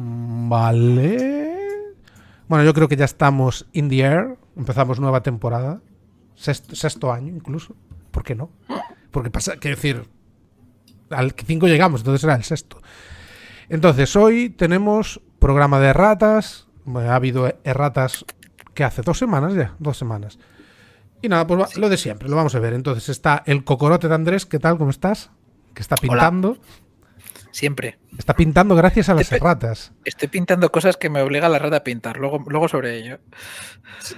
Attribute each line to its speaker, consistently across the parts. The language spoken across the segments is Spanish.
Speaker 1: Mm, Vale. Bueno, yo creo que ya estamos in the air. Empezamos nueva temporada. Sexto, sexto año incluso. ¿Por qué no? Porque pasa, quiero decir, al 5 llegamos, entonces era el sexto. Entonces, hoy tenemos programa de erratas. Bueno, ha habido erratas que hace dos semanas ya, dos semanas. Y nada, pues va- lo de siempre, lo vamos a ver. Entonces está el cocorote de Andrés, ¿qué tal? ¿Cómo estás? Que está pintando.
Speaker 2: Siempre.
Speaker 1: Está pintando gracias a las
Speaker 2: Estoy-
Speaker 1: erratas.
Speaker 2: Estoy pintando cosas que me obliga la rata a pintar. Luego, luego sobre ello.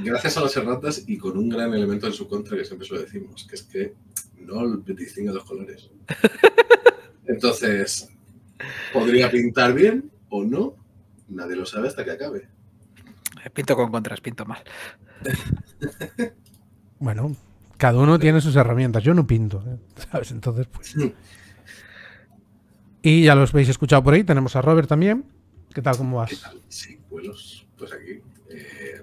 Speaker 3: Gracias a las erratas y con un gran elemento en su contra que siempre se lo decimos, que es que no distingue los colores. Entonces, podría pintar bien o no, nadie lo sabe hasta que acabe.
Speaker 2: Pinto con contras, pinto mal.
Speaker 1: Bueno, cada uno tiene sus herramientas. Yo no pinto, ¿eh? ¿sabes? Entonces, pues. Y ya los habéis escuchado por ahí. Tenemos a Robert también. ¿Qué tal? ¿Cómo
Speaker 3: ¿Qué
Speaker 1: vas?
Speaker 3: tal? Sí, vuelos, pues aquí. eh,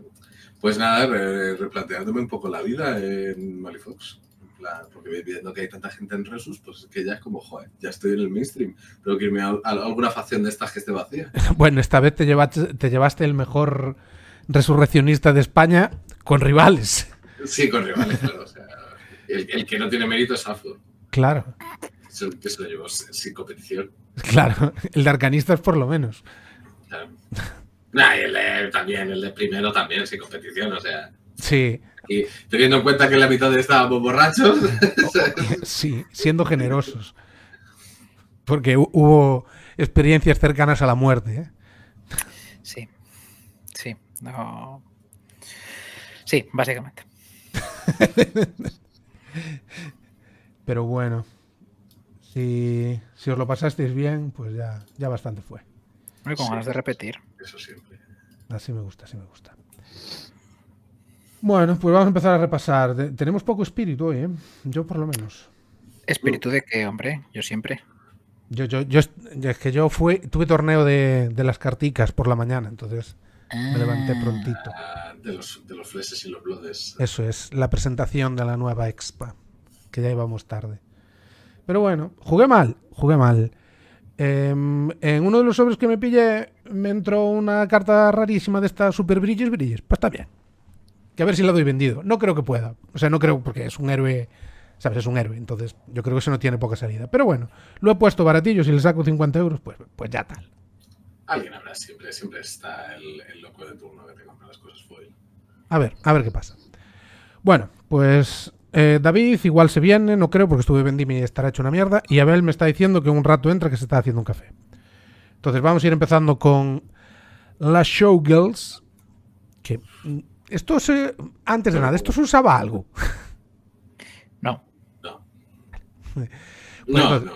Speaker 3: pues nada, re- replanteándome un poco la vida en Malifox. En plan, Porque viendo que hay tanta gente en Resus, pues es que ya es como, joder, ya estoy en el mainstream. Tengo que irme a, a alguna facción de estas que esté vacía.
Speaker 1: Bueno, esta vez te llevaste, te llevaste el mejor resurreccionista de España con rivales.
Speaker 3: Sí, con rivales, claro. O sea, el, el que no tiene mérito es Afro.
Speaker 1: Claro,
Speaker 3: Es el que se lo llevó sin competición.
Speaker 1: claro. El de arcanistas por lo menos.
Speaker 3: Claro. Nah, y el de, también, el de primero también, sin competición. O sea,
Speaker 1: Sí,
Speaker 3: y teniendo en cuenta que la mitad de estábamos borrachos.
Speaker 1: sí, siendo generosos. Porque hu- hubo experiencias cercanas a la muerte. ¿eh?
Speaker 2: Sí. Sí. No. Sí, básicamente.
Speaker 1: Pero bueno, si, si os lo pasasteis bien, pues ya, ya bastante fue.
Speaker 2: Muy con
Speaker 3: Sí.
Speaker 2: ganas de repetir.
Speaker 3: Eso siempre.
Speaker 1: Así me gusta, así me gusta. Bueno, pues vamos a empezar a repasar. De- tenemos poco espíritu hoy, ¿eh? Yo por lo menos.
Speaker 2: Espíritu de qué, hombre. Yo siempre.
Speaker 1: Yo, yo, yo, es que yo fui, tuve torneo de, de las carticas por la mañana, entonces me levanté prontito.
Speaker 3: Ah, de, los, de los fleses y los blodes.
Speaker 1: Eso es, la presentación de la nueva expa, que ya íbamos tarde. Pero bueno, jugué mal, jugué mal. Em, en uno de los sobres que me pillé me entró una carta rarísima de esta Super Bridges Bridges. Pues está bien. Que a ver si la doy vendido. No creo que pueda. O sea, no creo porque es un héroe, ¿sabes? Es un héroe. Entonces yo creo que eso no tiene poca salida. Pero bueno, lo he puesto baratillo. Si le saco 50 euros, pues, pues ya tal.
Speaker 3: Alguien habrá siempre, siempre está el, el loco de turno que te compra las cosas foil.
Speaker 1: A ver, a ver qué pasa. Bueno, pues eh, David igual se viene, no creo, porque estuve vendimi y estará hecho una mierda. Y Abel me está diciendo que un rato entra que se está haciendo un café. Entonces vamos a ir empezando con las Showgirls. Que mm, esto se. Antes de nada, esto se usaba algo.
Speaker 2: No.
Speaker 3: No.
Speaker 1: Bueno,
Speaker 3: No,
Speaker 1: pues-
Speaker 3: no.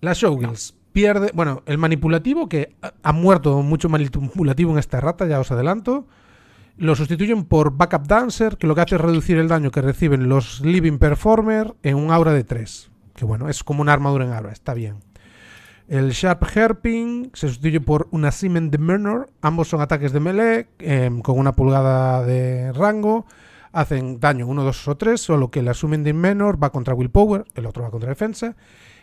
Speaker 1: Las Showgirls pierde. Bueno, el manipulativo, que ha- ha muerto mucho manipulativo en esta rata, ya os adelanto. Lo sustituyen por Backup Dancer, que lo que hace es reducir el daño que reciben los Living Performer en un aura de 3. Que bueno, es como una armadura en aura, está bien. El Sharp Herping se sustituye por una Siemens de Menor. Ambos son ataques de melee em, con una pulgada de rango. Hacen daño 1, 2 o 3, solo que el Assumen de Menor va contra Willpower, el otro va contra defensa.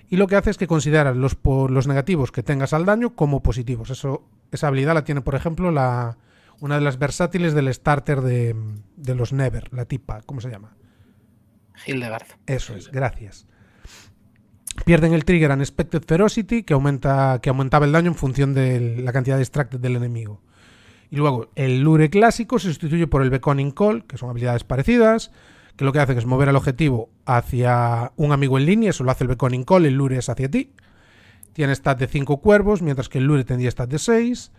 Speaker 1: Y lo que hace es que considera los, los negativos que tengas al daño como positivos. Eso, esa habilidad la tiene, por ejemplo, la, una de las versátiles del starter de, de los Never, la tipa, ¿cómo se llama?
Speaker 2: Hildegard.
Speaker 1: Eso es, gracias. Pierden el trigger Unexpected Ferocity, que, aumenta, que aumentaba el daño en función de la cantidad de extracted del enemigo. Y luego el Lure clásico se sustituye por el Beckoning Call, que son habilidades parecidas, que lo que hace es mover al objetivo hacia un amigo en línea, eso lo hace el Beckoning Call, el Lure es hacia ti. Tiene stat de 5 cuervos, mientras que el Lure tendría stat de 6.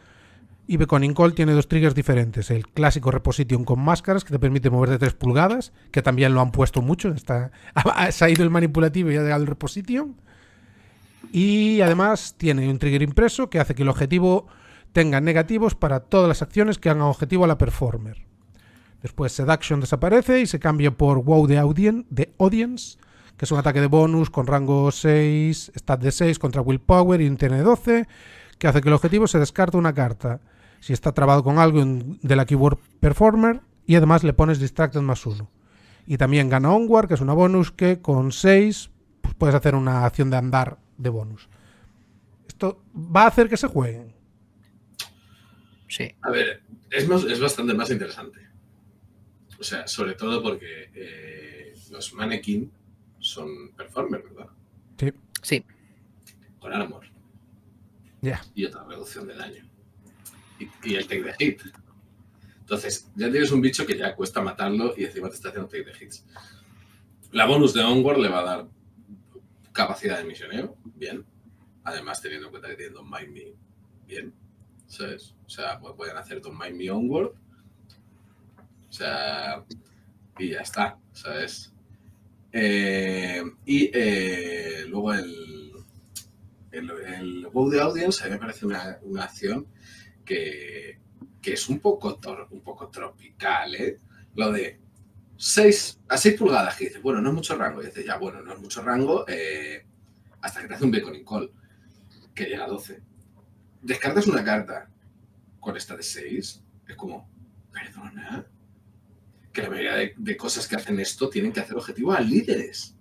Speaker 1: Y Beckoning Call tiene dos triggers diferentes. El clásico Reposition con máscaras, que te permite mover de 3 pulgadas, que también lo han puesto mucho. Está, se ha ido el manipulativo y ha llegado el Reposition. Y además tiene un trigger impreso que hace que el objetivo tenga negativos para todas las acciones que hagan objetivo a la performer. Después Seduction desaparece y se cambia por Wow de, de Audience, que es un ataque de bonus con rango 6, stat de 6 contra Willpower y un TN de 12, que hace que el objetivo se descarte una carta si está trabado con algo de la keyword Performer y además le pones Distracted más 1. Y también gana Onward, que es una bonus que con 6 pues, puedes hacer una acción de andar de bonus. Esto va a hacer que se jueguen.
Speaker 2: Sí.
Speaker 3: A ver, es, más- es bastante más interesante. O sea, sobre todo porque eh, los mannequin son performers, ¿verdad?
Speaker 1: Sí.
Speaker 2: Sí.
Speaker 3: Con armor. Y otra reducción de daño. Y, el take de hit. Entonces, ya tienes un bicho que ya cuesta matarlo y encima te está haciendo take de hits. La bonus de Onward le va a dar capacidad de misioneo, bien. Además, teniendo en cuenta que tiene Don't Mind Me, bien. ¿Sabes? O sea, pueden hacer Don't Mind Me Onward. O sea, y ya está, ¿sabes? Eh, y eh, luego el, el, el Wow de Audience a mí me parece una, una acción que, que es un poco, un poco tropical, ¿eh? Lo de 6 a 6 pulgadas, que dices, bueno, no es mucho rango. Y dices, ya, bueno, no es mucho rango eh, hasta que te hace un Beckoning Call, que llega a 12. Descartas una carta con esta de 6, es como, perdona, que la mayoría de, de cosas que hacen esto tienen que hacer objetivo a líderes.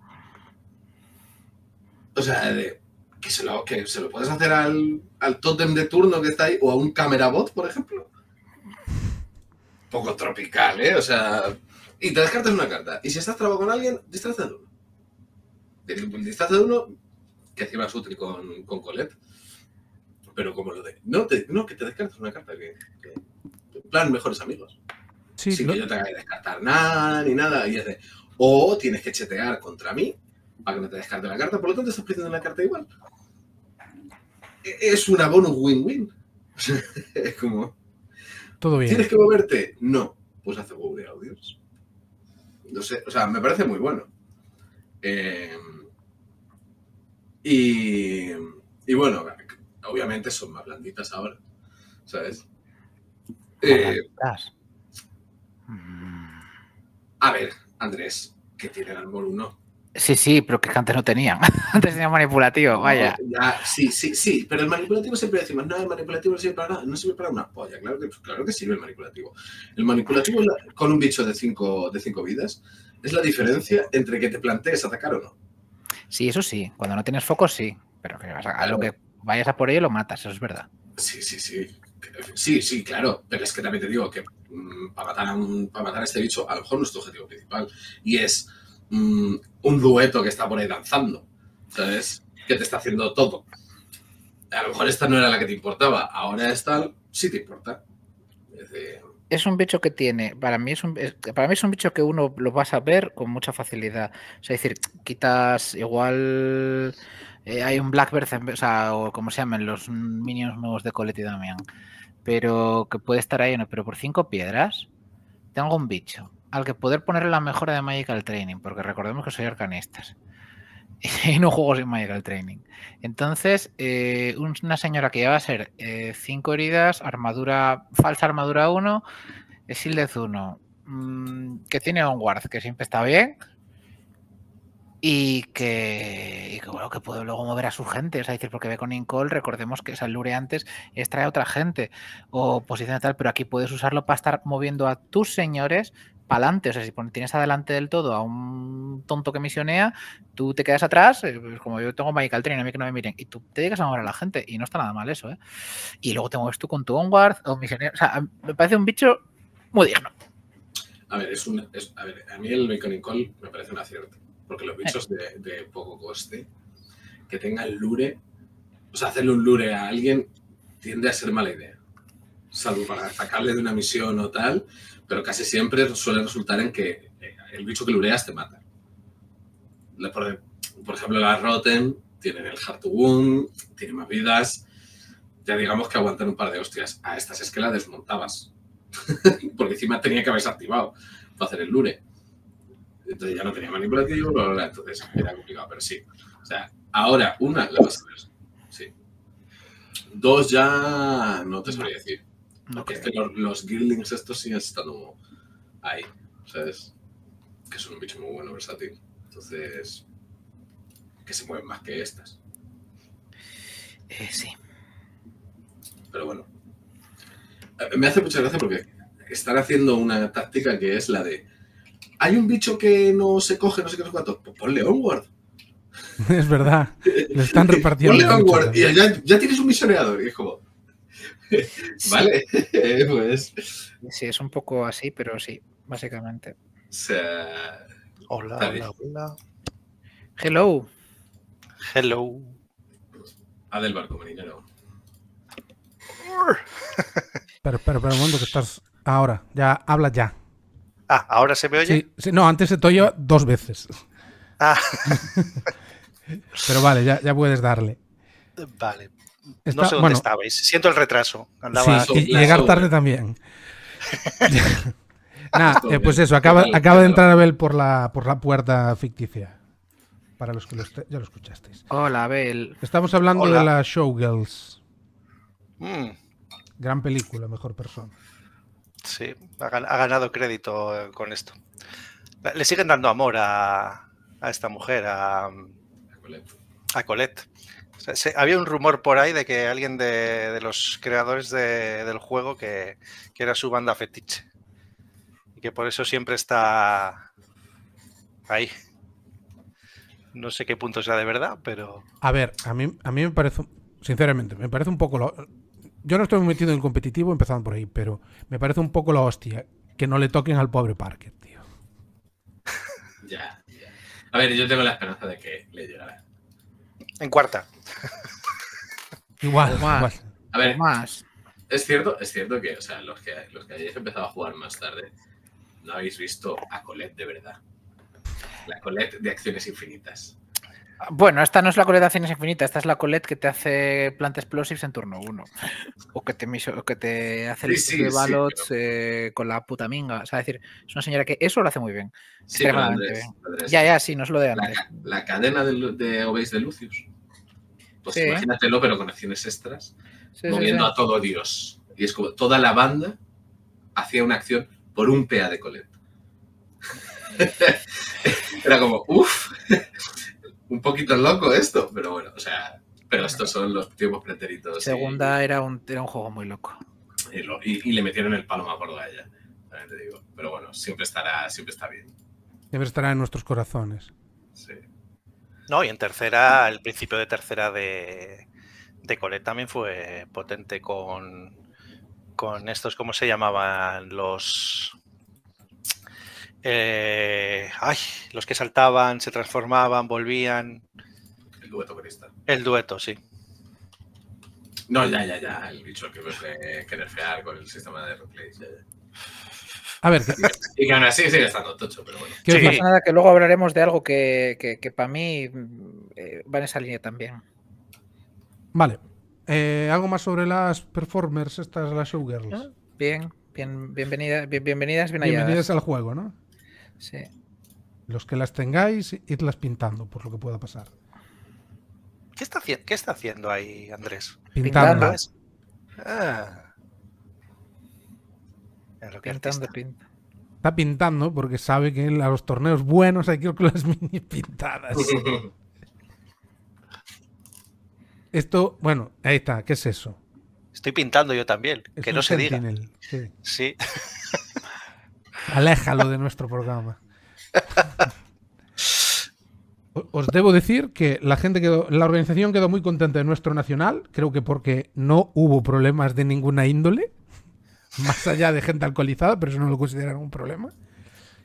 Speaker 3: O sea, de- que, se lo, que se lo puedes hacer al, al tótem de turno que está ahí o a un camera bot, por ejemplo. Poco tropical, ¿eh? O sea, y te descartas una carta. Y si estás trabado con alguien, distraza de uno. Distraza de uno, que encima es útil con, con Colette. Pero como lo de. No, te- no que te descartas una carta que. que- en plan, mejores amigos
Speaker 1: Sí,
Speaker 3: sin que yo tenga que descartar nada ni nada. Y es de, o tienes que chetear contra mí para que no te descarte la carta, por lo tanto estás perdiendo la carta igual. Es una bonus win-win. es como,
Speaker 1: todo bien.
Speaker 3: ¿tienes que moverte? No. Pues hace de audios. No sé, o sea, me parece muy bueno. Eh, y, y bueno, obviamente son más blanditas ahora, ¿sabes? Eh,
Speaker 2: Blanditas.
Speaker 3: A ver, Andrés, que tienen Armor 1.
Speaker 2: Sí, sí, pero que antes no tenían. antes tenían manipulativo, vaya.
Speaker 3: No, ya, sí, sí, sí, pero el manipulativo siempre decimos, no, el manipulativo no sirve para nada, no sirve para una polla, claro que, claro que sirve el manipulativo. El manipulativo con un bicho de cinco, de cinco vidas es la diferencia entre que te plantees atacar o no.
Speaker 2: Sí, eso sí. Cuando no tienes foco, sí. Pero que vas a, a lo que vayas a por ello lo matas, eso es verdad.
Speaker 3: Sí, sí, sí. Sí, sí, claro, pero es que también te digo que mm, para, matar a un- para matar a este bicho a lo mejor no es tu objetivo principal y es mm, un dueto que está por ahí danzando, ¿sabes? Que te está haciendo todo. A lo mejor esta no era la que te importaba, ahora esta sí te importa. Es
Speaker 2: un bicho que tiene, para mí es un, para mí es un bicho que uno lo vas a ver con mucha facilidad. O sea, es decir, quitas igual eh, hay un Blackbird, o sea, o como se llaman los minions nuevos de Colette y pero que puede estar ahí, ¿no? pero por cinco piedras tengo un bicho al que poder ponerle la mejora de Magical Training, porque recordemos que soy arcanistas y no juego sin Magical Training. Entonces, eh, un- una señora que ya va a ser 5 heridas, armadura, falsa armadura 1, Shielded 1, mm, que tiene Onward, que siempre está bien. Y que, y que, bueno, que puede luego mover a su gente. Sea, decir, porque ve con Incall, recordemos que esa lure antes extrae a otra gente. O posición tal, pero aquí puedes usarlo para estar moviendo a tus señores para adelante. O sea, si tienes adelante del todo a un tonto que misionea, tú te quedas atrás, eh, pues como yo tengo Magical Training, a mí que no me miren, y tú te dedicas a mover a la gente, y no está nada mal eso, ¿eh? Y luego te mueves tú con tu Onward o misionero. O sea, me parece un bicho muy digno.
Speaker 3: A ver, es una, es- a ver, a mí el Bacon Call me parece un acierto, porque los bichos de, de poco coste que tengan lure, o sea, hacerle un lure a alguien tiende a ser mala idea. Salvo para atacarle de una misión o tal, pero casi siempre suele resultar en que eh, el bicho que lureas te mata. La- Por, ejemplo, las Rotten tienen el Heart to tienen más vidas. Ya digamos que aguantan un par de hostias. A estas es que la desmontabas. Porque encima tenía que haberse activado para hacer el lure. Entonces ya no tenía manipulativo, bla, bla, bla, entonces era complicado, pero sí. O sea, ahora una la vas a ver. Sí. Dos ya no te sabría decir. Porque es que los, los Girlings estos siguen estando ahí, ¿sabes? Que son un bicho muy bueno, versátil. Entonces, que se mueven más que estas.
Speaker 2: Eh, sí.
Speaker 3: Pero bueno. Eh, Me hace mucha gracia porque están haciendo una táctica que es la de hay un bicho que no se coge, no sé qué, no sé cuánto, pues ponle onward.
Speaker 1: Es verdad. Le están repartiendo.
Speaker 3: Ponle Vanguard y ya tienes un misioneador. Y es como. Vale, pues.
Speaker 2: Sí, es un poco así, pero sí, básicamente.
Speaker 3: O sea.
Speaker 4: Hola, hola, hola.
Speaker 2: Hello.
Speaker 4: Hello.
Speaker 3: Adelbar como marinero.
Speaker 1: Pero, pero, pero un momento que estás. Ahora, ya, habla ya.
Speaker 4: Ah, ¿ahora se me oye?
Speaker 1: Sí, sí, no, antes se te oyó dos veces.
Speaker 4: Ah,
Speaker 1: Pero vale, ya, ya puedes darle.
Speaker 4: vale.
Speaker 1: Está-
Speaker 4: no sé dónde
Speaker 1: bueno,
Speaker 4: estabais. Siento el retraso. Andaba
Speaker 1: Sí, y llegar
Speaker 3: sobre.
Speaker 1: tarde también. Nada, eh, pues eso, acaba, acaba de entrar Abel por la, por la puerta ficticia. Para los que lo est- ya lo escuchasteis.
Speaker 2: Hola, Abel.
Speaker 1: Estamos hablando
Speaker 4: Hola.
Speaker 1: de la Showgirls.
Speaker 4: Mm,
Speaker 1: Gran película, mejor persona.
Speaker 4: sí, ha, gan- ha ganado crédito eh, con esto. Le siguen dando amor a, a esta mujer, a, a Colette. O sea, se- había un rumor por ahí de que alguien de, de los creadores de- del juego que, que era su banda fetiche. Y que por eso siempre está ahí. No sé qué punto sea de verdad, pero
Speaker 1: A ver, a mí, a mí me parece, sinceramente, me parece un poco lo... Yo no estoy metido en el competitivo, empezando por ahí, pero me parece un poco la hostia que no le toquen al pobre Parker, tío.
Speaker 3: Ya, ya. A ver, yo tengo la esperanza de que le llegará.
Speaker 4: En cuarta.
Speaker 1: Igual,
Speaker 2: más.
Speaker 1: igual.
Speaker 3: A ver,
Speaker 2: más.
Speaker 3: es cierto, es cierto que, o sea, los que, los que hayáis empezado a jugar más tarde, no habéis visto a Colette de verdad. La Colette de acciones infinitas.
Speaker 2: Bueno, esta no es la Colette de acciones infinitas, esta es la Colette que te hace plant explosives en turno 1. O que te, o que te hace el
Speaker 3: Sí, sí,
Speaker 2: de
Speaker 3: sí,
Speaker 2: ballots eh, con la puta minga. O sea, es decir, es una señora que eso lo hace muy bien.
Speaker 3: Sí, Andrés,
Speaker 2: bien.
Speaker 3: Andrés,
Speaker 2: Ya, ya, sí, no es lo de
Speaker 3: la,
Speaker 2: antes.
Speaker 3: ca- la cadena de, de Obeis de Lucius. Pues imagínatelo, pero con acciones extras, moviendo a todo Dios. Y es como toda la banda hacía una acción por un PA de Colette. Era como, uff, un poquito loco esto, pero bueno, o sea, pero estos son los tiempos pretéritos. y-
Speaker 2: Segunda era un, era un juego muy loco.
Speaker 3: Y, lo- y- y le metieron el palo más gordo a ella, también te digo. Pero bueno, siempre estará, siempre está bien.
Speaker 1: Debe estar en nuestros corazones.
Speaker 3: Sí.
Speaker 4: No, y en tercera, el principio de tercera de, de Colette también fue potente con, con estos, ¿cómo se llamaban? Los. Eh, ay, los que saltaban, se transformaban, volvían.
Speaker 3: El dueto corista.
Speaker 4: El dueto, sí.
Speaker 3: No, ya, ya, ya. El bicho que, que, que nerfear con el sistema de ya, ya.
Speaker 1: A ver, que-
Speaker 3: Y que aún así sigue estando tocho, pero bueno.
Speaker 1: quiero
Speaker 4: Sí.
Speaker 2: Pasa nada que luego hablaremos de algo que, que, que para mí mm, eh, va en esa línea también.
Speaker 1: vale. Eh, algo más sobre las performers, estas, las showgirls.
Speaker 2: Ah, Bien, bien, bienvenida, bien- bienvenidas, bien halladas.
Speaker 1: Bienvenidas al juego, ¿no?
Speaker 2: Sí.
Speaker 1: Los que las tengáis, idlas pintando, por lo que pueda pasar.
Speaker 4: ¿Qué está, qué está haciendo ahí, Andrés?
Speaker 1: Pintando.
Speaker 2: Pintando.
Speaker 4: Ah, es-. Mira lo que
Speaker 2: Pintando, pinta.
Speaker 1: Está pintando porque sabe que en los torneos buenos hay que ir con las mini pintadas. Esto, bueno, ahí está. ¿Qué es eso?
Speaker 4: Estoy pintando yo también,
Speaker 1: Es
Speaker 4: que no se diga.
Speaker 1: Sí.
Speaker 4: Sí.
Speaker 1: Aléjalo de nuestro programa. Os debo decir que la gente quedó, la organización quedó muy contenta de nuestro nacional, creo que porque no hubo problemas de ninguna índole, más allá de gente alcoholizada, pero eso no lo consideraron un problema.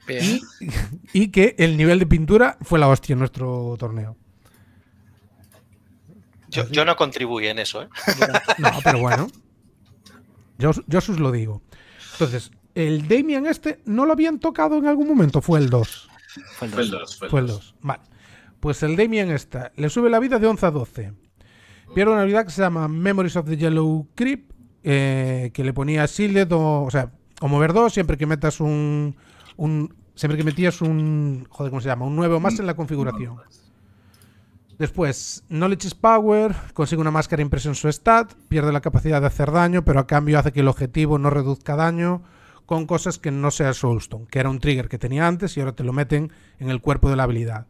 Speaker 1: Y, y que el nivel de pintura fue la hostia en nuestro torneo.
Speaker 4: Yo, yo no contribuí en eso, ¿eh?
Speaker 1: No, pero bueno. Yo, yo os lo digo. Entonces, el Damian este no lo habían tocado en algún momento, fue el 2.
Speaker 2: Fue el
Speaker 3: Fue el
Speaker 2: dos.
Speaker 3: 2. Fue el
Speaker 1: Fue el
Speaker 3: 2.
Speaker 1: 2. Vale. Pues el Damien esta le sube la vida de 11 a 12. Pierde una habilidad que se llama Memories of the Yellow Creep, eh, que le ponía Shielded o, o sea, o mover 2 siempre que metas un, un- siempre que metías un joder, ¿cómo se llama? Un 9 o más en la configuración. Después, Knowledge is Power, consigue una máscara impresa en su stat, pierde la capacidad de hacer daño, pero a cambio hace que el objetivo no reduzca daño con cosas que no sea Soulstone, que era un trigger que tenía antes y ahora te lo meten en el cuerpo de la habilidad.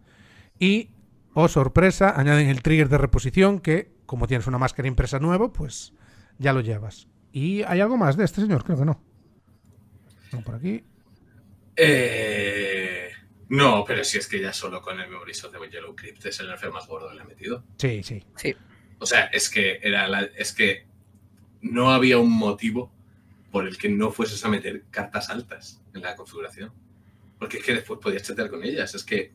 Speaker 1: Y, oh sorpresa, añaden el trigger de reposición que, como tienes una máscara impresa nueva, pues ya lo llevas. ¿Y hay algo más de este señor? Creo que no. No, por aquí.
Speaker 3: Eh, No, pero si es que ya solo con el Memories of the Yellow Crypt es el nerfeo más gordo que le ha metido.
Speaker 1: Sí, sí.
Speaker 2: Sí.
Speaker 3: O sea, es que era la- es que no había un motivo por el que no fueses a meter cartas altas en la configuración. Porque es que después podías chatear con ellas. Es que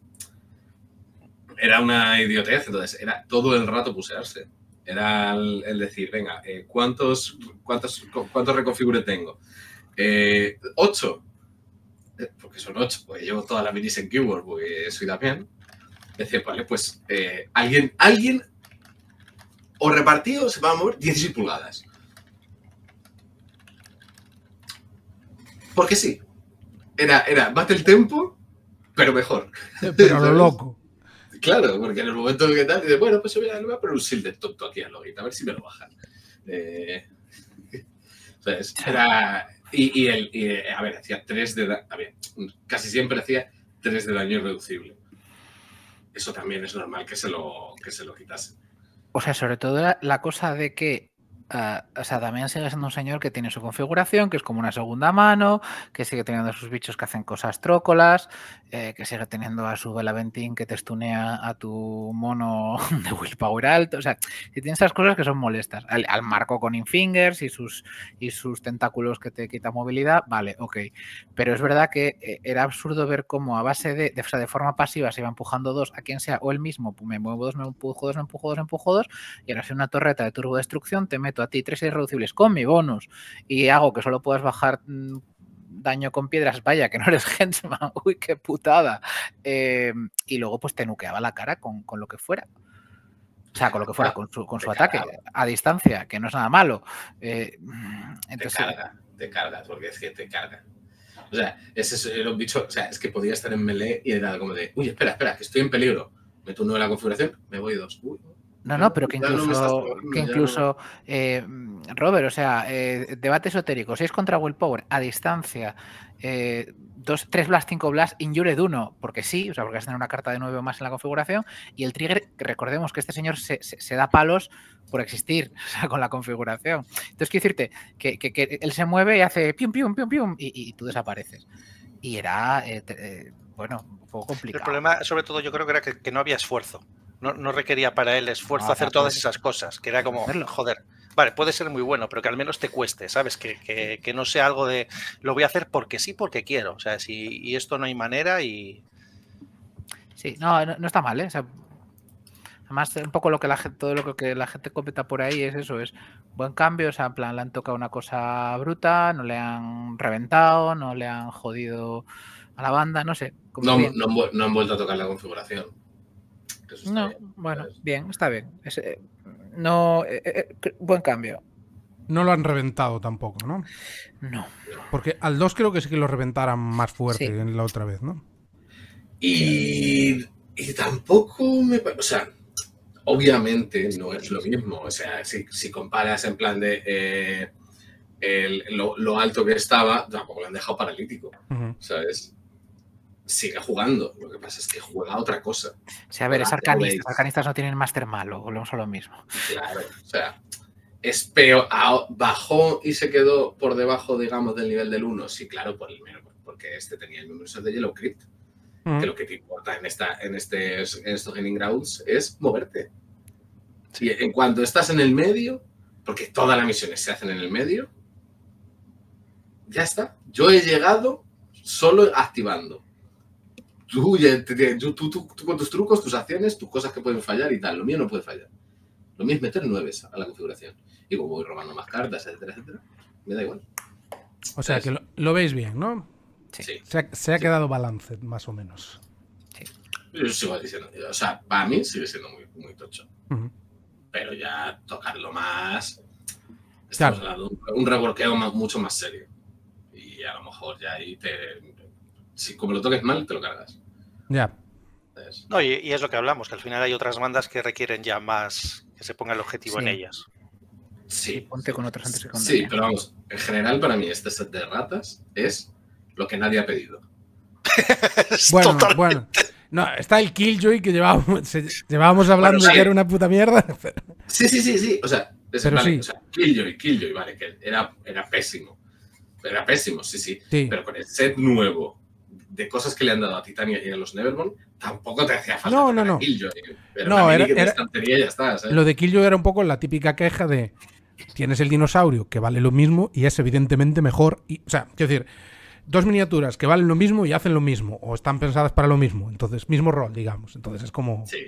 Speaker 3: era una idiotez. Entonces, era todo el rato pusearse. Era el, decir, venga, eh, ¿cuántos, cuántos, cu- ¿cuántos reconfigure tengo? Eh, ocho. Eh, Porque son ocho. Pues llevo toda la minis en keyboard porque soy Damián. Decir, vale, pues alguien, alguien o repartido se va a mover 16 pulgadas. Porque sí. Era, era bate el tempo, pero mejor.
Speaker 1: Pero a lo loco.
Speaker 3: Claro, porque en el momento que tal, dices, bueno, pues voy a, le voy a poner un shield de tonto aquí al login, a ver si me lo bajan. Eh, ¿sabes? Era. Y, y el, y, eh, a ver, hacía 3 de daño. A ver, casi siempre hacía 3 de daño irreducible. Eso también es normal que se lo, que se lo quitase.
Speaker 2: O sea, sobre todo la, la cosa de que. Ah, o sea, Damián sigue siendo un señor que tiene su configuración, que es como una segunda mano, que sigue teniendo a sus bichos que hacen cosas trócolas, eh, que sigue teniendo a su Velaventín que te estunea a tu mono de willpower alto. O sea, si tienes esas cosas que son molestas. Al, al Marco con Infingers y sus, y sus tentáculos que te quitan movilidad, vale, ok. Pero es verdad que eh, era absurdo ver cómo a base de, de, o sea, de forma pasiva se iba empujando dos a quien sea, o él mismo, me muevo dos, me empujo dos, me empujo dos, me empujo dos, y ahora si una torreta de turbodestrucción te meto a ti tres irreducibles con mi bonus y hago que solo puedas bajar mm, daño con piedras, vaya, que no eres Hensman, uy, qué putada. Eh, y luego pues te nuqueaba la cara con, con, lo que fuera. O sea, con lo que fuera, con su, con su ataque a distancia, que no es nada malo. Eh,
Speaker 3: entonces, te carga, te cargas, porque es que te carga. O sea, ese era un bicho, o sea, es que podía estar en melee y era como de, uy, espera, espera, que estoy en peligro. Meto uno en la configuración, me voy dos. Uy,
Speaker 2: no, no, pero que incluso, no que incluso no. eh, Robert, o sea, eh, debate esotérico, 6 contra Willpower, a distancia, eh, 2, 3 Blast, 5 Blast, Injured 1, porque sí, o sea, porque vas a tener una carta de 9 o más en la configuración, y el trigger, recordemos que este señor se, se, se da palos por existir, o sea, con la configuración. Entonces, quiero decirte que, que, que, él se mueve y hace pium, pium, pium, pium, y, y tú desapareces. Y era, eh, te, bueno, un poco complicado.
Speaker 4: El problema, sobre todo, yo creo que era que, que no había esfuerzo. No, no, requería para él esfuerzo no, hacer todas esas cosas, que era como, joder, vale, puede ser muy bueno, pero que al menos te cueste, ¿sabes? Que, que, que, no sea algo de, lo voy a hacer porque sí, porque quiero, o sea, si, y esto no hay manera y...
Speaker 2: Sí, no, no, no está mal, ¿eh? O sea, además, un poco lo que la gente, todo lo que la gente comenta por ahí es eso, es buen cambio, o sea, en plan, le han tocado una cosa bruta, no le han reventado, no le han jodido a la banda, no sé.
Speaker 3: No, no, no han vuelto a tocar la configuración.
Speaker 2: No, bien, bueno, ¿sabes? bien, está bien. Es, eh, no, eh, eh, buen cambio.
Speaker 1: No lo han reventado tampoco, ¿no?
Speaker 2: No.
Speaker 1: Porque al 2 creo que sí que lo reventaran más fuerte sí. en la otra vez, ¿no?
Speaker 3: Y, y tampoco me. O sea, obviamente no es lo mismo. O sea, si, si comparas en plan de. Eh, el, lo, lo, alto que estaba, tampoco lo han dejado paralítico, uh -huh. ¿sabes? Sigue jugando. Lo que pasa es que juega otra cosa.
Speaker 2: O sea, a ver, es arcanista. Los arcanistas no tienen máster malo, volvemos a lo mismo.
Speaker 3: Claro, o sea, es peor. Bajó y se quedó por debajo, digamos, del nivel del 1. Sí, claro, por el porque este tenía el número de Yellow Crypt. Uh -huh. Que lo que te importa en, esta, en, este, en estos Gaming Grounds es moverte. Sí, en cuanto estás en el medio, porque todas las misiones se hacen en el medio, ya está. Yo he llegado solo activando tú, tú, tú, tú, con tus trucos, tus acciones, tus cosas que pueden fallar y tal. Lo mío no puede fallar. Lo mío es meter nueves a la configuración. Y como voy robando más cartas, etcétera, etcétera, me da igual.
Speaker 1: O sea, que lo, lo veis bien, ¿no?
Speaker 3: Sí.
Speaker 1: Se ha, se ha
Speaker 3: sí.
Speaker 1: quedado balance, más o menos.
Speaker 3: Sí. Yo sigo diciendo, o sea, para mí sigue siendo muy, muy tocho. Uh -huh. Pero ya tocarlo más. Estamos claro. hablando de un, un reworkeo más, mucho más serio. Y a lo mejor ya ahí te. Si como lo toques mal, te lo cargas.
Speaker 1: Ya.
Speaker 4: No, y, y, es lo que hablamos, que al final hay otras bandas que requieren ya más que se ponga el objetivo
Speaker 2: sí.
Speaker 4: en ellas.
Speaker 3: Sí.
Speaker 2: Ponte con otros antes que con
Speaker 3: Sí, pero vamos, en general para mí este set de ratas es lo que nadie ha pedido.
Speaker 1: bueno, Totalmente. bueno. No, está el Killjoy que llevábamos, llevábamos hablando bueno, sí. de que era una puta mierda.
Speaker 3: Sí, sí, sí, sí. O sea, es,
Speaker 1: pero
Speaker 3: vale,
Speaker 1: sí.
Speaker 3: o sea, Killjoy, Killjoy, vale, que era, era pésimo. Era pésimo, sí, sí,
Speaker 1: sí.
Speaker 3: Pero con el set nuevo de cosas que le han dado a Titania y a los Nevermore, tampoco te hacía falta.
Speaker 1: No,
Speaker 3: poner
Speaker 1: no,
Speaker 3: a
Speaker 1: no.
Speaker 3: Killjoy. Era
Speaker 1: No, era-
Speaker 3: ya está, ¿sabes?
Speaker 1: Lo de Killjoy era un poco la típica queja de tienes el dinosaurio que vale lo mismo y es evidentemente mejor. Y, o sea, quiero decir, dos miniaturas que valen lo mismo y hacen lo mismo, o están pensadas para lo mismo. Entonces, mismo rol, digamos. Entonces es como.
Speaker 3: Sí.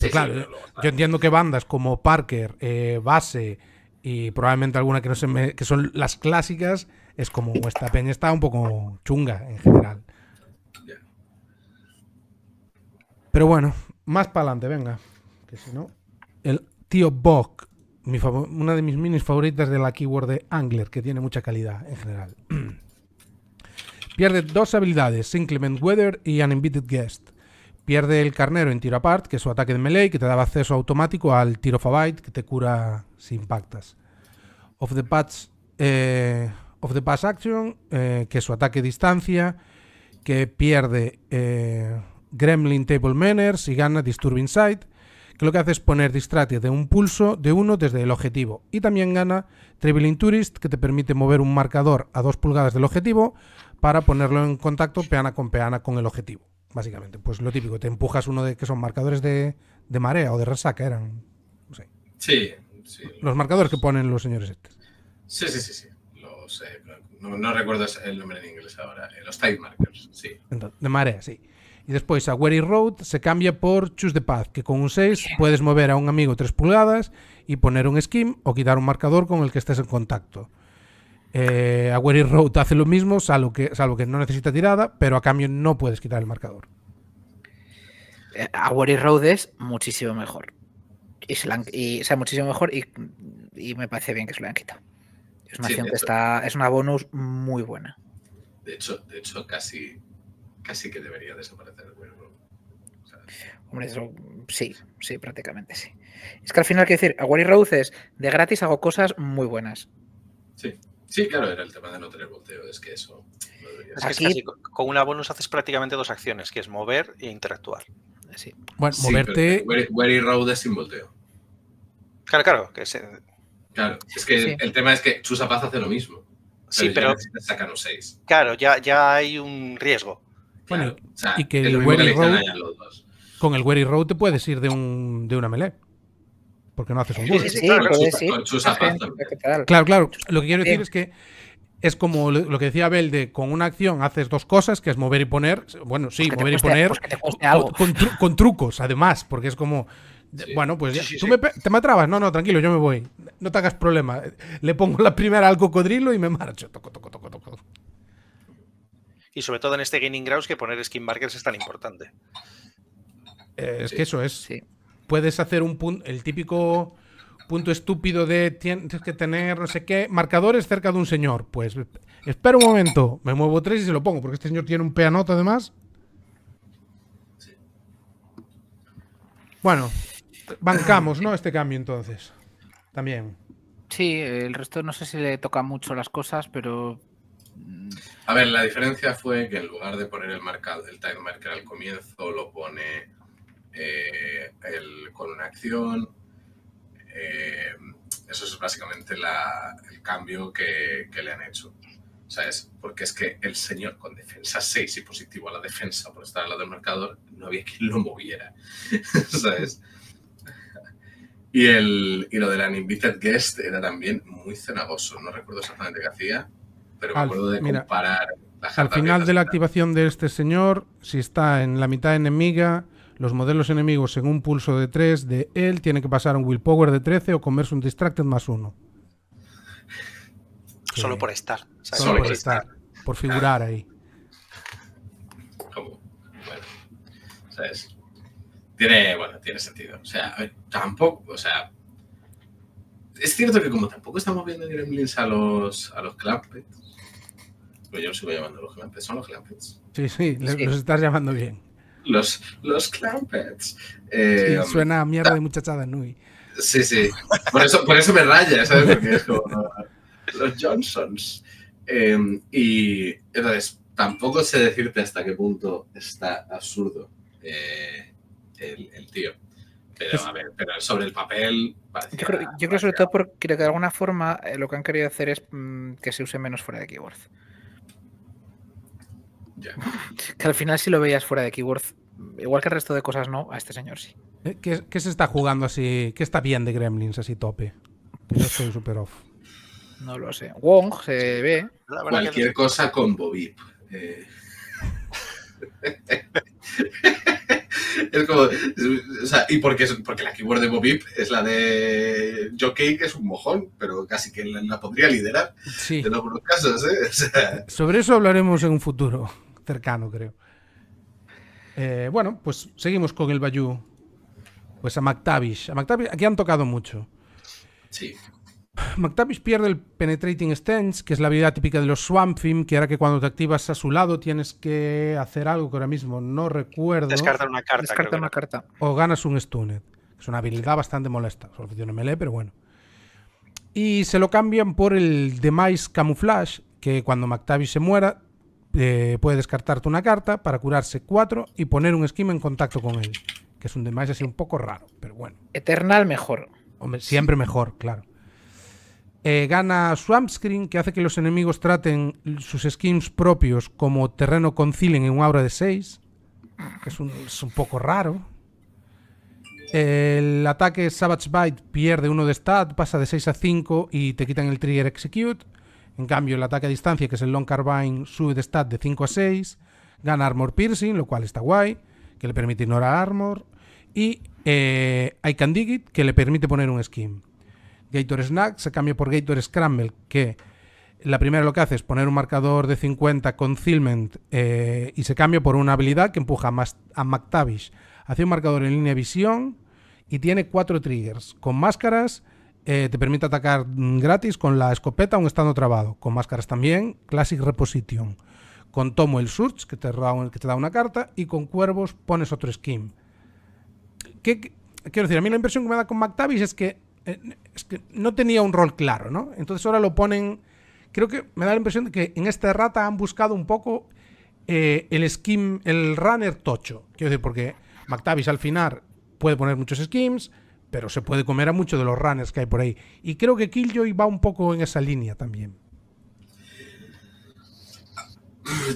Speaker 1: Sí,
Speaker 3: Sí,
Speaker 1: claro,
Speaker 3: sí, pero
Speaker 1: yo entiendo que bandas como Parker, eh, Base y probablemente alguna que no se me, que son las clásicas, es como esta peña está un poco chunga en general.
Speaker 3: Ya.
Speaker 1: Pero bueno, más para adelante, venga. Que si no. El tío favo- una de mis minis favoritas de la keyword de Angler, que tiene mucha calidad en general. Pierde dos habilidades, Inclement Weather y Uninvited Guest. Pierde el carnero en tiro apart, que es su ataque de melee, que te daba acceso automático al tiro of a bite, que te cura si impactas. Of the Pass, eh, of the pass Action, eh, que es su ataque distancia, que pierde eh, Gremlin Table Manners y gana Disturbing Sight, que lo que hace es poner Distracted de un pulso de uno desde el objetivo. Y también gana Traveling Tourist, que te permite mover un marcador a dos pulgadas del objetivo para ponerlo en contacto peana con peana con el objetivo. Básicamente, pues lo típico, te empujas uno de que son marcadores de, de marea o de resaca, eran no sé,
Speaker 3: Sí, sí.
Speaker 1: los marcadores que ponen los señores estos.
Speaker 3: Sí, sí, sí, sí. Los, eh, no, no recuerdo el nombre en inglés ahora. Eh, los time markers, sí.
Speaker 1: Entonces, de marea, sí. Y después a Weary Road se cambia por Choose the Path, que con un 6 puedes mover a un amigo 3 pulgadas y poner un skim o quitar un marcador con el que estés en contacto. Eh, a Weary Road hace lo mismo, salvo que, salvo que no necesita tirada, pero a cambio no puedes quitar el marcador.
Speaker 2: Eh, A Worry Road es muchísimo mejor. Y, se han- y, o sea, muchísimo mejor y, y me parece bien que se lo hayan quitado. Es una
Speaker 3: Sí,
Speaker 2: acción que está. Es una bonus muy buena.
Speaker 3: De hecho, de hecho casi, casi que debería desaparecer. Bueno, o sea,
Speaker 2: Hombre, eso, sí, sí, prácticamente sí. Es que al final, quiero decir, a Worry Road es de gratis hago cosas muy buenas.
Speaker 3: sí. sí, claro, era el tema de no tener volteo. Es que eso no debería
Speaker 4: Es que es casi co- con una bonus haces prácticamente dos acciones, que es mover e interactuar.
Speaker 2: Sí.
Speaker 1: Bueno,
Speaker 3: Sí,
Speaker 1: moverte.
Speaker 3: Wary Road es sin volteo.
Speaker 4: Claro, claro, que se-
Speaker 3: Claro, es que
Speaker 2: Sí.
Speaker 3: el tema es que Chusa Paz hace lo mismo.
Speaker 4: sí, pero
Speaker 3: un 6.
Speaker 4: claro, ya, ya hay un riesgo.
Speaker 1: Bueno,
Speaker 3: o sea,
Speaker 1: y que el
Speaker 3: dicen
Speaker 1: Road-
Speaker 3: allá los dos.
Speaker 1: Con el Weary Road te puedes ir de, un, de una melee. Porque no haces un
Speaker 4: Sí.
Speaker 2: Sí,
Speaker 4: sí,
Speaker 2: sí,
Speaker 4: claro,
Speaker 3: con
Speaker 2: ir.
Speaker 3: Chusa- con Chusa
Speaker 2: Hacer-
Speaker 3: Paz también.
Speaker 2: ¿qué tal?
Speaker 1: Claro, claro. Lo que quiero decir
Speaker 2: Bien.
Speaker 1: es que es como lo que decía Abel de con una acción haces dos cosas, que es mover y poner. Bueno, sí, mover y poner con,
Speaker 2: algo.
Speaker 1: con tru- con trucos, además, porque es como.
Speaker 3: Sí.
Speaker 1: Bueno, pues ya,
Speaker 4: sí,
Speaker 1: tú
Speaker 4: sí.
Speaker 1: Me, pe- te me atrabas. No, no, tranquilo, yo me voy. No te hagas problema. Le pongo la primera al cocodrilo y me marcho. Toco, toco, toco, toco.
Speaker 4: Y sobre todo en este Gaining Grounds que poner skin markers es tan importante.
Speaker 1: Eh, es
Speaker 3: Sí.
Speaker 1: que eso es.
Speaker 2: Sí.
Speaker 1: Puedes hacer un punto, el típico punto estúpido de tienes que tener no sé qué marcadores cerca de un señor. Pues espera un momento, me muevo tres y se lo pongo, porque este señor tiene un peanote además. Bueno, bancamos, ¿no? Este cambio entonces. También.
Speaker 2: Sí, el resto no sé si le toca mucho las cosas, pero.
Speaker 3: A ver, la diferencia fue que en lugar de poner el, marcado, el time marker al comienzo, lo pone eh, el- con una acción. Eh, eso es básicamente la- el cambio que, que le han hecho. ¿Sabes? Porque es que el señor con defensa 6 y positivo a la defensa por estar al lado del marcador, no había quien lo moviera. ¿Sabes? Y, el, y lo del Uninvited Guest era también muy cenagoso. No recuerdo exactamente qué hacía, pero me
Speaker 1: Al-
Speaker 3: acuerdo de
Speaker 1: mira,
Speaker 3: comparar la
Speaker 1: Al final de la activación de este señor, si está en la mitad enemiga, los modelos enemigos en un pulso de 3 de él tiene que pasar un willpower de 13 o comerse un distracted más uno.
Speaker 4: Solo
Speaker 1: Sí.
Speaker 4: por estar.
Speaker 1: Solo
Speaker 3: Solo
Speaker 1: por estar, por figurar ahí.
Speaker 3: como, bueno, ¿sabes? Tiene, bueno, tiene sentido. O sea, tampoco, o sea, es cierto que como tampoco estamos viendo gremlins a los, a los clampets, pues yo los sigo llamando los clampets, son los clampets.
Speaker 1: Sí, sí, los estás llamando bien.
Speaker 3: Los, los clampets.
Speaker 1: Sí,
Speaker 3: Eh,
Speaker 1: suena a mierda de muchachada, Nui.
Speaker 3: Sí, sí. Por eso, por eso me raya, ¿sabes? Porque es como los Johnsons. Eh, y entonces, tampoco sé decirte hasta qué punto está absurdo eh, el, el tío. Pero,
Speaker 1: Es-
Speaker 3: a ver, pero sobre el papel. parecía-
Speaker 2: Yo creo, yo creo sobre todo porque creo que de alguna forma eh, lo que han querido hacer es mm, que se use menos fuera de keywords. Que al final si lo veías fuera de Keyworth, igual que el resto de cosas no, a este señor sí.
Speaker 1: Eh, ¿Qué, qué se está jugando así? ¿Qué está bien de Gremlins así tope? Yo estoy súper off.
Speaker 2: No lo sé. Wong se ve.
Speaker 4: La verdad que
Speaker 3: Cualquier cosa con Bobip. Eh. es como. O sea, y porque, es- porque la keyword de Bobip es la de Jockey, que es un mojón, pero casi que la, la podría liderar
Speaker 1: Sí.
Speaker 3: en algunos casos, ¿eh? O sea,
Speaker 1: Sobre eso hablaremos en un futuro cercano, creo. Eh, bueno, pues seguimos con el Bayou. Pues a McTavish. A McTavish aquí han tocado mucho.
Speaker 3: sí.
Speaker 1: McTavish pierde el Penetrating Stance, que es la habilidad típica de los Swamp Theme, que hará que cuando te activas a su lado tienes que hacer algo que ahora mismo no recuerdo.
Speaker 4: descartar una carta. creo
Speaker 2: Descarta
Speaker 4: que
Speaker 2: una carta.
Speaker 1: o ganas un Stunned. Es una habilidad bastante molesta. Solo funciona en melee, pero bueno. Y se lo cambian por el Demise Camouflage, que cuando McTavish se muera, eh, puede descartarte una carta para curarse 4 y poner un esquema en contacto con él. Que es un Demise así un poco raro, pero bueno.
Speaker 2: Eternal mejor.
Speaker 1: Hombre, siempre mejor, claro. Eh, gana Swamp Screen, que hace que los enemigos traten sus skins propios como terreno con en un aura de 6. Que es un, es un poco raro. El ataque Savage Bite pierde uno de stat, pasa de 6 a 5 y te quitan el trigger Execute. En cambio, el ataque a distancia, que es el Long Carbine, sube de stat de 5 a 6. Gana Armor Piercing, lo cual está guay, que le permite ignorar Armor. Y eh, I Can Dig It, que le permite poner un skin. Gator Snack se cambia por Gator Scramble, que la primera lo que hace es poner un marcador de 50 Concealment eh, y se cambia por una habilidad que empuja a McTavish hacia un marcador en línea de visión y tiene cuatro triggers. Con máscaras eh, te permite atacar mm, gratis con la escopeta aún estando trabado. Con máscaras también, Classic Reposition. Con Tomo el Surge, que te, da- una carta, y con Cuervos pones otro skin. ¿Qué, qué- quiero decir, a mí la impresión que me da con McTavish es que, eh, es que no tenía un rol claro, ¿no? Entonces ahora lo ponen. Creo que me da la impresión de que en esta rata han buscado un poco eh, el skin, el runner tocho. Quiero decir, porque McTavish al final puede poner muchos skins, pero se puede comer a muchos de los runners que hay por ahí. Y creo que Killjoy va un poco en esa línea también.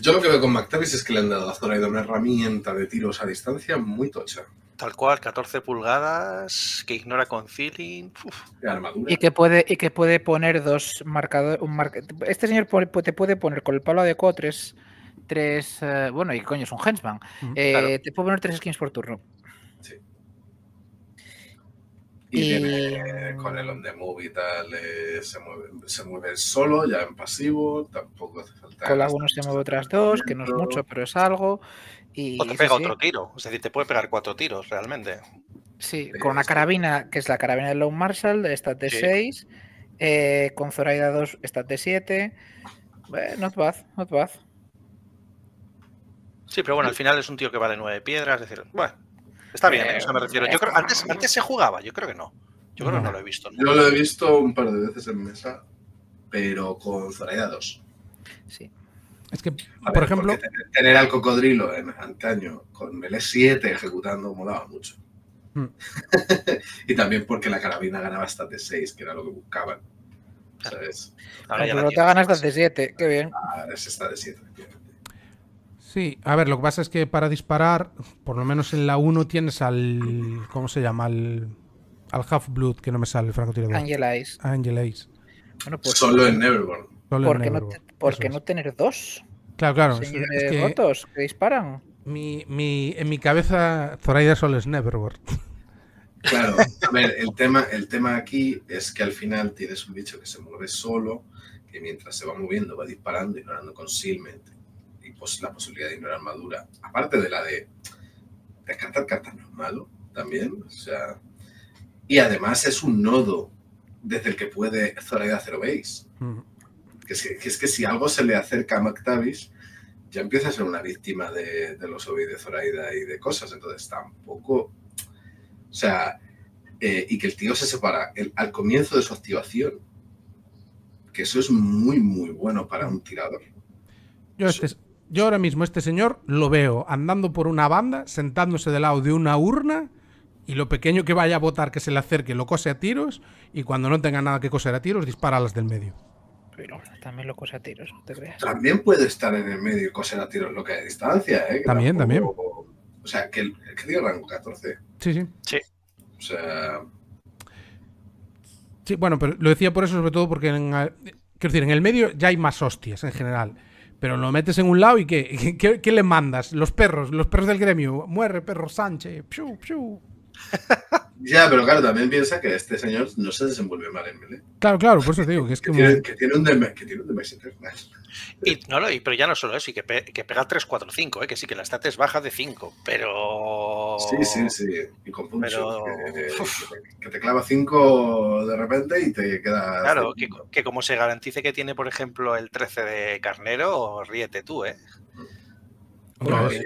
Speaker 3: Yo lo que veo con McTavish es que le han dado a Zoraida una herramienta de tiros a distancia muy tocha.
Speaker 4: Tal cual, 14 pulgadas, que ignora
Speaker 3: De armadura.
Speaker 2: Y que puede, y que puede poner dos marcadores. Un marca- este señor te puede poner con el palo adecuado tres. tres eh, bueno, y coño, es un henchman. Eh,
Speaker 4: claro.
Speaker 2: Te puede poner tres skins por turno.
Speaker 3: Y, tiene, con el on the move y tal, eh, se, mueve, se mueve solo, ya en pasivo, tampoco hace falta.
Speaker 2: Con la uno se mueve otras dos, que no es mucho, pero es algo. Y
Speaker 4: O te pega
Speaker 2: sí,
Speaker 4: otro tiro. Es decir, te puede pegar cuatro tiros realmente.
Speaker 2: Sí,
Speaker 3: Sí,
Speaker 2: con una
Speaker 3: sí.
Speaker 2: carabina, que es la carabina de Lone Marshall, de stat de
Speaker 4: Sí.
Speaker 2: 6. con Zoraida 2, stat de 7. Eh, not bad, not bad.
Speaker 4: Sí, pero bueno, al final es un tío que vale nueve piedras. Es decir, bueno, está bien, ¿eh? O sea, me refiero. Yo creo, antes, antes se jugaba, yo creo que no. Yo creo que no lo he visto. ¿no?
Speaker 3: Yo lo he visto un par de veces en mesa, pero con Zoraida 2.
Speaker 2: Sí.
Speaker 1: Es que,
Speaker 3: A
Speaker 1: por
Speaker 3: ver,
Speaker 1: ejemplo,
Speaker 3: tener, tener al cocodrilo en antaño con melee 7 ejecutando molaba mucho.
Speaker 1: Mm.
Speaker 3: y también porque la carabina ganaba hasta de 6, que era lo que buscaban. ¿Sabes?
Speaker 4: Ahora ya
Speaker 2: pero te ganas hasta de 7, qué bien.
Speaker 3: Ahora es esta de 7, efectivamente.
Speaker 1: Sí, a ver, lo que pasa es que para disparar, por lo menos en la 1 tienes al. ¿Cómo se llama? Al, al Half-Blood, que no me sale el francotirador.
Speaker 2: Angel Eyes.
Speaker 1: Angel Ace.
Speaker 2: Bueno, pues.
Speaker 3: Solo en Neverborn.
Speaker 1: Solo en
Speaker 2: ¿Por qué, no, por qué no tener dos?
Speaker 1: Claro, claro. es-
Speaker 2: señores
Speaker 1: es que
Speaker 2: rotos que disparan.
Speaker 1: mi, mi- en mi cabeza, Zoraida solo es Neverborn.
Speaker 3: Claro, a ver, el tema, el tema aquí es que al final tienes un bicho que se mueve solo, que mientras se va moviendo va disparando, ignorando concealment y pues la posibilidad de ignorar armadura. Aparte de la de descartar cartas no es malo también, o sea, y además es un nodo desde el que puede Zoraida hacer base.
Speaker 1: Mm.
Speaker 3: Que es que, que es que si algo se le acerca a McTavish, ya empieza a ser una víctima de, de los OB de Zoraida y de cosas. Entonces tampoco. O sea, eh, y que el tío se separa el- al comienzo de su activación. Que eso es muy, muy bueno para un tirador.
Speaker 1: Yo, este, yo ahora mismo, este señor lo veo andando por una banda, sentándose del lado de una urna, y lo pequeño que vaya a votar que se le acerque lo cose a tiros, y cuando no tenga nada que coser a tiros, dispara a las del medio.
Speaker 2: pero también lo cosa a tiros, no te creas.
Speaker 3: También puede estar en el medio y coser a tiros lo que hay a distancia, ¿eh? Que
Speaker 1: También, también.
Speaker 3: O sea, que, el- que tiene rango 14.
Speaker 1: Sí, sí.
Speaker 3: O sea,
Speaker 1: Sí, bueno, pero lo decía por eso, sobre todo porque en, eh, quiero decir, en el medio ya hay más hostias en general. Pero lo metes en un lado y ¿qué, qué, le mandas? Los perros, los perros del gremio. Muere, perro Sánchez. Piu, piu.
Speaker 3: ya, pero claro, también piensa que este señor no se desenvuelve mal en melee.
Speaker 1: Claro, claro, por eso te digo que es
Speaker 3: Que
Speaker 1: que.
Speaker 3: tiene, que tiene un DM, que tiene un.
Speaker 4: Y, no, no, y- pero ya no solo eso, y que, pe- que pega 3, 4, 5, ¿eh? que sí, que la stat es baja de 5, pero...
Speaker 3: Sí, sí, sí. Y con puntos.
Speaker 4: Pero-
Speaker 3: Que, que- que te clava 5 de repente y te queda.
Speaker 4: Claro, que, que como se garantice que tiene, por ejemplo, el 13 de carnero, ríete tú, ¿eh?
Speaker 3: No, y,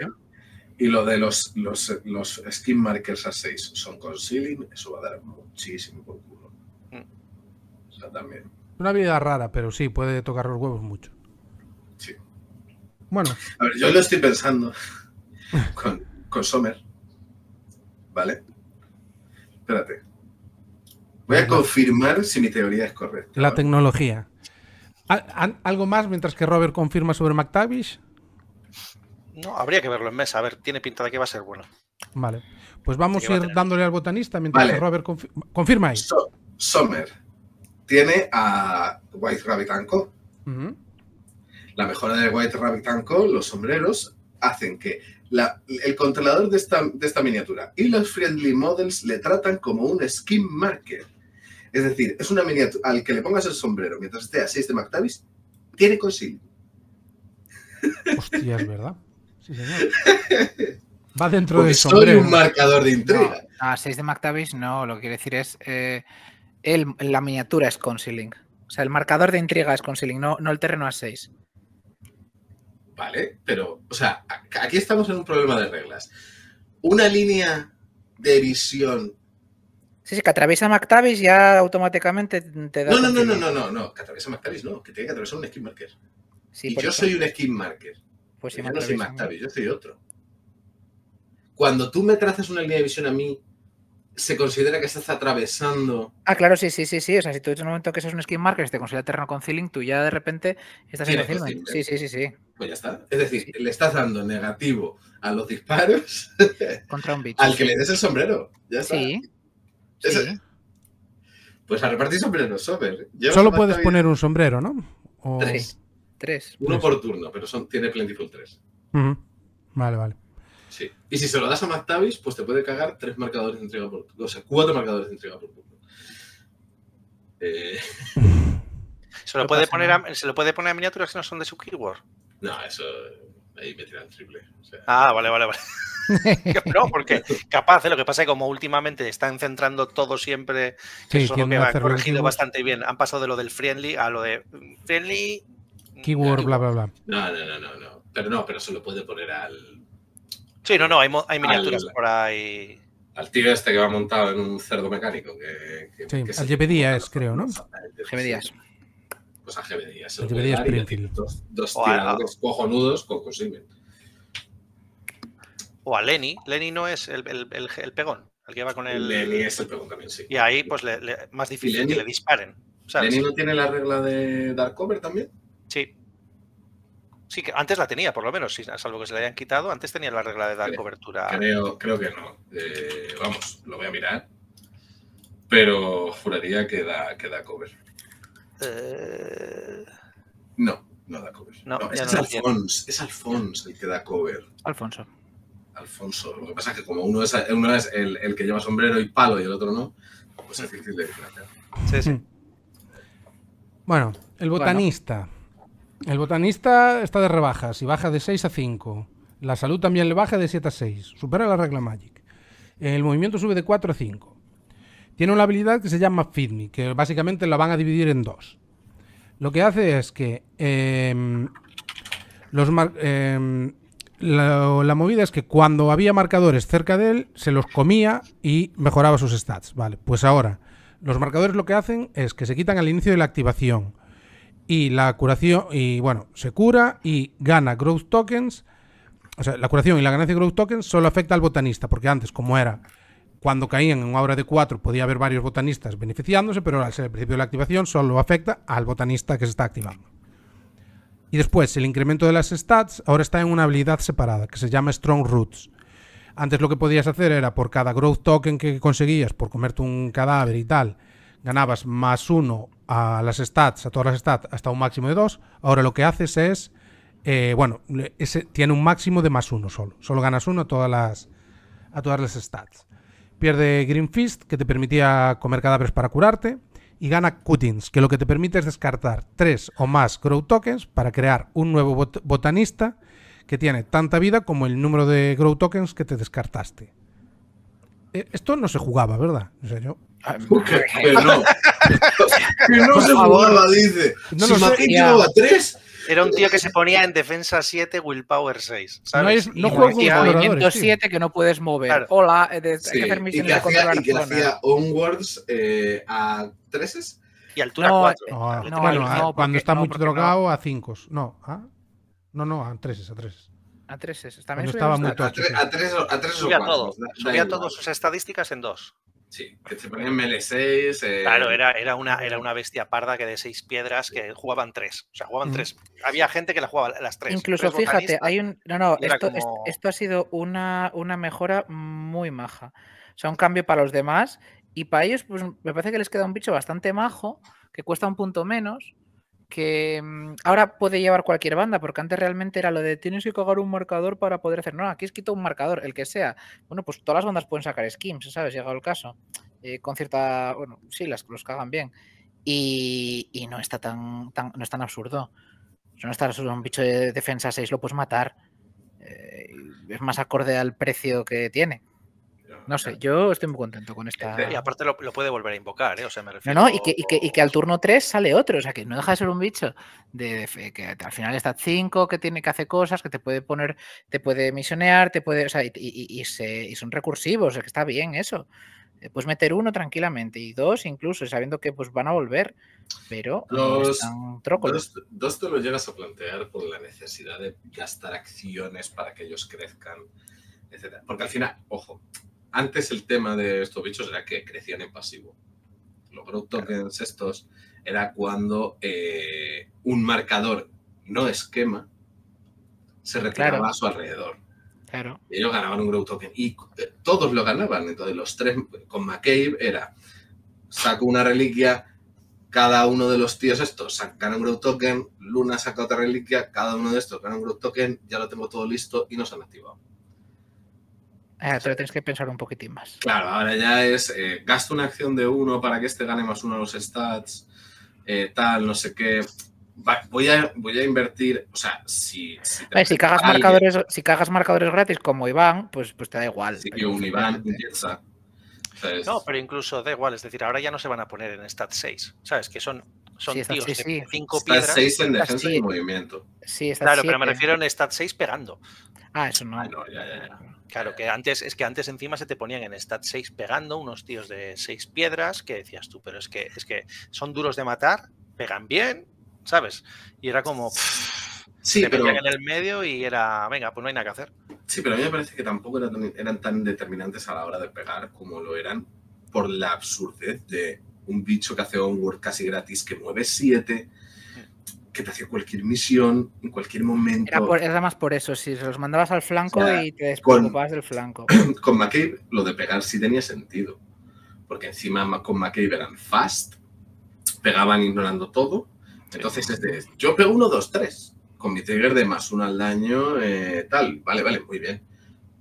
Speaker 3: y lo de los, los, los skin markers a 6 son con ceiling, eso va a dar muchísimo por culo.
Speaker 4: Mm.
Speaker 3: O sea, también.
Speaker 1: Una vida rara, pero sí, puede tocar los huevos mucho.
Speaker 3: Sí.
Speaker 1: Bueno,
Speaker 3: A ver, yo lo estoy pensando con, con Sommer. ¿Vale? Espérate. Voy a confirmar si mi teoría es correcta.
Speaker 1: la
Speaker 3: ¿vale?
Speaker 1: tecnología. ¿Al- al- ¿Algo más mientras que Robert confirma sobre McTavish?
Speaker 4: No, habría que verlo en mesa, a ver, tiene pinta de que va a ser bueno.
Speaker 1: Vale. Pues vamos a
Speaker 4: va a
Speaker 1: ir dándole al botanista mientras
Speaker 3: Vale.
Speaker 1: Robert confi- confirma ahí.
Speaker 3: So- Sommer tiene a White Rabbit. La mejora de White Rabbit and Co., los sombreros, hacen que la- el controlador de esta, de esta miniatura y los friendly models le tratan como un skin marker. Es decir, es una miniatura al que le pongas el sombrero mientras esté a 6 de McTavish, tiene consigo.
Speaker 1: Hostia, es verdad. Sí, señor. Va dentro
Speaker 3: Porque
Speaker 1: del
Speaker 3: soy
Speaker 1: sombrero.
Speaker 3: un marcador de intriga.
Speaker 2: No, a 6 de McTavish no, lo que quiere decir es eh, el- la miniatura es concealing. O sea, el marcador de intriga es concealing, no, no el terreno a 6.
Speaker 3: Vale, pero, o sea, aquí estamos en un problema de reglas. Una línea de visión.
Speaker 2: Sí, sí, que atraviesa McTavish ya automáticamente te da.
Speaker 3: No, no, no, no, no, no, no, que atraviesa McTavish, no, que tiene que atravesar un skin marker.
Speaker 2: Sí,
Speaker 3: y yo
Speaker 2: eso.
Speaker 3: soy un skin marker.
Speaker 2: Pues
Speaker 3: yo no soy
Speaker 2: McTavish,
Speaker 3: yo soy otro. Cuando tú me trazas una línea de visión a mí, se considera que estás atravesando.
Speaker 2: Ah, claro, sí, sí, sí, sí. O sea, si tú en un momento que sos un skin marker y te considera terreno concealing, tú ya de repente estás en concealment. Sí, sí, sí, sí.
Speaker 3: Pues ya está. Es decir, le estás dando negativo a los disparos
Speaker 2: Contra un bicho.
Speaker 3: al que
Speaker 2: sí.
Speaker 3: le des el sombrero. Ya está.
Speaker 2: Sí. Sí.
Speaker 3: Pues a repartir sombreros, Sober.
Speaker 1: Solo puedes poner un sombrero, ¿no? O-
Speaker 3: Tres.
Speaker 2: Tres.
Speaker 3: Uno
Speaker 1: Tres.
Speaker 3: por turno, pero son, tiene Plentiful 3.
Speaker 1: Ujú. Vale, vale.
Speaker 3: Sí. Y si se lo das a McTavish, pues te puede cagar tres marcadores de entrega por turno. O sea, cuatro marcadores de entrega por turno. Eh,
Speaker 4: Se lo,
Speaker 2: No
Speaker 4: puede poner a, se lo puede poner a miniaturas que no son de su keyword.
Speaker 3: no, eso. Ahí me tiran triple. O sea,
Speaker 4: Ah, vale, vale, vale. no, porque capaz, ¿eh? lo que pasa es que como últimamente están centrando todo siempre, que
Speaker 1: Sí,
Speaker 4: eso es lo que
Speaker 1: en
Speaker 4: corregido bastante bien. Han pasado de lo del friendly a lo de mm, friendly.
Speaker 1: Keyword, bla, bla, bla.
Speaker 3: No, no, no, no, no. Pero no, pero se lo puede poner al,
Speaker 4: Sí, no, no, hay, hay miniaturas
Speaker 3: Al-
Speaker 4: por ahí.
Speaker 3: al tío este que va montado en un cerdo mecánico. Que, que-
Speaker 1: Sí,
Speaker 3: que
Speaker 1: al GP Díaz, creo, ¿no?
Speaker 2: GB Díaz.
Speaker 3: Pues a GB Díaz.
Speaker 1: GB Díaz
Speaker 3: dar
Speaker 1: Springfield.
Speaker 3: Dos, dos
Speaker 4: O a-
Speaker 3: tiradores cojonudos con consignment.
Speaker 4: O a Lenny. Lenny no es el, el- el- el pegón, el que va con el.
Speaker 3: Lenny es el pegón también, sí.
Speaker 4: Y ahí, pues, le- le- más difícil
Speaker 3: Lenny-
Speaker 4: que le disparen. ¿sabes?
Speaker 3: ¿Lenny no tiene la regla de Dark Cover también?
Speaker 4: Sí. Sí, que antes la tenía, por lo menos, salvo que se la hayan quitado. Antes tenía la regla de dar
Speaker 3: Creo-
Speaker 4: cobertura.
Speaker 3: Creo, creo que no. Eh, vamos, lo voy a mirar. Pero juraría que da, que da cover.
Speaker 4: Eh,
Speaker 3: No, no da cover.
Speaker 4: No,
Speaker 3: No,
Speaker 4: ya
Speaker 3: es
Speaker 4: no.
Speaker 3: Alfonso. Es Alfonso el que da cover.
Speaker 2: Alfonso.
Speaker 3: Alfonso. Lo que pasa es que como uno es, uno es el, el que lleva sombrero y palo y el otro no, pues es difícil de diferenciar.
Speaker 4: sí, sí.
Speaker 1: Mm. Bueno, el botanista. El botanista está de rebajas y baja de 6 a 5. La salud también le baja de 7 a 6. Supera la regla Magic. El movimiento sube de 4 a 5. Tiene una habilidad que se llama Feed Me, que básicamente la van a dividir en dos. Lo que hace es que em, los em, la, la movida es que cuando había marcadores cerca de él, se los comía y mejoraba sus stats. Vale, pues ahora los marcadores lo que hacen es que se quitan al inicio de la activación. Y la curación, y bueno, se cura y gana growth tokens. O sea, la curación y la ganancia de growth tokens solo afecta al botanista, porque antes, como era cuando caían en una hora de 4 podía haber varios botanistas beneficiándose, pero al ser el principio de la activación solo afecta al botanista que se está activando. Y después, el incremento de las stats ahora está en una habilidad separada que se llama Strong Roots. Antes lo que podías hacer era por cada growth token que conseguías por comerte un cadáver y tal, ganabas más uno a las stats, a todas las stats, hasta un máximo de dos. Ahora lo que haces es, eh, bueno, ese tiene un máximo de más uno solo. Solo ganas uno a todas las, a todas las stats. Pierde Green Fist, que te permitía comer cadáveres para curarte. Y gana Cuttings, que lo que te permite es descartar tres o más Grow Tokens para crear un nuevo botanista que tiene tanta vida como el número de Grow Tokens que te descartaste. Eh, esto no se jugaba, ¿verdad?
Speaker 3: En serio. Pero no. que no se jugaba, dice. No si
Speaker 4: sé. llevaba tres. Era un tío que se ponía en defensa 7, willpower 6. ¿sabes?
Speaker 1: No, no juego con
Speaker 2: movimiento 7 que no puedes mover. Hola,
Speaker 3: eh, de, sí. hay que hacer y que hacía, y que hacía onwards eh, a 3
Speaker 4: y altura 4.
Speaker 1: No, no, bueno, cuando está mucho drogado a 5. No, ¿ah? no, no, a 3 a 3
Speaker 2: a 3
Speaker 1: También estaba muy tocho.
Speaker 3: A 3 a 3
Speaker 4: subía todo. Subía todas sus estadísticas en 2.
Speaker 3: Sí, que se ponían ML6.
Speaker 4: Eh... Claro, era, era, una, era una bestia parda que de seis piedras que jugaban tres. O sea, jugaban tres. Había gente que la jugaba las tres.
Speaker 2: Incluso fíjate, hay un. No, no, esto, esto, ha sido una, una mejora muy maja. O sea, un cambio para los demás. Y para ellos, pues me parece que les queda un bicho bastante majo, que cuesta un punto menos que mm, ahora puede llevar cualquier banda, porque antes realmente era lo de tienes que cagar un marcador para poder hacer. No, aquí es quito un marcador, el que sea. Bueno, pues todas las bandas pueden sacar schemes, ¿sabes? Llegado el caso. Eh, con cierta. Bueno, sí, las los cagan bien. Y, y no está tan, tan, no es tan absurdo. no está. Un bicho de defensa 6 lo puedes matar. Eh, es más acorde al precio que tiene. No sé, yo estoy muy contento con esta.
Speaker 4: Y aparte lo, puede volver a invocar, ¿eh? O sea, me
Speaker 2: refiero. No, no, y que, y, que, y que, al turno 3 sale otro. O sea, que no deja de ser un bicho. De, que al final está 5, que tiene que hacer cosas, que te puede poner, te puede misionear, te puede. O sea, y, y son recursivos, o sea, que está bien eso. Eh, puedes meter uno tranquilamente y dos incluso, sabiendo que pues van a volver. Pero
Speaker 3: los dos, dos te lo llegas a plantear por la necesidad de gastar acciones para que ellos crezcan, etc. Porque al final, ojo, antes el tema de estos bichos era que crecían en pasivo. Los growth tokens estos era cuando eh, un marcador no esquema se retiraba a su alrededor.
Speaker 2: Claro.
Speaker 3: Y ellos ganaban un growth token. Y eh, todos lo ganaban. Entonces, los tres con McCabe era saco una reliquia, cada uno de los tíos estos gana un growth token, Luna saca otra reliquia, cada uno de estos gana un growth token, ya lo tengo todo listo y nos han activado.
Speaker 2: Ah, pero tienes que pensar un poquitín más.
Speaker 3: Claro, ahora ya es eh, gasto una acción de uno para que este gane más uno a los stats, eh, tal, no sé qué. voy, a, voy a invertir, o sea, si...
Speaker 2: Si, si, cagas marcadores, si cagas marcadores gratis como Iván, pues, pues te da igual.
Speaker 3: Sí, un Iván,
Speaker 4: No, pero incluso da igual, es decir, ahora ya no se van a poner en stat 6, ¿sabes? Que son, son tíos de 5 piedras.
Speaker 3: Stat 6 en defensa y movimiento.
Speaker 2: Sí,
Speaker 4: claro, pero me refiero en stat 6 pegando.
Speaker 2: Ah, eso no.
Speaker 3: no ya, ya, ya.
Speaker 4: Claro, que antes es que antes encima se te ponían en stat 6 pegando unos tíos de 6 piedras que decías tú, pero es que es que son duros de matar, pegan bien, ¿sabes? Y era como
Speaker 3: sí, pero
Speaker 4: en el medio y era, venga, pues no hay nada que hacer.
Speaker 3: Sí, pero a mí me parece que tampoco eran tan, determinantes a la hora de pegar como lo eran por la absurdez de un bicho que hace onward casi gratis que mueve 7 que te hacía cualquier misión en cualquier momento.
Speaker 2: Era, más por eso, si se los mandabas al flanco y te despreocupabas del flanco.
Speaker 3: Con McCabe lo de pegar sí tenía sentido, porque encima con McCabe eran fast, pegaban ignorando todo. Entonces es de, yo pego uno, dos, tres, con mi trigger de más uno al daño, eh, tal, vale, vale, muy bien.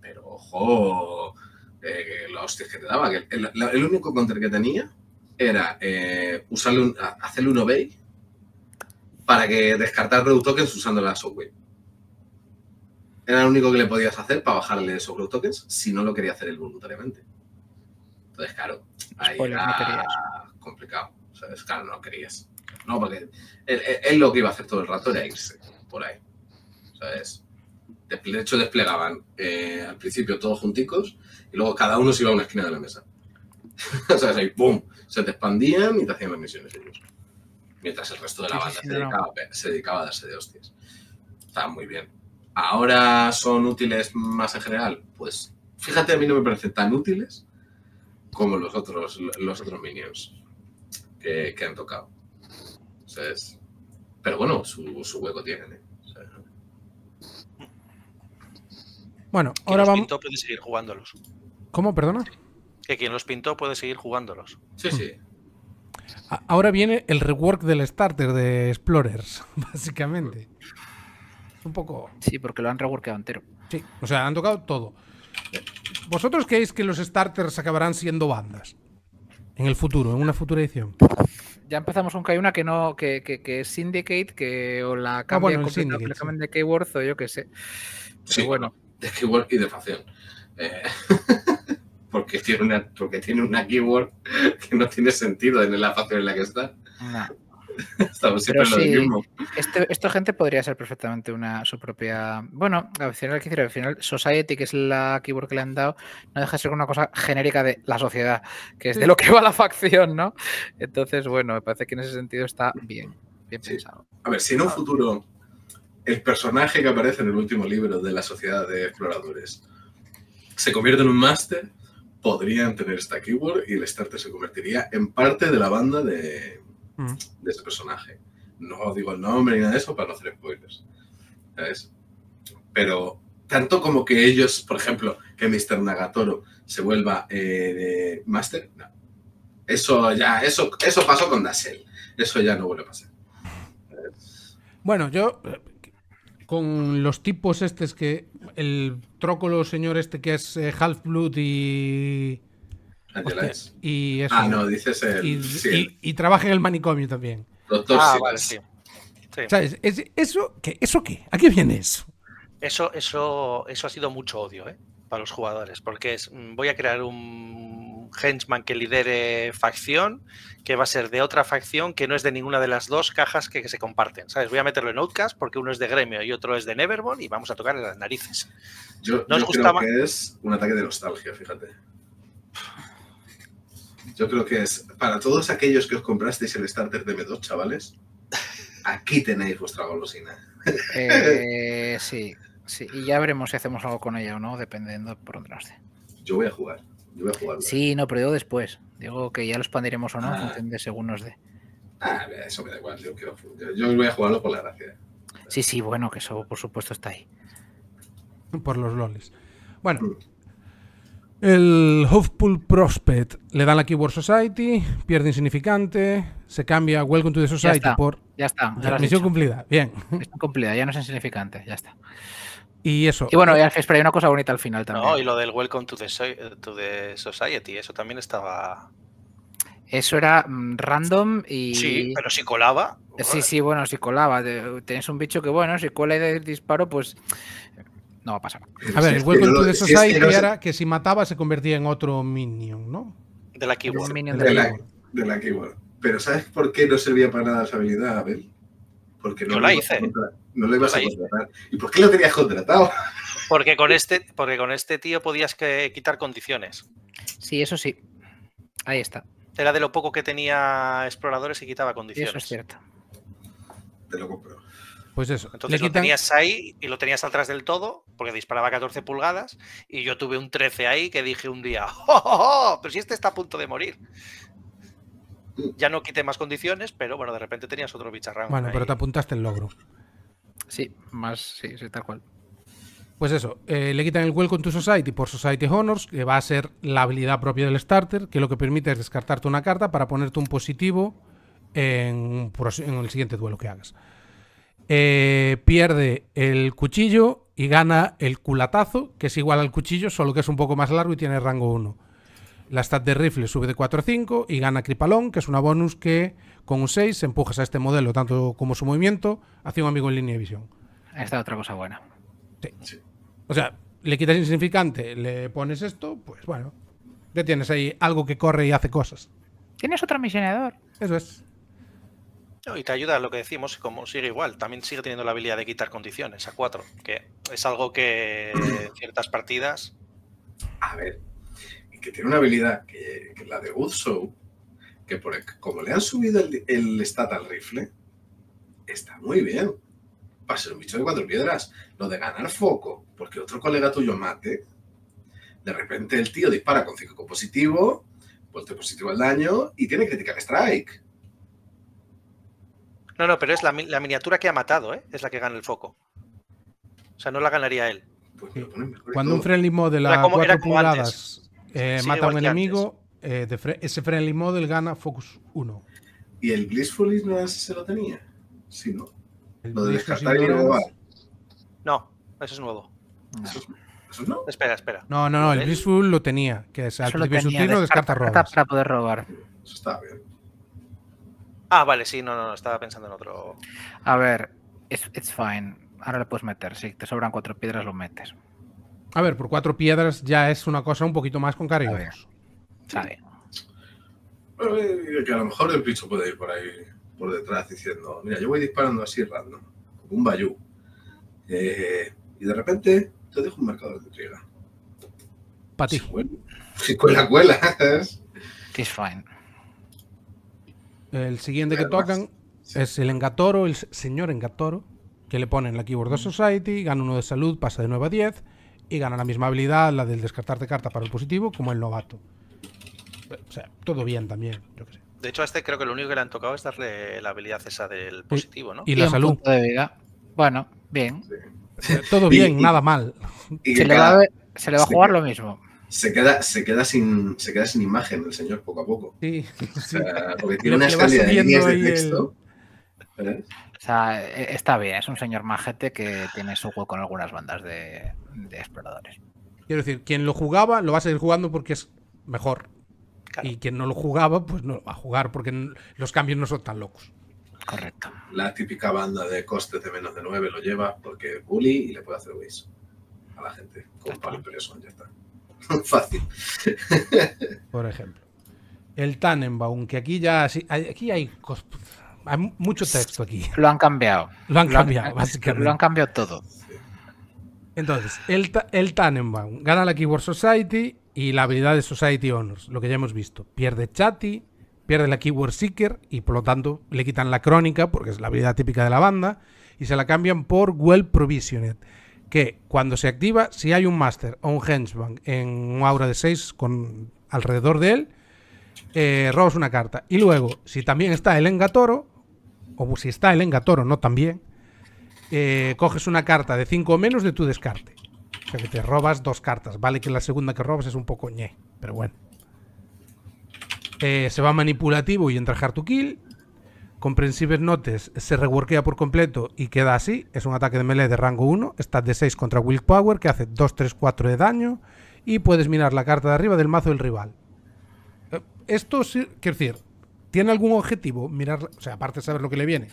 Speaker 3: Pero ojo, eh, los que te daba, el, el, único counter que tenía era eh, usarle un, hacerle un obey para que descartar Grow Tokens usando la software. Era lo único que le podías hacer para bajarle esos Grow Tokens si no lo quería hacer él voluntariamente. Entonces, claro, ahí era complicado. O claro, no lo querías. No, porque él, lo que iba a hacer todo el rato era irse por ahí. ¿Sabes? De hecho, desplegaban eh, al principio todos junticos y luego cada uno se iba a una esquina de la mesa. o sea, ahí, ¡pum! Se te expandían y te hacían las misiones ellos mientras el resto de la banda se, dedicaba, a darse de hostias. Estaba muy bien. ¿Ahora son útiles más en general? Pues fíjate, a mí no me parecen tan útiles, como los otros, los otros minions que, han tocado. pero bueno, su, su hueco tienen. ¿eh?
Speaker 1: bueno, ahora vamos.
Speaker 4: pintó puede seguir jugándolos.
Speaker 1: ¿Cómo, perdona?
Speaker 4: Que quien los pintó puede seguir jugándolos.
Speaker 3: Sí, sí.
Speaker 1: Ahora viene el rework del starter de Explorers, básicamente. Un poco.
Speaker 2: Sí, porque lo han reworkado entero.
Speaker 1: Sí, o sea, han tocado todo. ¿Vosotros creéis que los starters acabarán siendo bandas? En el futuro, en una futura edición.
Speaker 2: Ya empezamos con que hay una que no, que, que, es Syndicate, que o la cambia
Speaker 1: ah, bueno,
Speaker 2: de Keyworth o yo qué sé.
Speaker 3: sí, bueno. De Keyworth y de facción. Eh, porque, tiene una, porque tiene una keyword que no tiene sentido en la facción en la que está. Estamos siempre en lo mismo.
Speaker 2: Este, esta gente podría ser perfectamente una su propia. Bueno, al final, al final, Society, que es la keyword que le han dado, no deja de ser una cosa genérica de la sociedad, que es de lo que va la facción, ¿no? Entonces, bueno, me parece que en ese sentido está bien, bien pensado.
Speaker 3: A ver, si en un futuro el personaje que aparece en el último libro de la Sociedad de Exploradores se convierte en un máster, podrían tener esta keyword y el starter se convertiría en parte de la banda de, Mm. de ese personaje. No digo el nombre ni nada de eso para no hacer spoilers. ¿Sabes? Pero tanto como que ellos, por ejemplo, que Mr. Nagatoro se vuelva eh, Master, no. Eso ya, eso, eso pasó con Dasel. Eso ya no vuelve a pasar.
Speaker 1: Bueno, yo con los tipos estos que el trócolo señor este que es eh, Half Blood y y
Speaker 3: ah, no, dices
Speaker 1: y, trabaja en el manicomio también.
Speaker 3: Doctor
Speaker 4: ah, vale, sí.
Speaker 1: ¿Sabes? ¿Eso, qué, ¿Eso qué? ¿A qué viene eso?
Speaker 4: Eso, eso, eso ha sido mucho odio ¿eh? Para los jugadores, porque es, mm, voy a crear un henchman que lidere facción, que va a ser de otra facción que no es de ninguna de las dos cajas que, se comparten. ¿Sabes? Voy a meterlo en Outcast porque uno es de Gremio y otro es de Neverborn y vamos a tocar en las narices.
Speaker 3: Yo, yo creo que es un ataque de nostalgia, fíjate. Yo creo que es para todos aquellos que os comprasteis el starter de M2, chavales. Aquí tenéis vuestra golosina.
Speaker 2: Eh, sí, sí. Y ya veremos si hacemos algo con ella o no, dependiendo por dónde nos dé.
Speaker 3: Yo voy a jugar. Yo voy a jugar.
Speaker 2: Sí, no, pero digo después. Digo que ya lo expandiremos o no, ah. según nos dé.
Speaker 3: Ah, eso me da igual. Yo, quiero, yo voy a jugarlo por la gracia.
Speaker 2: Sí, sí, bueno, que eso por supuesto está ahí.
Speaker 1: Por los loles. Bueno, mm. El Hopeful Prospect le dan la Keyword Society, pierde insignificante, se cambia Welcome to the Society por.
Speaker 2: Ya está.
Speaker 1: misión cumplida. Bien.
Speaker 2: Está cumplida, ya no es insignificante, ya está.
Speaker 1: Y eso.
Speaker 2: Y bueno, ya hay una cosa bonita al final también.
Speaker 4: No, y lo del Welcome to the, Society, eso también estaba.
Speaker 2: Eso era mm, random y.
Speaker 4: Sí, pero si colaba.
Speaker 2: Sí, sí, bueno, si colaba. Tenés un bicho que, bueno, si cuela y de disparo, pues no va a pasar.
Speaker 1: A ver, el Welcome to the Society era que si mataba se convertía en otro minion, ¿no?
Speaker 4: De la keyword.
Speaker 3: de, la, de la keyword. Pero ¿sabes por qué no servía para nada esa habilidad, Abel? Porque no,
Speaker 4: Yo la hice.
Speaker 3: no lo ibas a contratar. ¿Y por qué lo tenías contratado?
Speaker 4: Porque con este, porque con este tío podías que, quitar condiciones.
Speaker 2: Sí, eso sí. Ahí está.
Speaker 4: Era de lo poco que tenía exploradores y quitaba condiciones.
Speaker 2: Eso es cierto.
Speaker 3: Te lo compro.
Speaker 1: Pues eso.
Speaker 4: Entonces lo tenías ahí y lo tenías atrás del todo, porque disparaba 14 pulgadas, y yo tuve un 13 ahí que dije un día, ¡Oh, oh, oh, pero si este está a punto de morir. Ya no quité más condiciones, pero bueno, de repente tenías otro bicharrán.
Speaker 1: Bueno, pero te apuntaste el logro.
Speaker 2: Sí, más, sí, sí, tal cual.
Speaker 1: Pues eso, eh, le quitan el Welcome to Society por Society Honors, que va a ser la habilidad propia del starter, que lo que permite es descartarte una carta para ponerte un positivo en el siguiente duelo que hagas. Eh, pierde el cuchillo y gana el culatazo, que es igual al cuchillo, solo que es un poco más largo y tiene rango 1. La stat de rifle sube de 4 a 5 y gana Cripalón, que es una bonus que con un 6 empujas a este modelo, tanto como su movimiento, hacia un amigo en línea de visión.
Speaker 2: Esta es otra cosa buena.
Speaker 1: Sí. O sea, le quitas insignificante, le pones esto, pues bueno, ya tienes ahí algo que corre y hace cosas.
Speaker 2: Tienes otro misionador.
Speaker 1: Eso es
Speaker 4: y te ayuda a lo que decimos, como sigue igual, también sigue teniendo la habilidad de quitar condiciones a 4, que es algo que en ciertas partidas.
Speaker 3: A ver, que tiene una habilidad que, la de Show, que por como le han subido el, stat al rifle, está muy bien. Para ser un bicho de cuatro piedras, lo de ganar foco, porque otro colega tuyo mate, de repente el tío dispara con 5 positivo Volte positivo al daño y tiene Critical Strike.
Speaker 4: No, no, pero es la, la miniatura que ha matado, ¿eh? Es la que gana el foco. O sea, no la ganaría él.
Speaker 3: Pues me lo ponen mejor y
Speaker 1: Cuando un
Speaker 3: todo.
Speaker 1: friendly model
Speaker 4: Era
Speaker 1: a
Speaker 4: como-
Speaker 1: 4
Speaker 4: era como
Speaker 1: pulgadas eh,
Speaker 4: Sí,
Speaker 1: mata a un enemigo, eh, de fre- ese friendly model gana focus 1.
Speaker 3: ¿Y el Blissful no se lo tenía? Sí, ¿no?
Speaker 1: El
Speaker 3: Lo de descartar y
Speaker 1: Ignorance-
Speaker 3: robar.
Speaker 4: No, eso es nuevo.
Speaker 3: ¿Eso, ¿Eso no?
Speaker 4: Espera, espera.
Speaker 1: No, no, no, el. Blissful lo tenía, que es al principio de su turno descarta
Speaker 2: para poder robar.
Speaker 3: Eso está bien.
Speaker 4: Ah, vale, sí, no, no, no, estaba pensando en otro.
Speaker 2: A ver, it's, it's fine. Ahora le puedes meter. Si te sobran cuatro piedras, lo metes.
Speaker 1: A ver, por cuatro piedras ya es una cosa un poquito más con
Speaker 2: A ver.
Speaker 1: cariños.
Speaker 2: Está bien.
Speaker 3: Bueno, que a lo mejor el bicho puede ir por ahí, por detrás, diciendo, mira, yo voy disparando así random, como un bayú. Eh, y de repente te dejo un marcador de intriga.
Speaker 1: Para ti.
Speaker 3: Si cuela, cuela.
Speaker 2: It's fine.
Speaker 1: El siguiente que tocan es el Engatoro, el señor Engatoro, que le ponen la keyword de Society, gana uno de salud, pasa de 9 a 10 y gana la misma habilidad, la del descartar de carta para el positivo, como el novato. O sea, todo bien también, yo qué sé.
Speaker 4: De hecho, a este creo que lo único que le han tocado es darle la habilidad esa del positivo, ¿no?
Speaker 1: Y la salud.
Speaker 2: punto de vida. Bueno, bien.
Speaker 1: Todo bien,
Speaker 3: y-
Speaker 1: nada mal.
Speaker 3: Y
Speaker 2: Se le, va
Speaker 3: cada-
Speaker 2: se le va a jugar lo mismo.
Speaker 3: se, queda, se, queda sin, se queda sin imagen el señor poco a poco.
Speaker 1: Sí,
Speaker 3: O
Speaker 1: sí.
Speaker 3: sea, porque tiene una escalera de líneas de
Speaker 1: el-
Speaker 3: texto. ¿eh?
Speaker 2: O sea, e- está bien. Es un señor majete que tiene su juego con algunas bandas de, de exploradores.
Speaker 1: Quiero decir, quien lo jugaba lo va a seguir jugando porque es mejor.
Speaker 4: Claro.
Speaker 1: Y quien no lo jugaba, pues no lo va a jugar porque los cambios no son tan locos.
Speaker 2: Correcto.
Speaker 3: La típica banda de costes de menos de 9 lo lleva porque es bully y le puede hacer waste a la gente. Con palo impreso, ya está. Fácil.
Speaker 1: por ejemplo. El Tannenbaum, que aquí ya sí- hay- aquí hay, hay mu- mucho texto aquí.
Speaker 2: Lo han cambiado.
Speaker 1: Lo han
Speaker 2: Lo
Speaker 1: cambiado, básicamente.
Speaker 2: Lo han cambiado todo.
Speaker 1: Entonces, el, el Tannenbaum gana la Keyword Society y la habilidad de Society Honors, lo que ya hemos visto. Pierde Chatty, pierde la Keyword Seeker y por lo tanto le quitan la crónica, porque es la habilidad típica de la banda, y se la cambian por Well Provisioned, que cuando se activa, si hay un Master o un Henchman en un aura de 6 con alrededor de él, eh, robas una carta. Y luego, si también está el Engatoro, o si está el Engatoro, no también, eh, coges una carta de 5 o menos de tu descarte. O sea que te robas dos cartas. Vale que la segunda que robas es un poco ñe, pero bueno. Eh, se va manipulativo y entra hard to kill. Comprensive Notes se reworkea por completo y queda así. Es un ataque de melee de rango 1. Stat de 6 contra Willpower que hace 2, 3, 4 de daño. Y puedes mirar la carta de arriba del mazo del rival. Eh, Esto, quiero decir, ¿tiene algún objetivo? Mirar, o sea, aparte de saber lo que le viene.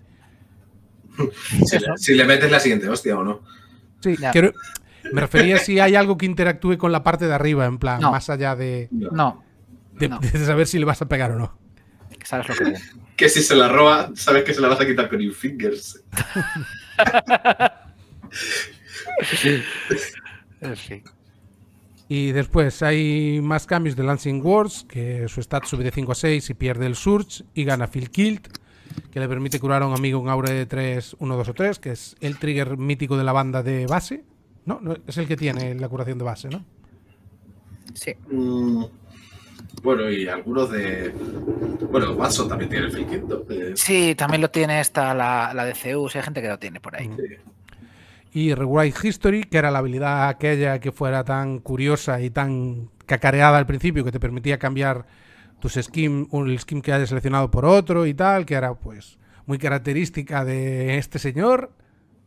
Speaker 3: Si le, si le metes la siguiente hostia o no.
Speaker 1: Sí, quiero- me refería si hay algo que interactúe con la parte de arriba, en plan,
Speaker 2: No.
Speaker 1: más allá de,
Speaker 2: No,
Speaker 1: de-
Speaker 2: No.
Speaker 1: de saber si le vas a pegar o no.
Speaker 2: sabes lo que viene.
Speaker 3: Que si se la roba, sabes que se la vas a quitar con Infingers.
Speaker 2: Sí.
Speaker 1: Y después hay más cambios de Lancing Wars, que su stat sube de 5 a 6 y pierde el Surge y gana Feel Kilt, que le permite curar a un amigo un aura de 3, 1, 2 o 3, que es el trigger mítico de la banda de base. No, no, es el que tiene la curación de base, ¿no?
Speaker 2: Sí.
Speaker 3: Mm, bueno, y algunos de. Bueno, Watson también tiene el ¿no? Eh,
Speaker 2: Sí, también lo tiene esta, la, la de Zeus. Hay gente que lo tiene por ahí.
Speaker 3: sí.
Speaker 1: Y Rewrite History, que era la habilidad aquella que fuera tan curiosa y tan cacareada al principio que te permitía cambiar tus skin, el skin que hayas seleccionado por otro y tal, que era pues muy característica de este señor.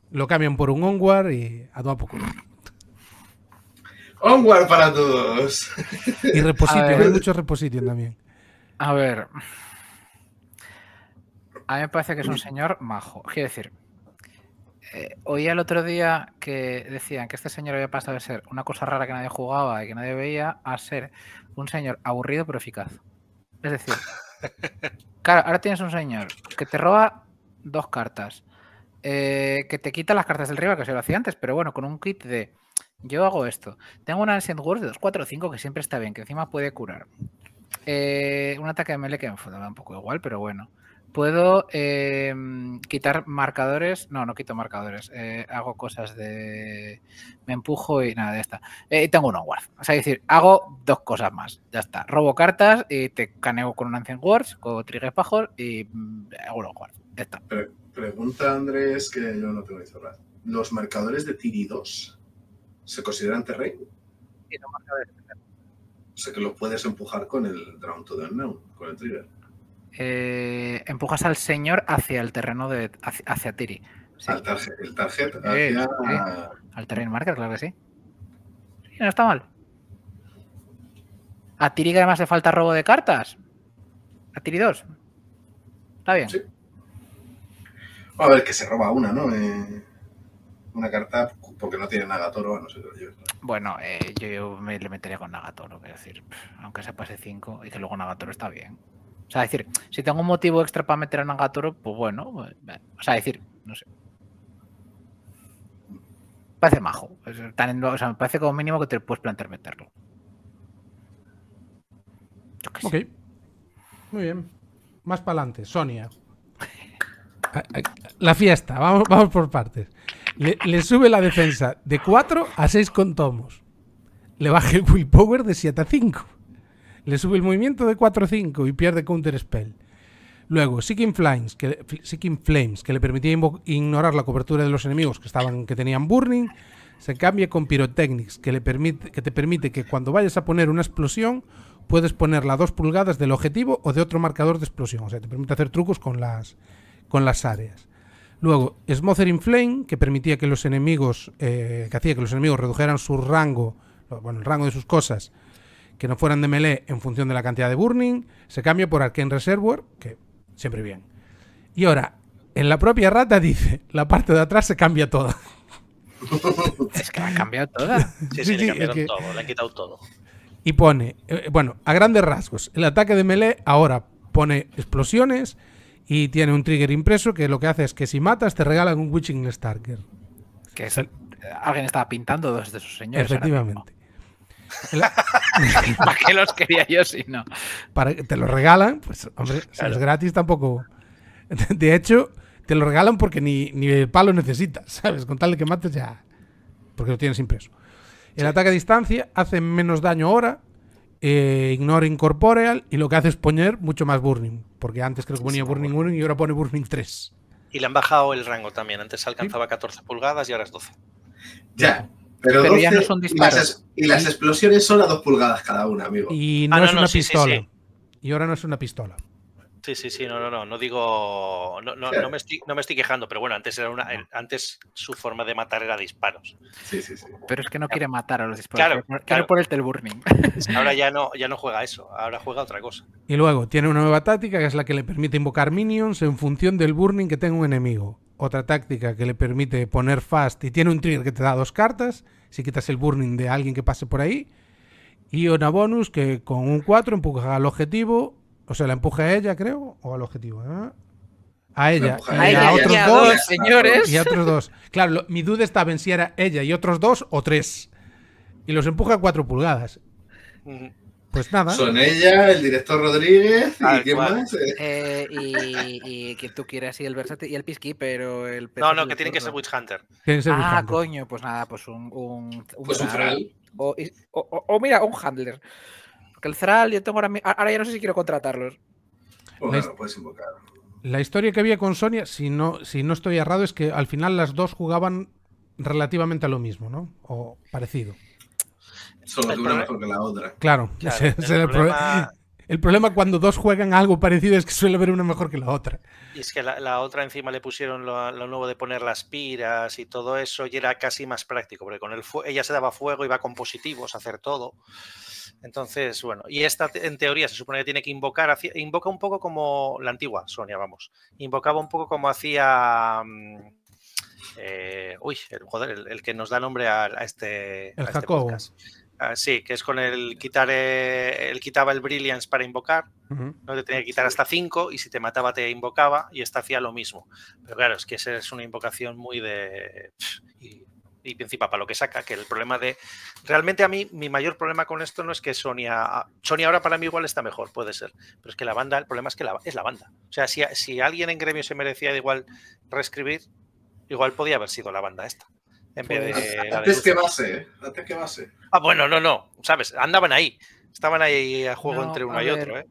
Speaker 1: Lo cambian por un Onward y a tomar por culo.
Speaker 3: Onward para todos.
Speaker 1: Y reposition,
Speaker 2: ver.
Speaker 1: hay mucho reposition también.
Speaker 2: A ver. A mí me parece que es un señor majo. Quiero decir, eh, oía el otro día que decían que este señor había pasado de ser una cosa rara que nadie jugaba y que nadie veía a ser un señor aburrido pero eficaz. Es decir, claro, ahora tienes un señor que te roba dos cartas, eh, que te quita las cartas del rival, que se lo hacía antes, pero bueno, con un kit de yo hago esto. Tengo una Ancient Wars de 2, 4, 5 que siempre está bien, que encima puede curar. Eh, un ataque de melee que me da un poco igual, pero bueno. Puedo eh, quitar marcadores. No, no quito marcadores. Eh, hago cosas de. Me empujo y nada de esta. Eh, tengo un onward. O sea, es decir, hago dos cosas más. Ya está. Robo cartas y te caneo con un Ancient Words, con Trigger Pajor y mm, hago un onward. Ya está.
Speaker 3: Pre- pregunta Andrés, que yo no tengo ni cerrado. ¿Los marcadores de Tiri 2 se consideran terreno?
Speaker 2: Y no marcadores.
Speaker 3: O sea que los puedes empujar con el Drown to the Unknown, con el trigger.
Speaker 2: Eh, empujas al señor hacia el terreno de. hacia, hacia Tiri. Sí,
Speaker 3: Al target, el target hacia.
Speaker 2: al terreno marker, claro que sí. Sí, no está mal. A Tiri que además le falta robo de cartas. A Tiri 2. Está bien.
Speaker 3: Sí. A ver, que se roba una, ¿no? Eh, una carta porque no tiene Nagatoro, no lleves.
Speaker 2: Bueno, eh, yo, yo me le metería con Nagatoro, quiero decir, aunque se pase 5 y que luego Nagatoro está bien. O sea, decir, si tengo un motivo extra para meter a Nagatoro, pues bueno, eh, o sea, decir, no sé. Parece majo. Tan o sea, me parece como mínimo que te puedes plantear meterlo. Yo qué sé.
Speaker 1: Ok. Muy bien. Más para adelante. Sonia. La fiesta. Vamos, vamos por partes. Le, le sube la defensa de 4 a 6 con tomos. Le baja el willpower de 7 a 5. Le sube el movimiento de 4 a 5 y pierde counter spell. Luego, Seeking Flames, que, Seeking Flames, que le permitía ignorar la cobertura de los enemigos que, estaban, que tenían Burning, se cambia con Pyrotechnics, que, le permite, que te permite que cuando vayas a poner una explosión, puedes ponerla a 2 pulgadas del objetivo o de otro marcador de explosión. O sea, te permite hacer trucos con las, con las áreas. Luego, Smothering Flame, que permitía que los enemigos, eh, que hacía que los enemigos redujeran su rango, bueno, el rango de sus cosas, que no fueran de melee en función de la cantidad de burning. Se cambia por Arcane Reservoir, que siempre bien. Y ahora, en la propia rata dice, la parte de atrás se cambia toda.
Speaker 2: Es que la han cambiado toda.
Speaker 4: Sí,
Speaker 1: Sí,
Speaker 4: sí,
Speaker 1: sí,
Speaker 4: le cambiaron
Speaker 1: es que-
Speaker 4: todo, le han quitado todo.
Speaker 1: Y pone, eh, bueno, a grandes rasgos, el ataque de melee ahora pone explosiones y tiene un trigger impreso que lo que hace es que si matas te regalan un Witching Starker.
Speaker 2: Que es- alguien estaba pintando dos de sus señores.
Speaker 1: Efectivamente.
Speaker 2: ¿Para qué los quería yo si no?
Speaker 1: para que te lo regalan, pues hombre, si es gratis tampoco. De hecho, te lo regalan porque ni, ni el palo necesitas, ¿sabes? Con tal de que mates ya. Porque lo tienes impreso. El ataque a distancia hace menos daño ahora, eh, ignora incorporeal y lo que hace es poner mucho más burning. Porque antes creo que ponía burning 1 y ahora pone burning 3.
Speaker 4: Y le han bajado el rango también. Antes alcanzaba 14 pulgadas y ahora es 12.
Speaker 3: Ya. Pero,
Speaker 2: Pero ya
Speaker 3: 12
Speaker 2: no son
Speaker 3: y las
Speaker 2: disparos.
Speaker 3: Y las explosiones son a dos pulgadas cada una, amigo.
Speaker 1: Y no
Speaker 4: Ah, no,
Speaker 1: es
Speaker 4: no,
Speaker 1: una
Speaker 4: sí, sí,
Speaker 1: pistola.
Speaker 4: sí.
Speaker 1: Y ahora no es una pistola.
Speaker 4: Sí, sí, sí, no, no, no, no digo, no, no,
Speaker 3: Claro.
Speaker 4: no me estoy, no me estoy quejando, pero bueno, antes era una, el- antes su forma de matar era disparos.
Speaker 3: Sí, sí, sí.
Speaker 2: Pero es que no quiere matar a los disparos.
Speaker 4: Claro,
Speaker 2: quiere,
Speaker 4: claro.
Speaker 2: ponerte el burning.
Speaker 4: Ahora ya no, ya no juega eso, ahora juega otra cosa.
Speaker 1: Y luego tiene una nueva táctica que es la que le permite invocar minions en función del burning que tenga un enemigo. Otra táctica que le permite poner fast y tiene un trigger que te da dos cartas si quitas el burning de alguien que pase por ahí. Y una bonus que con un 4 empuja al objetivo, o sea, la empuja a ella, creo, o al objetivo. ¿eh? A ella. y
Speaker 3: a
Speaker 1: otros
Speaker 2: y a
Speaker 1: dos.
Speaker 2: dos señores.
Speaker 1: Y a otros dos. Claro, lo- mi duda estaba en si era ella y otros dos o tres. Y los empuja a 4 pulgadas. Pues nada.
Speaker 3: Son ella, el director Rodríguez y quién más. Eh,
Speaker 2: y, y quien tú quieras, y el versátil y el pisqui, pero el
Speaker 4: No, no, que tiene que ser Witch Hunter.
Speaker 1: Tienen que ser
Speaker 2: Ah,
Speaker 1: Witch Hunter.
Speaker 2: coño, pues nada, pues un. un, un
Speaker 3: Pues un
Speaker 2: Thrall.
Speaker 3: Thrall.
Speaker 2: O, mira, un handler. Porque el Thrall, yo tengo ahora, ahora ya no sé si quiero contratarlos.
Speaker 3: Pues
Speaker 1: La
Speaker 3: bueno, puedes invocar.
Speaker 1: La historia que había con Sonia, si no, si no estoy errado, es que al final las dos jugaban relativamente a lo mismo, ¿no? O parecido.
Speaker 3: Solo una mejor que la otra.
Speaker 1: Claro,
Speaker 4: Claro,
Speaker 1: ese-
Speaker 4: el
Speaker 1: ese era el,
Speaker 4: problema-
Speaker 1: problema. el problema cuando dos juegan algo parecido es que suele haber una mejor que la otra.
Speaker 4: Y es que la, la otra encima le pusieron lo, lo nuevo de poner las piras y todo eso y era casi más práctico, porque con el fue- ella se daba fuego, iba con positivos a hacer todo. Entonces, bueno, y esta en teoría se supone que tiene que invocar, invoca un poco como la antigua Sonia, vamos. Invocaba un poco como hacía... mm, eh, uy, el, joder, el, el que nos da nombre a, a este,
Speaker 1: El
Speaker 4: a este podcast. Ah, sí, que es con el quitar, eh, él quitaba el Brilliance para invocar, no te tenía que quitar hasta 5 y si te mataba te invocaba y esta hacía lo mismo. Pero claro, es que esa es una invocación muy de... Y y encima para lo que saca, que el problema de... Realmente a mí, mi mayor problema con esto no es que Sonia... Sonia ahora para mí igual está mejor, puede ser, pero es que la banda, el problema es que la, es la banda. O sea, si, si alguien en gremio se merecía de igual reescribir, igual podía haber sido la banda esta. En vez
Speaker 3: Pues,
Speaker 4: de la de
Speaker 3: antes que base, ¿eh? Antes que base.
Speaker 4: Ah, bueno, no, no, ¿sabes? Andaban ahí. Estaban ahí a juego
Speaker 2: No,
Speaker 4: entre uno y
Speaker 2: ver,
Speaker 4: otro, ¿eh?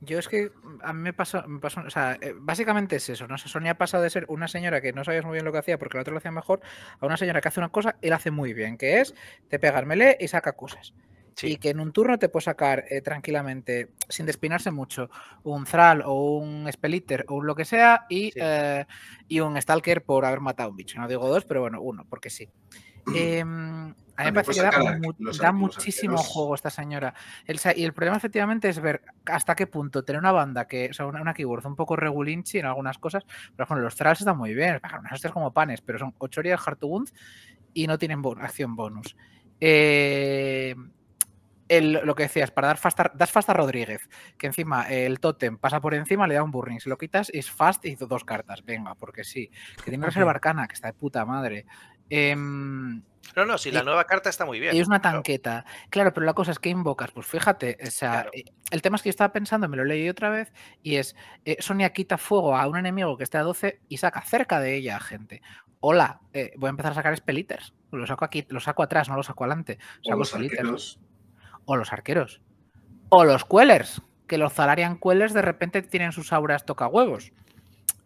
Speaker 2: Yo es que a mí me pasó, me pasó, o sea, eh, básicamente es eso, ¿no? O sea, Sonia ha pasado de ser una señora que no sabías muy bien lo que hacía porque la otra lo hacía mejor, a una señora que hace una cosa y la hace muy bien, que es te pega el melee y saca cosas. Y
Speaker 4: Sí.
Speaker 2: que en un turno te puede sacar eh, tranquilamente, sin despinarse mucho, un Thrall o un Spelitter o un lo que sea y,
Speaker 4: Sí.
Speaker 2: eh, y un Stalker por haber matado a un bicho. No digo dos, pero bueno, uno, porque sí. Em, a mí me parece que da,
Speaker 3: sacar
Speaker 2: mu-
Speaker 3: los
Speaker 2: da
Speaker 3: ar- los
Speaker 2: muchísimo
Speaker 3: arqueros.
Speaker 2: juego esta señora. El y el problema efectivamente es ver hasta qué punto tener una banda que, o sea, una, una keyword un poco regulinchi en algunas cosas. Por ejemplo, los Thralls están muy bien, pagan unas hostias como panes, pero son 8 horas Hard to Wound y no tienen bon- acción bonus. Eh, el- lo que decías, para dar fast a, das fast a Rodríguez, que encima el tótem pasa por encima, le da un burning. Si lo quitas, es fast y dos cartas. Venga, porque sí. Que tiene reserva arcana, que está de puta madre. Em,
Speaker 4: No, no, si la
Speaker 2: y-
Speaker 4: nueva carta está muy bien.
Speaker 2: y es una tanqueta. Claro, pero la cosa es que invocas. Pues fíjate, o sea,
Speaker 4: Claro.
Speaker 2: eh, el tema es que yo estaba pensando, me lo leí otra vez, y es, eh, Sonia quita fuego a un enemigo que esté a 12 y saca cerca de ella a gente. Hola, eh, voy a empezar a sacar spelitters. Lo saco aquí, lo saco atrás, no lo saco adelante.
Speaker 3: O
Speaker 2: Saco
Speaker 3: arqueros.
Speaker 2: O los arqueros. O los Quellers. Que los Zalarian Quellers de repente tienen sus auras toca huevos.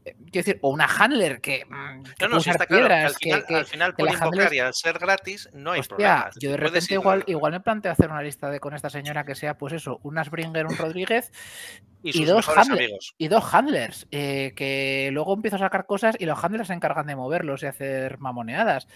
Speaker 2: Eh, Quiero decir, o una handler que, mm, que
Speaker 4: No, no, sí está claro. que al final,
Speaker 2: que-
Speaker 4: al final por invocar
Speaker 2: handler-
Speaker 4: y al ser gratis no hay
Speaker 2: Hostia,
Speaker 4: problema.
Speaker 2: yo de repente igual, igual me planteo hacer una lista de con esta señora que sea, pues eso, unas Bringer, un Rodríguez
Speaker 4: y
Speaker 2: y
Speaker 4: sus
Speaker 2: dos
Speaker 4: mejores
Speaker 2: handler-
Speaker 4: amigos.
Speaker 2: y dos handlers, eh, que luego empiezo a sacar cosas y los handlers se encargan de moverlos y hacer mamoneadas.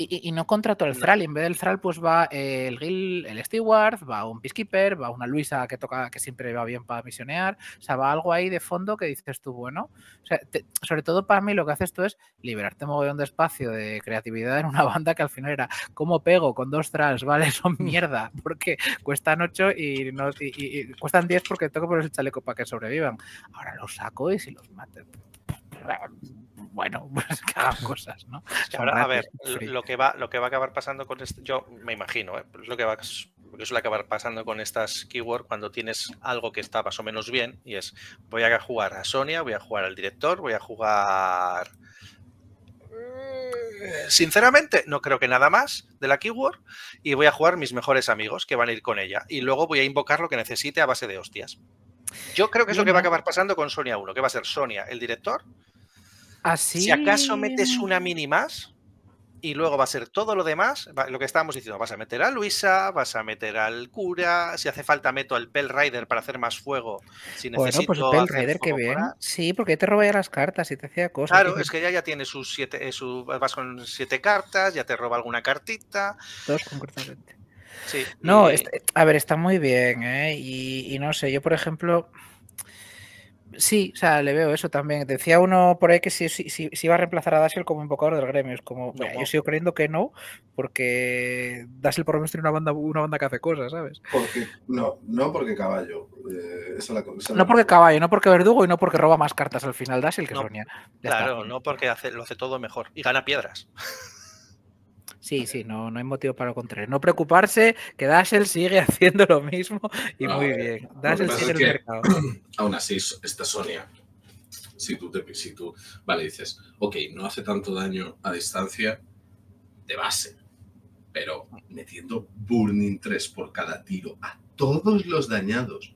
Speaker 2: Y, y- no contrato el. Thrall, y en vez del Thrall pues va el Gil, el Steward, va un Peacekeeper, va una Luisa que toca, que siempre va bien para misionear, o sea, va algo ahí de fondo que dices tú, bueno, o sea, te- sobre todo para mí lo que hace esto es liberarte un mogollón de espacio, de creatividad en una banda que al final era, ¿cómo pego con dos Thralls? Vale, son mierda, porque cuestan 8 y, no, y, y- y cuestan 10 porque tengo que poner el chaleco para que sobrevivan. Ahora los saco y si los mato. Bueno, pues que hagan cosas, ¿no?
Speaker 4: Ahora, a ver, lo que va, lo que va a acabar pasando con esto, yo me imagino, ¿eh? lo que va lo que suele acabar pasando con estas keywords cuando tienes algo que está más o menos bien y es voy a jugar a Sonia, voy a jugar al director, voy a jugar eh, sinceramente no creo que nada más de la keyword y voy a jugar mis mejores amigos que van a ir con ella y luego voy a invocar lo que necesite a base de hostias. Yo creo que es lo que va a acabar pasando con Sonia 1, que va a ser Sonia el director,
Speaker 2: Así.
Speaker 4: si acaso metes una mini más y luego va a ser todo lo demás, lo que estábamos diciendo, vas a meter a Luisa, vas a meter al cura, si hace falta meto al Pell Rider para hacer más fuego, si
Speaker 2: Bueno,
Speaker 4: necesito
Speaker 2: pues el Rider, bien. Sí, porque te roba ya las cartas y te hacía cosas.
Speaker 4: Claro, es que ella ya tiene sus siete, eh, su- vas con siete cartas, ya te roba alguna cartita.
Speaker 2: Dos concretamente.
Speaker 4: Sí,
Speaker 2: No,
Speaker 4: y-
Speaker 2: est- a ver, está muy bien, ¿eh? Y, y no sé, yo por ejemplo, sí, o sea, le veo eso también. Decía uno por ahí que si, si, si- si iba a reemplazar a Dashiell como invocador del gremio. Es como, mira,
Speaker 4: No.
Speaker 2: yo sigo creyendo que no, porque Dashiell por lo menos tiene una banda, una banda que hace cosas, ¿sabes?
Speaker 3: Porque, no, no porque caballo. eh, esa la, esa es la
Speaker 2: No porque
Speaker 3: cosa.
Speaker 2: caballo, no porque verdugo y no porque roba más cartas al final Dashiell que
Speaker 4: No,
Speaker 2: Sonia. Ya está.
Speaker 4: claro, no porque hace, lo hace todo mejor y gana piedras.
Speaker 2: Sí, sí, no, no hay motivo para lo contrario. No preocuparse, que Dashiell sigue haciendo lo mismo y muy
Speaker 3: eh,
Speaker 2: bien.
Speaker 3: pasa
Speaker 2: sigue el mercado.
Speaker 3: Aún así, esta Sonia, si tú, te, si tú, vale, dices, ok, no hace tanto daño a distancia de base, pero metiendo Burning 3 por cada tiro a todos los dañados,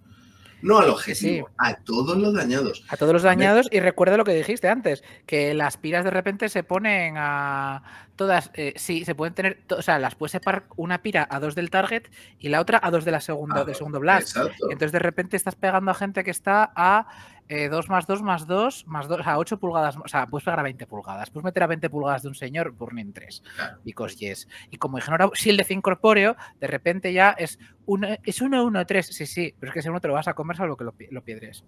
Speaker 3: no al objetivo, a todos los dañados.
Speaker 2: A todos los dañados y recuerda lo que dijiste antes, que las piras de repente se ponen a todas, eh, sí, se pueden tener, o sea, las puedes separar una pira a dos del target y la otra a dos de la segunda,
Speaker 3: Ah,
Speaker 2: del segundo blast.
Speaker 3: Exacto.
Speaker 2: Entonces de repente estás pegando a gente que está a 2 más 2 más 2 más 2, a 8 pulgadas, o sea, puedes pegar a 20 pulgadas, puedes meter a 20 pulgadas de un señor Burning 3,
Speaker 3: Claro.
Speaker 2: because yes. Y como ignora Shield de incorpóreo, de repente ya es un es 1 1 3, sí, sí, pero es que ese uno te lo vas a comer salvo que lo, lo piedres.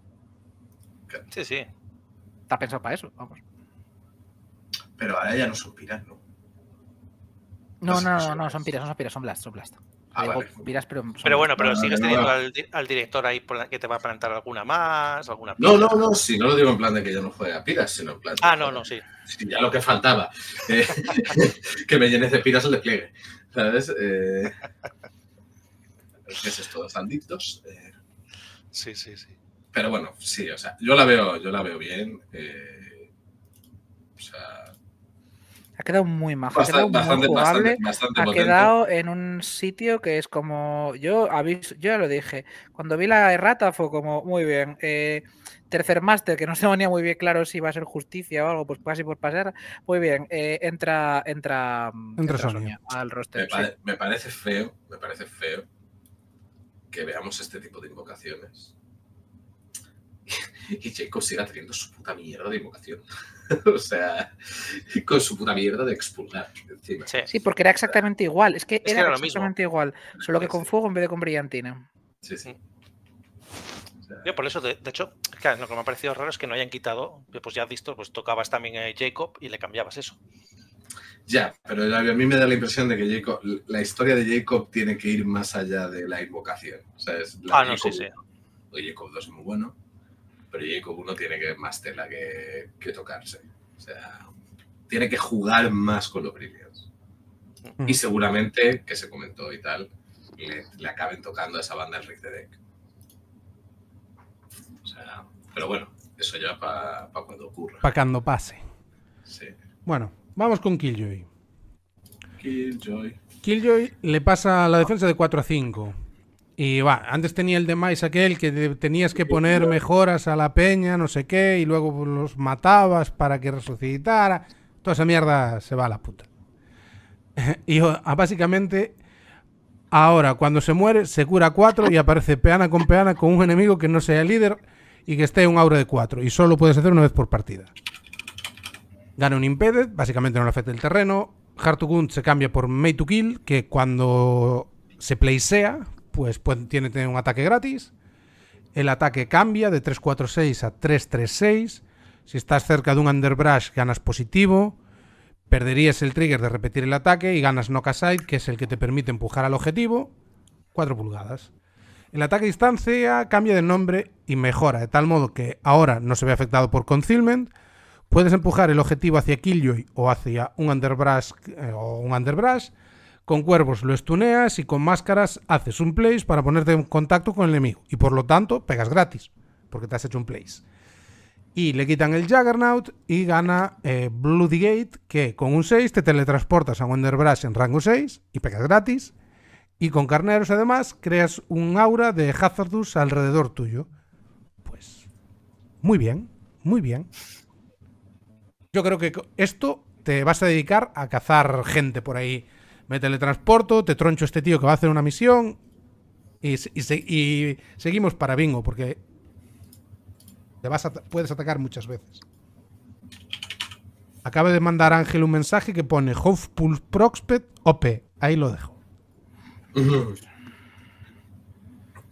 Speaker 4: Sí, sí.
Speaker 2: Está pensado para eso, vamos.
Speaker 3: Pero ahora ya no son piras, ¿no?
Speaker 2: No,
Speaker 3: Pues
Speaker 2: no, no, no, son piras, no son piras, son blast, son blast.
Speaker 3: Ah, vale.
Speaker 2: pero,
Speaker 4: bueno, pero
Speaker 3: no,
Speaker 4: sigues
Speaker 3: no,
Speaker 4: teniendo
Speaker 3: no.
Speaker 4: al, al director ahí por la- que te va a plantar alguna más, alguna
Speaker 3: No, no, no, si no lo digo en plan de que yo no juegue a piras, sino en plan. de-
Speaker 4: Ah, no, no, sí.
Speaker 3: Sí, ya lo que faltaba. Eh, que me llenes de piras el despliegue. ¿Sabes? Eh, ¿Qué es esto? ¿Salditos? Eh,
Speaker 4: Sí, sí, sí.
Speaker 3: pero bueno, sí, o sea, yo la veo, yo la veo bien. eh, o sea,
Speaker 2: Ha quedado muy majo, ha
Speaker 3: bastante,
Speaker 2: quedado muy
Speaker 3: bastante,
Speaker 2: jugable.
Speaker 3: bastante, bastante
Speaker 2: ha
Speaker 3: potente.
Speaker 2: quedado en un sitio que es como. Yo habéis, yo ya lo dije. Cuando vi la errata fue como, muy bien. eh, tercer máster, que no se venía muy bien claro si iba a ser justicia o algo, pues casi por pasar. Muy bien. eh, entra, entra, mm,
Speaker 1: Entra Sonia.
Speaker 2: al
Speaker 3: Me,
Speaker 2: roster. sí.
Speaker 3: pare- me parece feo, me parece feo que veamos este tipo de invocaciones. Y Jacob siga teniendo su puta mierda de invocación. o sea, con su puta mierda de expulgar encima.
Speaker 4: Sí.
Speaker 2: Sí, porque era exactamente igual. Es que
Speaker 4: que
Speaker 2: era,
Speaker 4: era lo mismo.
Speaker 2: exactamente igual. Solo que con fuego en vez de con brillantina.
Speaker 3: Sí, sí. Sea,
Speaker 4: Yo por eso, de, de hecho, claro, lo que me ha parecido raro es que no hayan quitado, pues ya has visto, pues tocabas también a Jacob y le cambiabas eso.
Speaker 3: Ya, pero a mí me da la impresión de que Jacob, la historia de Jacob tiene que ir más allá de la invocación. O sea, es la
Speaker 4: Ah, no,
Speaker 3: Jacob
Speaker 4: sí, sí.
Speaker 3: 1. O Jacob 2 es muy bueno, pero Jacob 1 tiene que más tela que, que tocarse. O sea, tiene que jugar más con los brilliants.
Speaker 1: Ujú.
Speaker 3: Y seguramente, que se comentó y tal, le, le acaben tocando a esa banda el Rick de Deck. O sea, pero bueno, eso ya para cuando ocurra.
Speaker 1: Para cuando pase.
Speaker 3: Sí.
Speaker 1: Bueno, vamos con Killjoy.
Speaker 3: Killjoy.
Speaker 1: Killjoy le pasa la defensa de 4 a 5. Y va, antes tenía el de Mais aquel que tenías que poner mejoras a la peña, no sé qué, y luego los matabas para que resucitara. Toda esa mierda se va a la puta. y ah, básicamente, ahora cuando se muere, se cura 4 y aparece peana con peana con un enemigo que no sea líder y que esté en un aura de 4. Y solo puedes hacer una vez por partida. Gana un Impeded, básicamente no le afecta el terreno. Hard to Gun se cambia por Made to Kill, que cuando se placea, pues, puede- tiene, tiene un ataque gratis. El ataque cambia de 346 a 336. Si estás cerca de un Underbrush, ganas positivo. Perderías el trigger de repetir el ataque y ganas Knock Aside, que es el que te permite empujar al objetivo. 4 pulgadas. El ataque a distancia cambia de nombre y mejora, de tal modo que ahora no se ve afectado por Concealment. Puedes empujar el objetivo hacia Killjoy o hacia un Underbrush eh, o un Underbrush. Con cuervos lo estuneas y con máscaras haces un place para ponerte en contacto con el enemigo. Y por lo tanto pegas gratis, porque te has hecho un place. Y le quitan el Juggernaut y gana eh, Bloody Gate, que con un 6 te teletransportas a un Underbrush en rango 6 y pegas gratis. Y con carneros además creas un aura de Hazardous alrededor tuyo. Pues muy bien, muy bien. Yo creo que esto te vas a dedicar a cazar gente por ahí. Me teletransporto, te troncho este tío que va a hacer una misión y, se- y se- y seguimos para bingo porque te vas a puedes atacar muchas veces. Acaba de mandar Ángel un mensaje que pone Hopeful Prospect OP. Ahí lo dejo.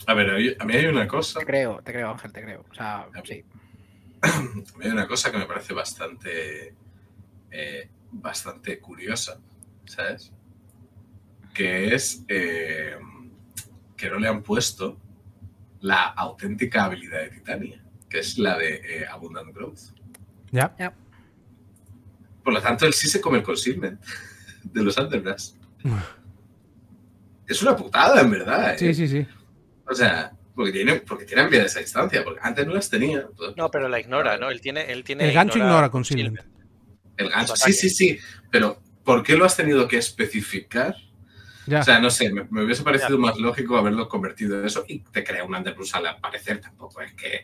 Speaker 3: A ver, a mí hay una cosa,
Speaker 2: Te creo, te creo, Ángel, te creo. O sea, sí.
Speaker 3: a mí hay una cosa que me parece bastante, eh, bastante curiosa, ¿sabes? Que es eh, que no le han puesto la auténtica habilidad de Titania, que es la de eh, Abundant Growth.
Speaker 1: Ya.
Speaker 3: Por lo tanto, él sí se come el concealment de los Undergrass. Es una putada, en verdad. ¿eh?
Speaker 1: Sí, sí, sí.
Speaker 3: O sea, porque tiene, porque tiene habilidad de esa distancia, porque antes no las tenía.
Speaker 4: No, pero la ignora, ¿no? Él tiene. Él tiene
Speaker 1: El gancho ignora Concealment.
Speaker 3: El gancho, sí, sí, sí, pero ¿por qué lo has tenido que especificar?
Speaker 1: Ya.
Speaker 3: O sea, no sé, me, me hubiese parecido más lógico haberlo convertido en eso y te crea un Underbrush al aparecer, tampoco es que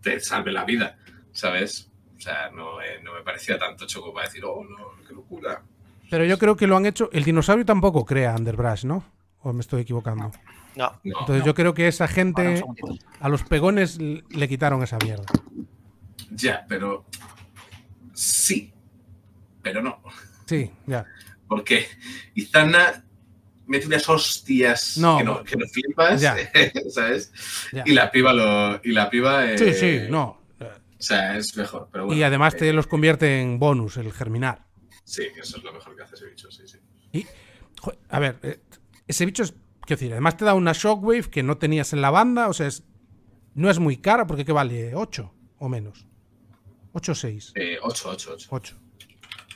Speaker 3: te salve la vida, ¿sabes? O sea, no, eh, no me parecía tanto choco para decir, oh, no, qué locura.
Speaker 1: Pero yo creo que lo han hecho. El dinosaurio tampoco crea Underbrush, ¿no? ¿O me estoy equivocando?
Speaker 4: No,
Speaker 3: No,
Speaker 1: Entonces yo creo que esa gente, a los pegones le quitaron esa mierda.
Speaker 3: ya, pero sí, pero no.
Speaker 1: Sí, ya.
Speaker 3: Porque Izana mete unas hostias
Speaker 1: No.
Speaker 3: que, no, que no flipas,
Speaker 1: Ya.
Speaker 3: ¿sabes?
Speaker 1: Ya.
Speaker 3: Y la piba lo. Y la piba. eh,
Speaker 1: Sí, sí, no.
Speaker 3: O sea, es mejor. Pero bueno,
Speaker 1: Y además
Speaker 3: eh,
Speaker 1: te los convierte en bonus, el germinar.
Speaker 3: Sí, eso es lo mejor que hace ese bicho, sí, sí.
Speaker 1: Y, a ver, eh, ese bicho es quiero decir, además te da una Shockwave que no tenías en la banda, o sea, es, no es muy cara porque ¿qué vale? 8 o menos. 8 o 6.
Speaker 3: Eh, 8, 8, 8.
Speaker 1: 8.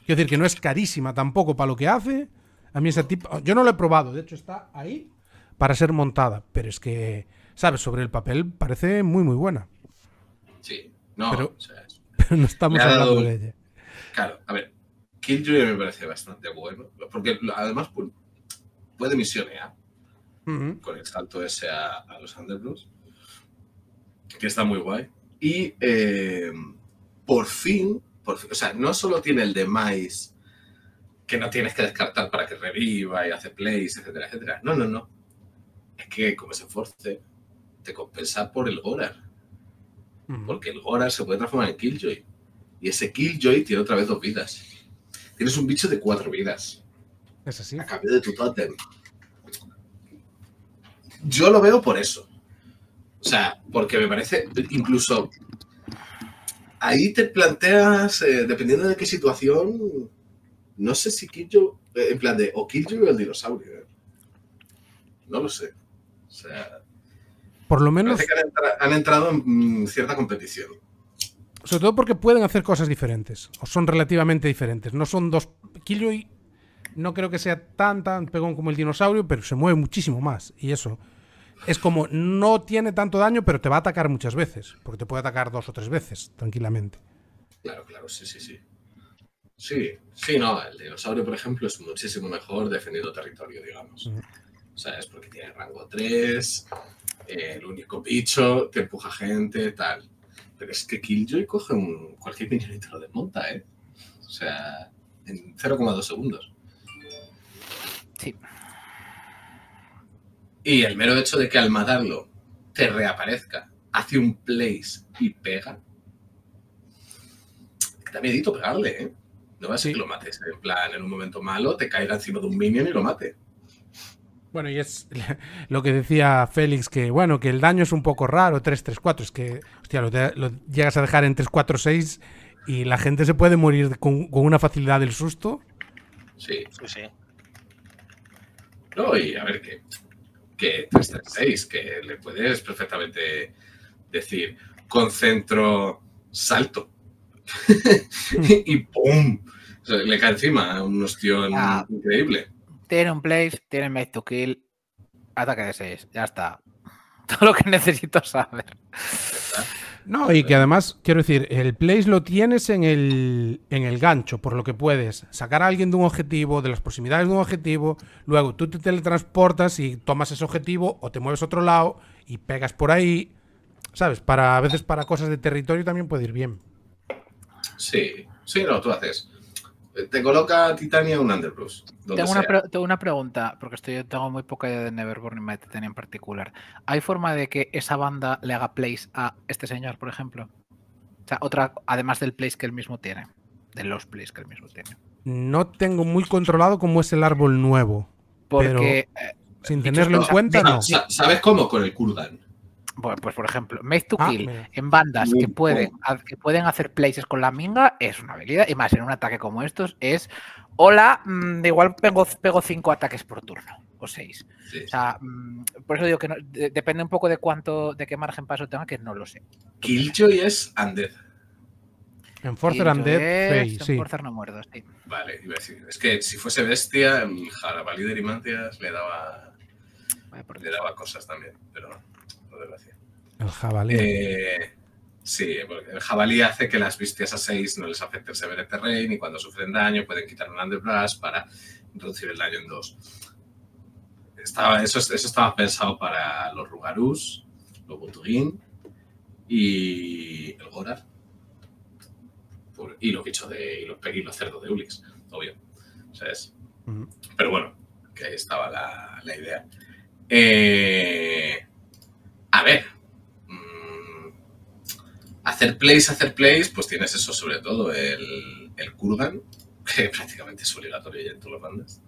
Speaker 1: Quiero decir que no es carísima tampoco para lo que hace. A mí ese tipo. Yo no lo he probado, de hecho está ahí para ser montada. Pero es que, ¿sabes? Sobre el papel parece muy, muy buena.
Speaker 3: Sí, no,
Speaker 1: Pero-
Speaker 3: o sea, es-
Speaker 1: Pero no estamos hablando
Speaker 3: dado-
Speaker 1: de ella.
Speaker 3: Claro, a ver, Killjoy me parece bastante bueno, porque además pu- puede misionear con el salto ese a, a los Underbros, que está muy guay. Y eh, por fin, por fin, o sea, no solo tiene el de Mais, que no tienes que descartar para que reviva y hace plays, etcétera, etcétera. No, no, no. Es que como se force, te compensa por el Gorar. Porque el Gorar se puede transformar en Killjoy. Y ese Killjoy tiene otra vez dos vidas. Tienes un bicho de cuatro vidas
Speaker 1: Es así.
Speaker 3: a cambio de tu tótem. Yo lo veo por eso. O sea, porque me parece incluso ahí te planteas, eh, dependiendo de qué situación, no sé si Killjoy, eh, en plan de o Killjoy o el dinosaurio. eh. No lo sé. O sea,
Speaker 1: Por lo menos,
Speaker 3: parece que han, entra- han entrado en mm, cierta competición.
Speaker 1: sobre todo porque pueden hacer cosas diferentes. O son relativamente diferentes. No son dos. Killjoy no creo que sea tan, tan pegón como el dinosaurio, pero se mueve muchísimo más. Y eso. Es como, no tiene tanto daño, pero te va a atacar muchas veces. Porque te puede atacar dos o tres veces, tranquilamente.
Speaker 3: Claro, claro, sí, sí, sí. Sí, sí, no, el dinosaurio, por ejemplo, es muchísimo mejor defendiendo territorio, digamos.
Speaker 1: Ujú.
Speaker 3: O sea, es porque tiene rango 3, eh, el único bicho, te empuja gente, tal. Pero es que Killjoy coge un, cualquier minion y te lo desmonta, ¿eh? O sea, en 0,2 segundos.
Speaker 2: Sí.
Speaker 3: Y el mero hecho de que al matarlo te reaparezca, hace un place y pega. Que da miedito pegarle, ¿eh? No va a ser
Speaker 1: Sí.
Speaker 3: que lo mates. En plan, en un momento malo, te caiga encima de un minion y lo mate.
Speaker 1: Bueno, y es lo que decía Félix, que bueno, que el daño es un poco raro, 3-3-4. Es que, hostia, lo, te- lo llegas a dejar en 3-4-6 y la gente se puede morir con, con una facilidad del susto.
Speaker 3: Sí.
Speaker 4: Sí, sí.
Speaker 3: No, y a ver, que, que 336, que le puedes perfectamente decir, concentro, salto. y ¡pum! O sea, le cae encima un ostión
Speaker 2: Ah.
Speaker 3: increíble.
Speaker 2: Tiene un place, tiene make to kill, ataque de 6, ya está. Todo lo que necesito saber.
Speaker 1: No, y que además, quiero decir, el place lo tienes en el, en el gancho, por lo que puedes sacar a alguien de un objetivo, de las proximidades de un objetivo, luego tú te teletransportas y tomas ese objetivo o te mueves a otro lado y pegas por ahí. ¿Sabes? Para, a veces para cosas de territorio también puede ir bien.
Speaker 3: Sí, sí, no, tú haces. Te coloca Titania un donde
Speaker 2: Tengo una, tengo una pregunta, porque estoy, tengo muy poca idea de Neverborn y My Titania en particular. ¿Hay forma de que esa banda le haga place a este señor, por ejemplo? O sea, otra, además del place que él mismo tiene. De los plays que él mismo tiene.
Speaker 1: No tengo muy controlado cómo es el árbol nuevo.
Speaker 2: Porque, eh,
Speaker 1: Sin tenerlo en cuenta, no.
Speaker 3: sa- ¿Sabes cómo? Con el Kurgan.
Speaker 2: Bueno, pues por ejemplo, Make to
Speaker 1: Ah,
Speaker 2: Kill
Speaker 1: mira.
Speaker 2: en bandas que pueden, que pueden hacer places con la minga es una habilidad. Y más en un ataque como estos es, hola, mm, igual pego, pego cinco ataques por turno. O seis.
Speaker 3: Sí.
Speaker 2: O sea, mm, por eso digo que no- de- depende un poco de cuánto, de qué margen paso tenga, que no lo sé.
Speaker 3: Killjoy es Undead.
Speaker 1: Enforcer Undead, sí.
Speaker 2: Enforcer no muerdo, sí.
Speaker 3: Vale, iba a decir. Es que si fuese bestia, el jabalí de Rimantias le daba, le daba cosas también, pero no, por desgracia.
Speaker 1: El jabalí.
Speaker 3: Eh, sí, porque el jabalí hace que las bestias a 6 no les afecte el severe terrain y cuando sufren daño pueden quitar un underbrush para reducir el daño en 2. Estaba, eso, eso estaba pensado para los Rugarus, los Butugin y el Gorar. Por- y los bichos de. y los, y los cerdos de Ulix, obvio. ¿Sabes?
Speaker 1: Ujú.
Speaker 3: Pero bueno, que ahí estaba la, la idea. Eh, a ver. mm, hacer plays, hacer plays, pues tienes eso sobre todo, el, el Kurgan, que prácticamente es obligatorio ya en todas las bandas.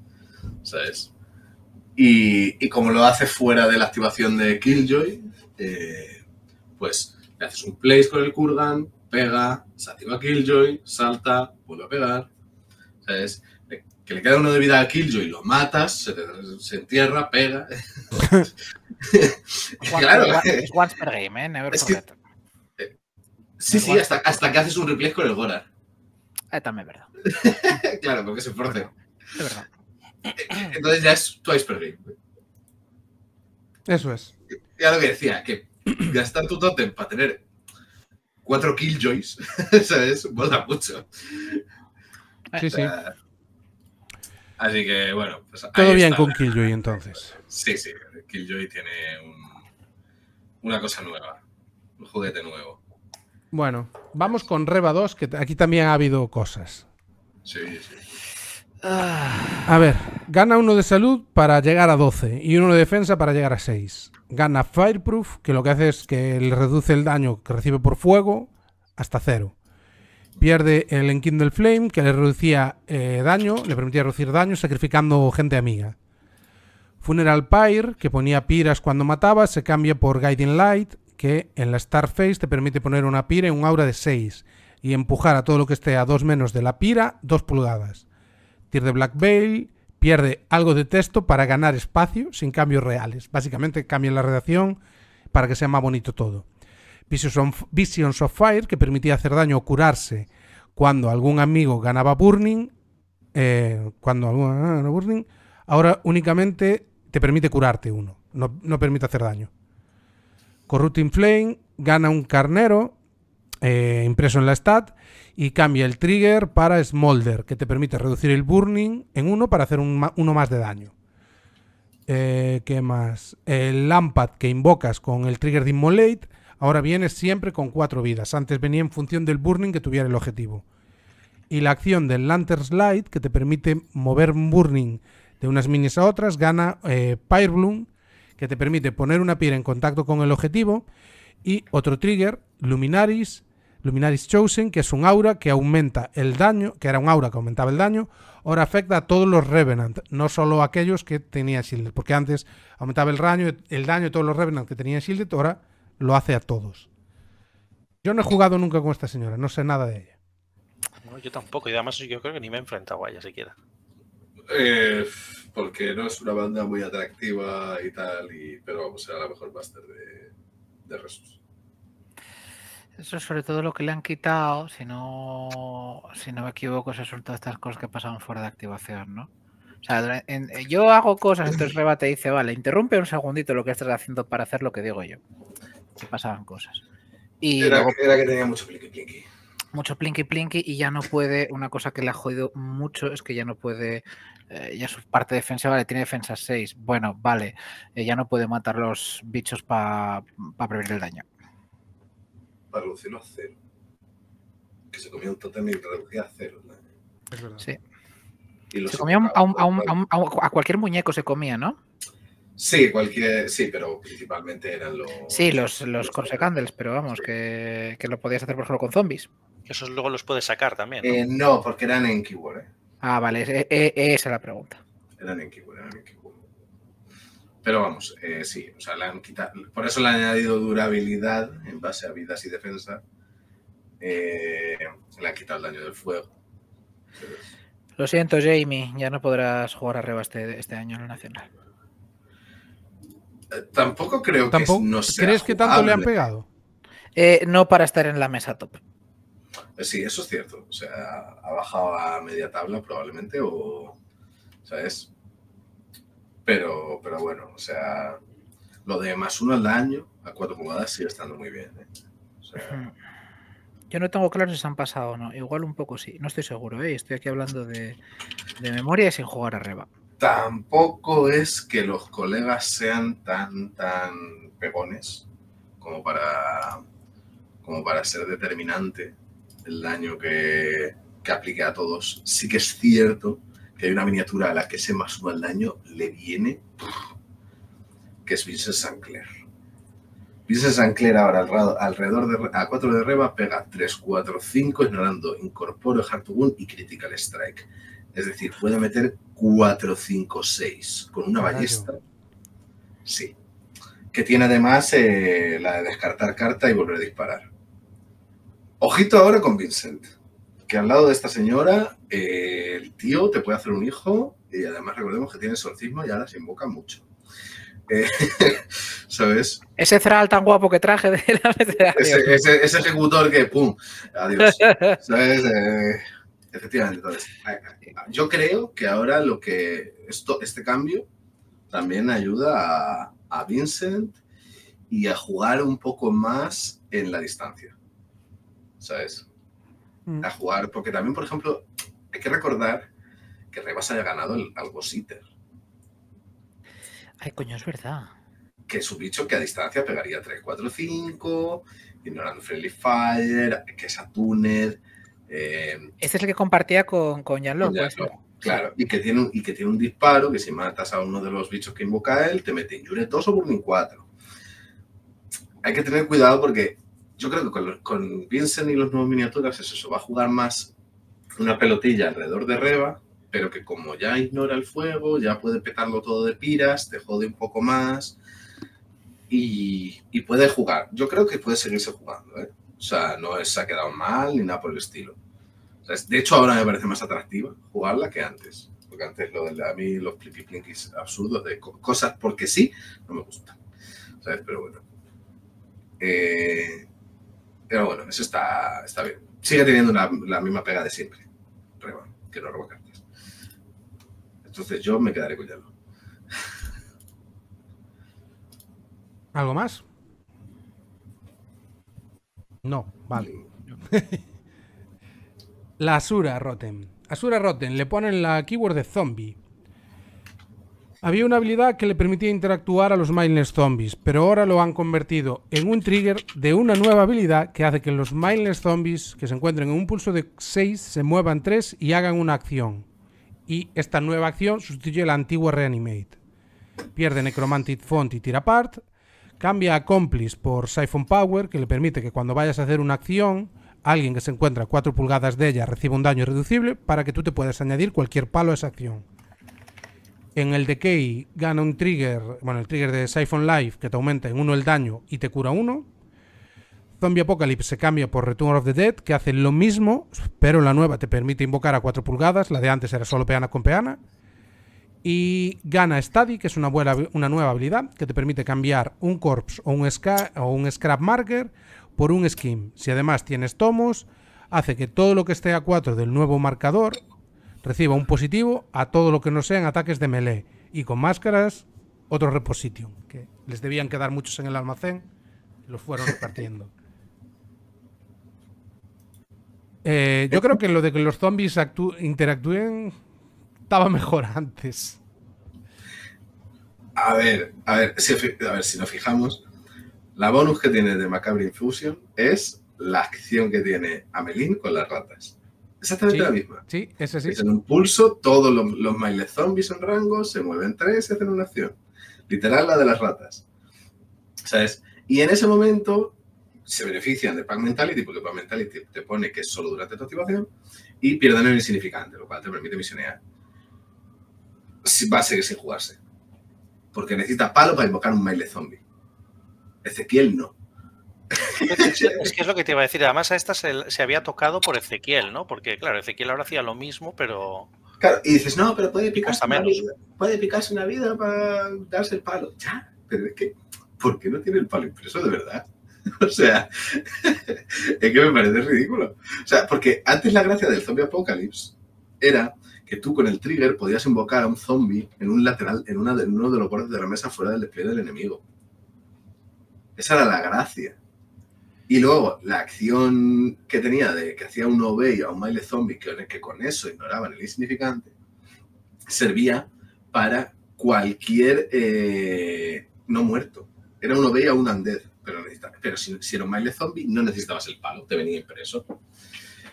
Speaker 3: ¿Sabes? Y, y como lo hace fuera de la activación de Killjoy, eh, pues le haces un place con el Kurgan, pega, se activa Killjoy, salta, vuelve a pegar. ¿Sabes? que le queda uno de vida al Killjoy, lo matas, se, se entierra, pega.
Speaker 2: claro. Es once per game, ¿eh? Never
Speaker 3: es que, sí, sí, hasta, hasta, que haces un replay con el Gora.
Speaker 2: Eh, también es verdad.
Speaker 3: claro, porque se force.
Speaker 2: Es verdad.
Speaker 3: Entonces ya es twice per game.
Speaker 1: Eso es.
Speaker 3: Ya lo que decía, que gastar tu totem para tener cuatro killjoys, ¿sabes? Mola mucho.
Speaker 1: Sí, sí.
Speaker 3: así que, bueno. Pues
Speaker 1: Todo bien con Killjoy entonces.
Speaker 3: Sí, sí. Killjoy tiene una cosa nueva. Un juguete nuevo.
Speaker 1: Bueno, vamos con Reba 2, que aquí también ha habido cosas.
Speaker 3: Sí, sí.
Speaker 1: A ver, gana uno de salud para llegar a 12 y uno de defensa para llegar a 6. Gana Fireproof, que lo que hace es que le reduce el daño que recibe por fuego hasta cero. Pierde el Enkindle Flame, que le reducía eh, daño, le permitía reducir daño sacrificando gente amiga. Funeral Pyre, que ponía piras cuando mataba, se cambia por Guiding Light, que en la Starface te permite poner una pira en un aura de 6 y empujar a todo lo que esté a 2 menos de la pira 2 pulgadas. Pierde Black Veil, pierde algo de texto para ganar espacio sin cambios reales. Básicamente cambia la redacción para que sea más bonito todo. Visions of Fire, que permitía hacer daño o curarse cuando algún amigo ganaba Burning. Eh, cuando algún ganaba Burning. Ahora únicamente te permite curarte uno, no, no permite hacer daño. Corrupting Flame gana un carnero eh, impreso en la stat y cambia el trigger para Smolder, que te permite reducir el burning en uno para hacer uno más de daño. Eh, ¿Qué más? El Lampad que invocas con el trigger de Immolate ahora viene siempre con cuatro vidas. Antes venía en función del burning que tuviera el objetivo. Y la acción del Lantern's Light, que te permite mover un burning de unas minis a otras, gana eh, Bloom, que te permite poner una piedra en contacto con el objetivo. Y otro trigger, Luminaris, Luminaris Chosen, que es un aura que aumenta el daño, que era un aura que aumentaba el daño, ahora afecta a todos los Revenant, no solo a aquellos que tenían Shielded, porque antes aumentaba el daño, el daño de todos los Revenant que tenían Shielded, ahora lo hace a todos. Yo no he jugado nunca con esta señora, no sé nada de ella.
Speaker 4: yo tampoco, y además yo creo que ni me he enfrentado a ella siquiera.
Speaker 3: Eh, porque no es una banda muy atractiva y tal, y, pero vamos, a la mejor máster de, de Resus.
Speaker 2: Eso es sobre todo lo que le han quitado, si no, si no me equivoco, esas son todas estas cosas que pasaban fuera de activación, ¿no? O sea, yo hago cosas, entonces Reba te dice, vale, interrumpe un segundito lo que estás haciendo para hacer lo que digo yo. Que pasaban cosas. Y
Speaker 3: era, era que tenía mucho plinky plinky.
Speaker 2: Mucho plinky plinky y ya no puede, una cosa que le ha jodido mucho es que ya no puede, eh, ya su parte defensiva, vale, tiene defensa 6. Bueno, vale, eh, ya no puede matar los bichos para prevenir el daño
Speaker 3: para reducirlo a cero. Que se comía un totem y reducía a cero.
Speaker 2: Es verdad. Sí. se comía a, cualquier muñeco se comía, ¿no?
Speaker 3: Sí, cualquier, sí, pero principalmente eran los.
Speaker 2: Sí, los, los Candles, pero vamos, que, que, lo podías hacer, por ejemplo, con zombies.
Speaker 4: Esos luego los puedes sacar también.
Speaker 3: ¿no? Eh, no, porque eran en keyword. ¿eh?
Speaker 2: Ah, vale, esa es la pregunta.
Speaker 3: Eran en keyword, eran en keyword. Pero vamos, eh, sí, o sea, le han quitado, por eso le han añadido durabilidad en base a vidas y defensa. Eh, le han quitado el daño del fuego.
Speaker 2: Lo siento, Jamie, ya no podrás jugar arriba este, este año en el Nacional.
Speaker 3: Eh, tampoco creo que no sea
Speaker 1: ¿Crees que tanto le han pegado?
Speaker 2: no para estar en la mesa top.
Speaker 3: Sí, eso es cierto. O sea, ha bajado a media tabla probablemente o, ¿sabes? Pero, pero bueno, o sea, lo de más uno al daño a cuatro pulgadas sigue estando muy bien. ¿eh?
Speaker 2: Yo no tengo claro si se han pasado o no. Igual un poco sí. No estoy seguro. ¿eh? Estoy aquí hablando de, memoria y sin jugar arriba.
Speaker 3: Tampoco es que los colegas sean tan, tan pegones como para, como para ser determinante el daño que, que aplique a todos. Sí que es cierto que hay una miniatura a la que ese más uno al daño le viene, que es Vincent Sancler. Vincent Sancler ahora alrededor de a 4 de reba pega 3, 4, 5, ignorando Incorporo, Heartwound y Critical Strike. Es decir, puede meter 4, 5, 6 con una ballesta. Sí. Que tiene además eh, la de descartar carta y volver a disparar. Ojito ahora con Vincent que al lado de esta señora, eh, el tío te puede hacer un hijo y además recordemos que tiene exorcismo y ahora se invoca mucho. Eh, ¿Sabes?
Speaker 2: Ese Thrall tan guapo que traje de la
Speaker 3: ese, ese, ese, ejecutor que, ¡pum! Adiós. ¿Sabes? Eh, efectivamente. Entonces, yo creo que ahora lo que esto, este cambio también ayuda a, a Vincent y a jugar un poco más en la distancia. ¿Sabes?
Speaker 1: Mm.
Speaker 3: A jugar, porque también, por ejemplo, hay que recordar que Rebas haya ganado el, al.
Speaker 2: Ay, coño, es verdad.
Speaker 3: Que es un bicho que a distancia pegaría 3, 4, 5, ignorando Friendly Fire, que es Atuned. Eh,
Speaker 2: este es el que compartía con, con Yanlo. Pues,
Speaker 3: claro, y que, tiene un, y que tiene un disparo que si matas a uno de los bichos que invoca él, te mete Injure 2 o Burning 4. Hay que tener cuidado porque yo creo que con, con Vincent y los nuevos miniaturas es eso, va a jugar más una pelotilla alrededor de Reba pero que como ya ignora el fuego, ya puede petarlo todo de piras, te jode un poco más y, puede jugar. Yo creo que puede seguirse jugando, ¿eh? O sea, no se ha quedado mal ni nada por el estilo. de hecho, ahora me parece más atractiva jugarla que antes. Porque antes lo de a mí los plinkis absurdos de cosas porque sí, no me gustan. ¿Sabes? Pero bueno. Eh, pero bueno, eso está, está bien. Sigue teniendo la misma pega de siempre. que no roba entonces yo me quedaré con Yalo.
Speaker 1: ¿Algo más? No, vale. la Asura Rotten. Asura Rotten le ponen la keyword de zombie. Había una habilidad que le permitía interactuar a los mindless zombies, pero ahora lo han convertido en un trigger de una nueva habilidad que hace que los mindless zombies que se encuentren en un pulso de 6 se muevan 3 y hagan una acción y esta nueva acción sustituye la antigua Reanimate. Pierde Necromantic Font y Tira Apart. Cambia Accomplice por Siphon Power, que le permite que cuando vayas a hacer una acción, alguien que se encuentra a 4 pulgadas de ella reciba un daño irreducible para que tú te puedas añadir cualquier palo a esa acción. En el Decay gana un trigger, bueno, el trigger de Siphon Life que te aumenta en 1 el daño y te cura 1. Zombie Apocalypse se cambia por Return of the Dead, que hace lo mismo, pero la nueva te permite invocar a 4 pulgadas, la de antes era solo peana con peana. Y gana Study, que es una, buena, una nueva habilidad que te permite cambiar un Corpse o un, o un Scrap Marker por un Skim. Si además tienes tomos, hace que todo lo que esté a 4 del nuevo marcador reciba un positivo a todo lo que no sean ataques de melee. Y con máscaras, otro reposition, que les debían quedar muchos en el almacén, los fueron repartiendo. Eh, yo creo que lo de que los zombies interactúen estaba mejor antes.
Speaker 3: A ver, a ver, si, a ver, si nos fijamos, la bonus que tiene de Macabre Infusion es la acción que tiene Amelín con las ratas. Exactamente la misma.
Speaker 1: Sí, ese sí.
Speaker 3: Es en un pulso, todos los, los zombies en rango se mueven tres y hacen una acción. Literal la de las ratas. ¿Sabes? Y en ese momento se benefician de Pack Mentality porque Pack Mentality te pone que es solo durante tu activación y pierden el insignificante, lo cual te permite misionear. Va a seguir sin jugarse. Porque necesita palo para invocar un mail zombie. Ezequiel no.
Speaker 4: Es que es lo que te iba a decir. Además, a esta se, había tocado por Ezequiel, ¿no? Porque, claro, Ezequiel ahora hacía lo mismo, pero.
Speaker 3: Claro, y dices, no, pero puede picarse, una vida, puede picarse una vida para darse el palo. Ya, pero es que, ¿por qué no tiene el palo impreso de verdad? o sea, es que me parece ridículo. O sea, porque antes la gracia del zombie apocalypse era que tú con el trigger podías invocar a un zombie en un lateral, en, una de, uno de los bordes de la mesa fuera del despliegue del enemigo. Esa era la gracia. Y luego la acción que tenía de que hacía un obey a un baile zombie que, que con eso ignoraban el insignificante, servía para cualquier eh, no muerto. Era un obey a un undead pero, pero si, era un maile zombie no necesitabas el palo, te venía impreso.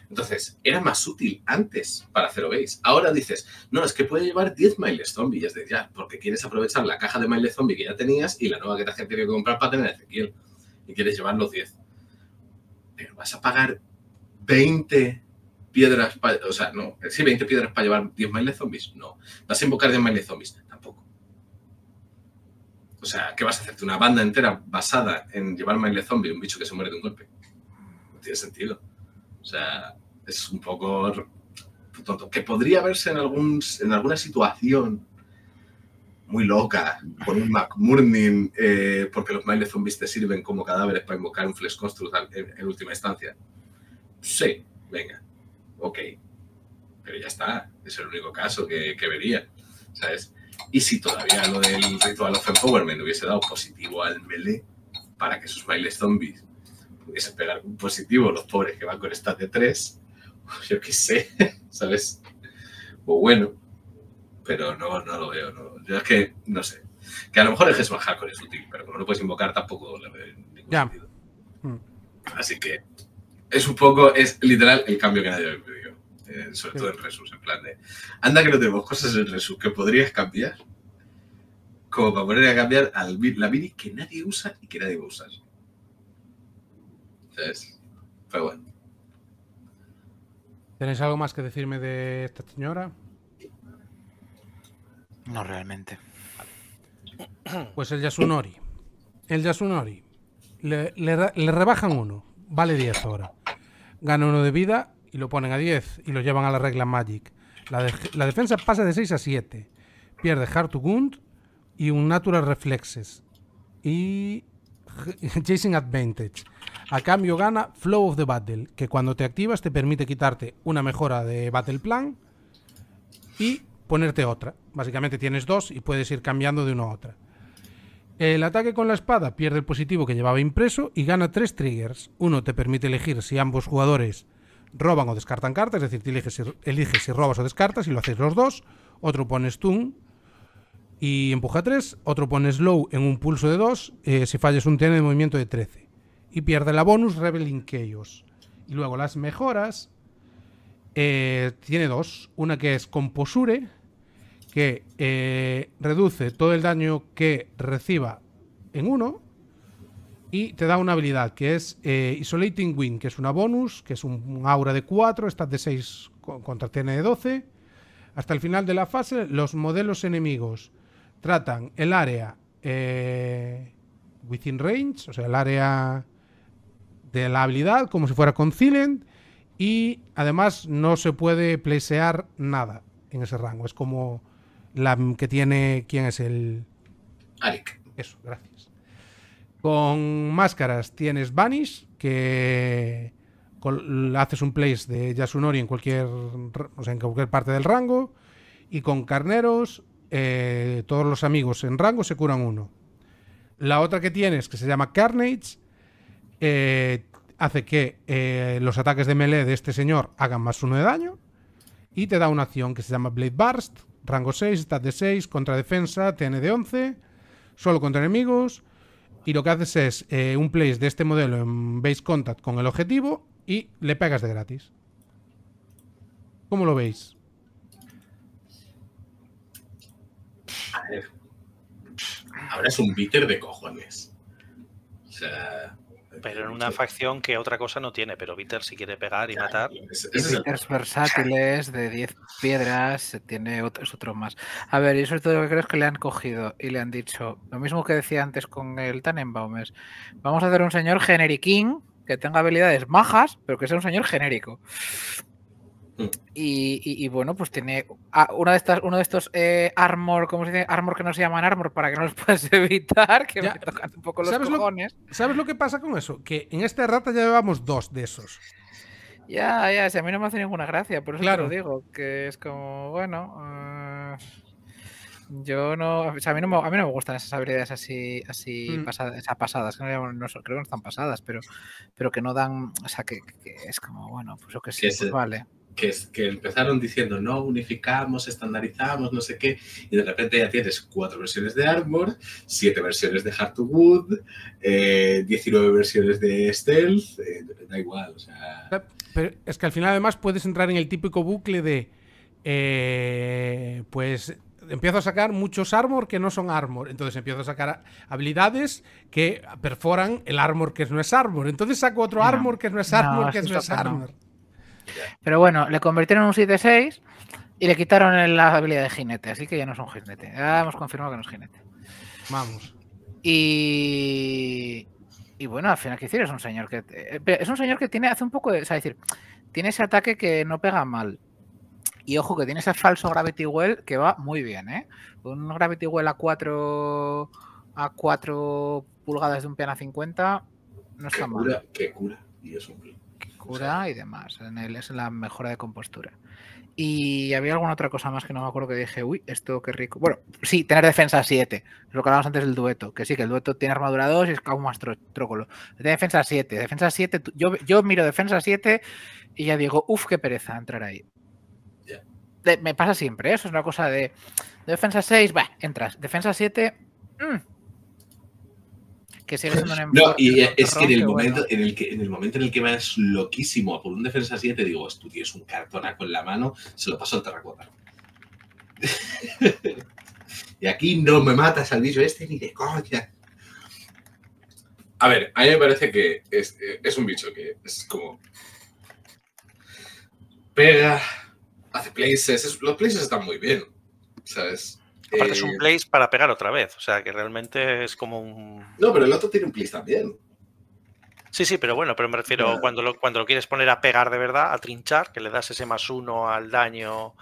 Speaker 3: Entonces, era más útil antes para hacer base. Ahora dices, no, es que puede llevar 10 miles zombie, es de ya, porque quieres aprovechar la caja de maile zombie que ya tenías y la nueva que te has tenido que comprar para tener Ezequiel. Y quieres llevar los 10. Pero vas a pagar 20 piedras, para, o sea, no, sí, 20 piedras para llevar 10 miles zombies. No. ¿Vas a invocar 10 miles zombies? O sea, ¿qué vas a hacerte? ¿Una banda entera basada en llevar maile zombie, un bicho que se muere de un golpe? No tiene sentido. O sea, es un poco tonto. Que podría verse en, algún, en alguna situación muy loca con un McMurning, eh, porque los Miles Zombies te sirven como cadáveres para invocar un Flex Construct en, última instancia. Sí, venga, ok. Pero ya está, es el único caso que, que vería, ¿sabes? Y si todavía lo del Ritual of Empowerment hubiese dado positivo al melee para que esos Miles Zombies pudiesen pegar un positivo, los pobres que van con stat de 3, yo qué sé, ¿sabes? O bueno, pero no, no lo veo. No. Yo es que, no sé. Que a lo mejor el Hexman Hardcore es útil, pero como no puedes invocar tampoco le veo ningún sentido. Mm. Así que es un poco, es literal el cambio que nadie me pidió. Eh, sobre todo en Resus, en plan de, anda que no tenemos cosas en Resus que podrías cambiar, como para poner a cambiar al, la mini que nadie usa y que nadie va a usar. ¿Sabes? Pero bueno.
Speaker 1: ¿Tenéis algo más que decirme de esta señora?
Speaker 2: No realmente.
Speaker 1: Pues el Yasunori. El Yasunori. Le, rebajan uno. Vale 10 ahora. Gana uno de vida y lo ponen a 10 y lo llevan a la regla Magic. La, defensa pasa de 6 a 7. Pierde Hard to Gund y un Natural Reflexes. Y Chasing Advantage. A cambio gana Flow of the Battle, que cuando te activas te permite quitarte una mejora de Battle Plan y ponerte otra. Básicamente tienes dos y puedes ir cambiando de una a otra. El ataque con la espada pierde el positivo que llevaba impreso y gana tres triggers. Uno te permite elegir si ambos jugadores roban o descartan cartas, es decir, eliges, si robas o descartas y lo haces los dos. Otro pone stun y empuja tres. Otro pone slow en un pulso de dos. Eh, si fallas un tiene de movimiento de 13. Y pierde la bonus Reveling Chaos. Y luego las mejoras. Eh, tiene dos. Una que es Composure, que eh, reduce todo el daño que reciba en uno y te da una habilidad que es eh, Isolating Wind, que es una bonus, que es un, aura de 4, stat de 6 contra TN de 12. Hasta el final de la fase, los modelos enemigos tratan el área eh, within range, o sea, el área de la habilidad, como si fuera concilent, y además no se puede placear nada en ese rango. Es como la que tiene. ¿Quién es el.?
Speaker 3: Arik.
Speaker 1: Eso, gracias. Con máscaras tienes Vanish, que haces un place de Yasunori en cualquier, o sea, en cualquier parte del rango. Y con carneros, eh, todos los amigos en rango se curan uno. La otra que tienes, que se llama Carnage, eh, hace que eh, los ataques de melee de este señor hagan más uno de daño. Y te da una acción que se llama Blade Burst, rango 6, stat de 6, contra defensa, TN de 11, solo contra enemigos. Y lo que haces es eh, un place de este modelo en base contact con el objetivo y le pegas de gratis. ¿Cómo lo veis?
Speaker 3: A. Ahora es un bitter de cojones. O sea.
Speaker 4: Pero en una facción que otra cosa no tiene, pero Bitter si quiere pegar y matar.
Speaker 2: Es, versátiles de 10 piedras, tiene otro, es otro más. A ver, yo sobre todo lo que creo es que le han cogido y le han dicho lo mismo que decía antes con el Tannenbaum es, vamos a hacer un señor generiquín que tenga habilidades majas, pero que sea un señor genérico. Mm. Y, bueno, pues tiene una de estas, uno de estos eh, armor, ¿cómo se dice? Armor que no se llaman armor para que no los puedas evitar, que me tocan un poco los ¿sabes cojones.
Speaker 1: Lo, ¿Sabes lo que pasa con eso? Que en esta rata ya llevamos dos de esos.
Speaker 2: Ya, ya, si a mí no me hace ninguna gracia, por eso te lo digo, que es como, bueno, eh, yo no, o sea, a mí no, me, a mí no me gustan esas habilidades así, así mm. pasadas, pasadas, que no, no, creo que no están pasadas, pero, pero que no dan, o sea, que, es como, bueno, pues yo que sí, pues vale
Speaker 3: que, que empezaron diciendo no, unificamos, estandarizamos, no sé qué, y de repente ya tienes cuatro versiones de Armor, siete versiones de Hard to Wood, eh, 19 versiones de Stealth, eh, da igual, o sea...
Speaker 1: Pero es que al final además puedes entrar en el típico bucle de, eh, pues empiezo a sacar muchos armor que no son armor. Entonces empiezo a sacar habilidades que perforan el armor que no es armor. Entonces saco otro armor que no es armor, que no es armor.
Speaker 2: Pero bueno, le convirtieron en un 7-6 y le quitaron la habilidad de jinete, así que ya no es un jinete. Ya hemos confirmado que no es jinete.
Speaker 1: Vamos.
Speaker 2: Y, y bueno, al final, ¿qué decir? Es un señor que. Eh, es un señor que tiene, hace un poco de. O sea, decir, tiene ese ataque que no pega mal. Y ojo que tiene ese falso Gravity Well que va muy bien, ¿eh? Un Gravity Well a 4 a 4 pulgadas de un piano a 50 no está
Speaker 3: que
Speaker 2: mal.
Speaker 3: cura, que cura. Y es un
Speaker 2: Y demás. En él es la mejora de compostura. Y había alguna otra cosa más que no me acuerdo que dije, uy, esto qué rico. Bueno, sí, tener defensa 7. Lo que hablábamos antes del dueto. Que sí, que el dueto tiene armadura 2 y es aún más tro- trócolo. Tiene defensa 7. Defensa 7. tú- Yo, yo miro defensa 7 y ya digo, uff, qué pereza entrar ahí. De- me pasa siempre, ¿eh? eso es una cosa de, de defensa 6, va, entras. Defensa 7, mm. Que sigue siendo un
Speaker 3: No, y es que en el, momento,
Speaker 2: bueno,
Speaker 3: en, el que, en el momento en el que vas loquísimo a por un defensa 7, digo, tú tienes un cartonaco en la mano, se lo paso al terracota. y aquí no me matas al bicho este ni de coña. A ver, a mí me parece que es, es un bicho que es como. Pega, hace places. es- los places están muy bien, ¿sabes?
Speaker 4: Aparte es
Speaker 3: Eh,
Speaker 4: un place para pegar otra vez. O sea, que realmente es como un...
Speaker 3: No, pero el otro tiene un place también.
Speaker 4: Sí, sí, pero bueno, pero me refiero
Speaker 3: Ya.
Speaker 4: cuando lo, cuando lo quieres poner a pegar de verdad, a trinchar, que le das ese más uno al daño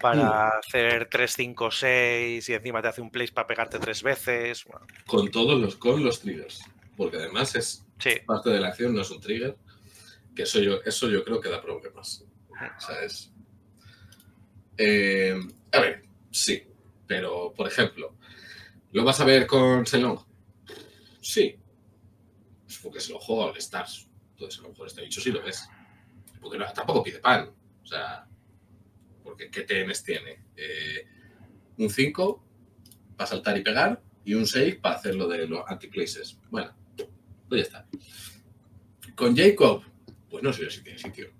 Speaker 4: para hacer 3, 5, 6 y encima te hace un place para pegarte tres veces. Bueno,
Speaker 3: con todos los, con los triggers. Porque además es
Speaker 4: sí,
Speaker 3: parte de la acción, no es un trigger. Que eso yo, eso yo creo que da problemas. ¿Sabes? Eh, a ver, sí. Pero, por ejemplo, ¿lo vas a ver con Selong? Sí. Es porque se lo juega All Stars. Entonces, a lo mejor este bicho sí lo ves. Porque no- tampoco pide pan. O sea, porque ¿qué TNs tiene? Eh, un 5 para saltar y pegar y un 6 para hacer lo de los anti-places. Bueno, pues ya está. Con Jacob, pues no sé si tiene sitio.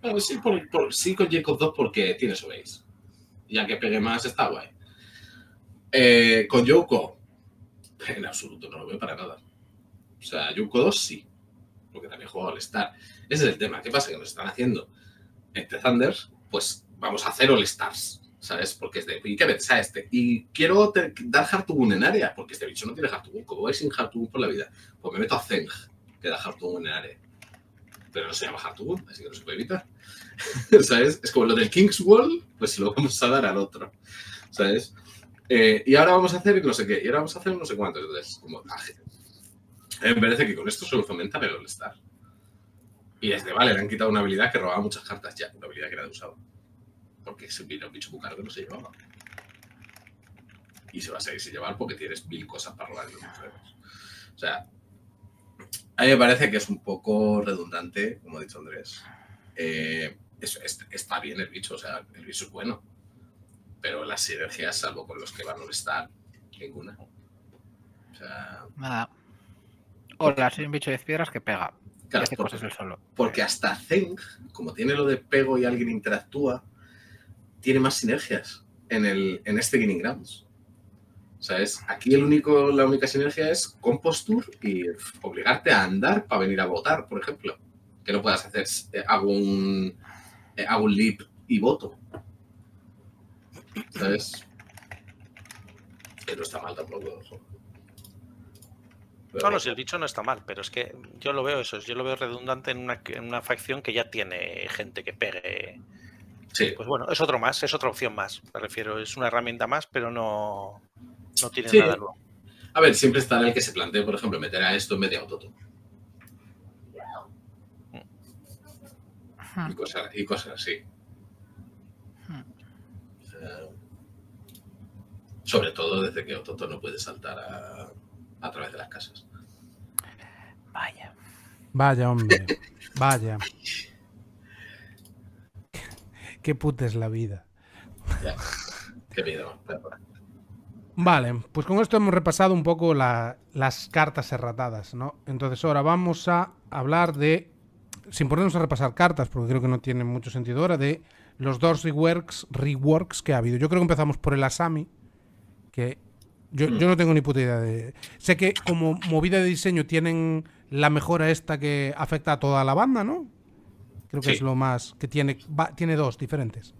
Speaker 3: Bueno, sí, por- por- sí con Jacob 2 porque tiene su base. Ya que pegue más está guay. Eh, con Yoko, en absoluto no lo veo para nada. O sea, Yoko 2 sí, porque también juega All Star. Ese es el tema. ¿Qué pasa? Que nos están haciendo entre Thunders, pues vamos a hacer All Stars, ¿sabes? Porque es de, ¿y qué a este? Y quiero dar Hartugun en área, porque este bicho no tiene Hartugun. Como voy sin Hartugun por la vida, pues me meto a Zeng, que da Hartugun en área. Pero no se llama Hartugun, así que no se puede evitar. ¿Sabes? Es como lo del King's Wall, pues lo vamos a dar al otro. ¿Sabes? Eh, y ahora vamos a hacer no sé qué, y ahora vamos a hacer no sé cuánto. Entonces, como, ah, me parece que con esto solo fomentan el All-Star. Y desde vale, le han quitado una habilidad que robaba muchas cartas ya, una habilidad que era de usado. Porque es un bicho que no se llevaba. Y se va a seguir sin llevar porque tienes mil cosas para robar. O sea, a mí me parece que es un poco redundante, como ha dicho Andrés. Eh, es- es- está bien el bicho, o sea, el bicho es bueno. Pero las sinergias, salvo con los que van a estar, ninguna. O sea,
Speaker 2: Nada. Hola, soy un bicho de piedras que pega.
Speaker 3: Claro, porque-
Speaker 2: cosas él solo.
Speaker 3: Porque hasta Zeng, como tiene lo de pego y alguien interactúa, tiene más sinergias en, el, en este Gaining Grounds. ¿Sabes? Aquí el único, la única sinergia es composture y obligarte a andar para venir a votar, por ejemplo. Que no puedas hacer, eh, hago un, eh, hago un leap y voto. ¿Sabes? Que no está mal tampoco. ojo. Pero
Speaker 4: No, no, si el bicho no está mal, pero es que yo lo veo eso, yo lo veo redundante en una, en una facción que ya tiene gente que pegue.
Speaker 3: Sí,
Speaker 4: Pues bueno, es otro más, es otra opción más, me refiero, es una herramienta más, pero no, no tiene
Speaker 3: Sí.
Speaker 4: nada nuevo.
Speaker 3: A ver, siempre está en el que se plantee, por ejemplo, meter a esto en vez de. Y cosas, y cosas así. Eh, sobre todo desde que Ototo no puede saltar a, a través de las casas.
Speaker 2: Vaya.
Speaker 1: Vaya, hombre. Vaya. Qué puta es la vida.
Speaker 3: Ya. Qué perro.
Speaker 1: Vale, pues con esto hemos repasado un poco la- las cartas erratadas, ¿no? Entonces ahora vamos a hablar de, sin ponernos a repasar cartas, porque creo que no tiene mucho sentido ahora, de los dos reworks, reworks que ha habido. Yo creo que empezamos por el Asami, que yo, yo no tengo ni puta idea de... Sé que como movida de diseño tienen la mejora esta que afecta a toda la banda, ¿no? Creo que
Speaker 3: Sí.
Speaker 1: es lo más... que tiene, va- tiene dos diferentes.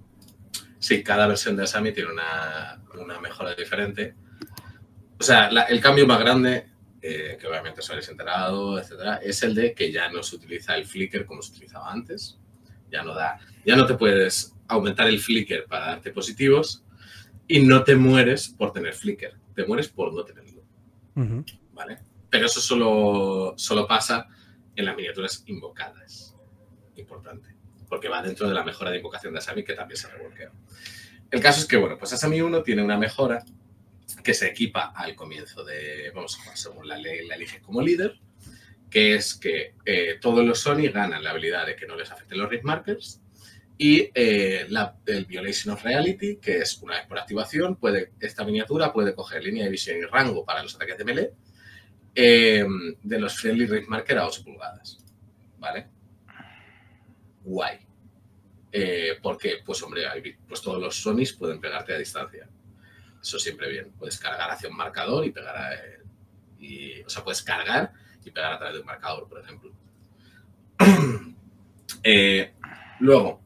Speaker 3: Sí, cada versión de Asami tiene una, una mejora diferente. O sea, la- el cambio más grande, eh, que obviamente os habréis enterado, etcétera, es el de que ya no se utiliza el flicker como se utilizaba antes, Ya no da, ya no te puedes aumentar el flicker para darte positivos y no te mueres por tener flicker, te mueres por no tenerlo. ¿Vale? Pero eso solo, solo pasa en las miniaturas invocadas. Importante. Porque va dentro de la mejora de invocación de Asami que también se revolquea. El caso es que, bueno, pues Asami 1 tiene una mejora que se equipa al comienzo de, vamos a según la ley, la elige como líder, que es que eh, todos los Sony ganan la habilidad de que no les afecten los risk markers y eh, el Violation of Reality, que es una vez por activación, puede, esta miniatura puede coger línea de visión y rango para los ataques de melee eh, de los Friendly Risk Marker a 8 pulgadas. ¿Vale? Guay. porque, pues hombre, pues todos los Sonys pueden pegarte a distancia. Eso siempre bien. Puedes cargar hacia un marcador y pegar a, y, o sea, puedes cargar y pegar a través de un marcador, por ejemplo. Eh, luego,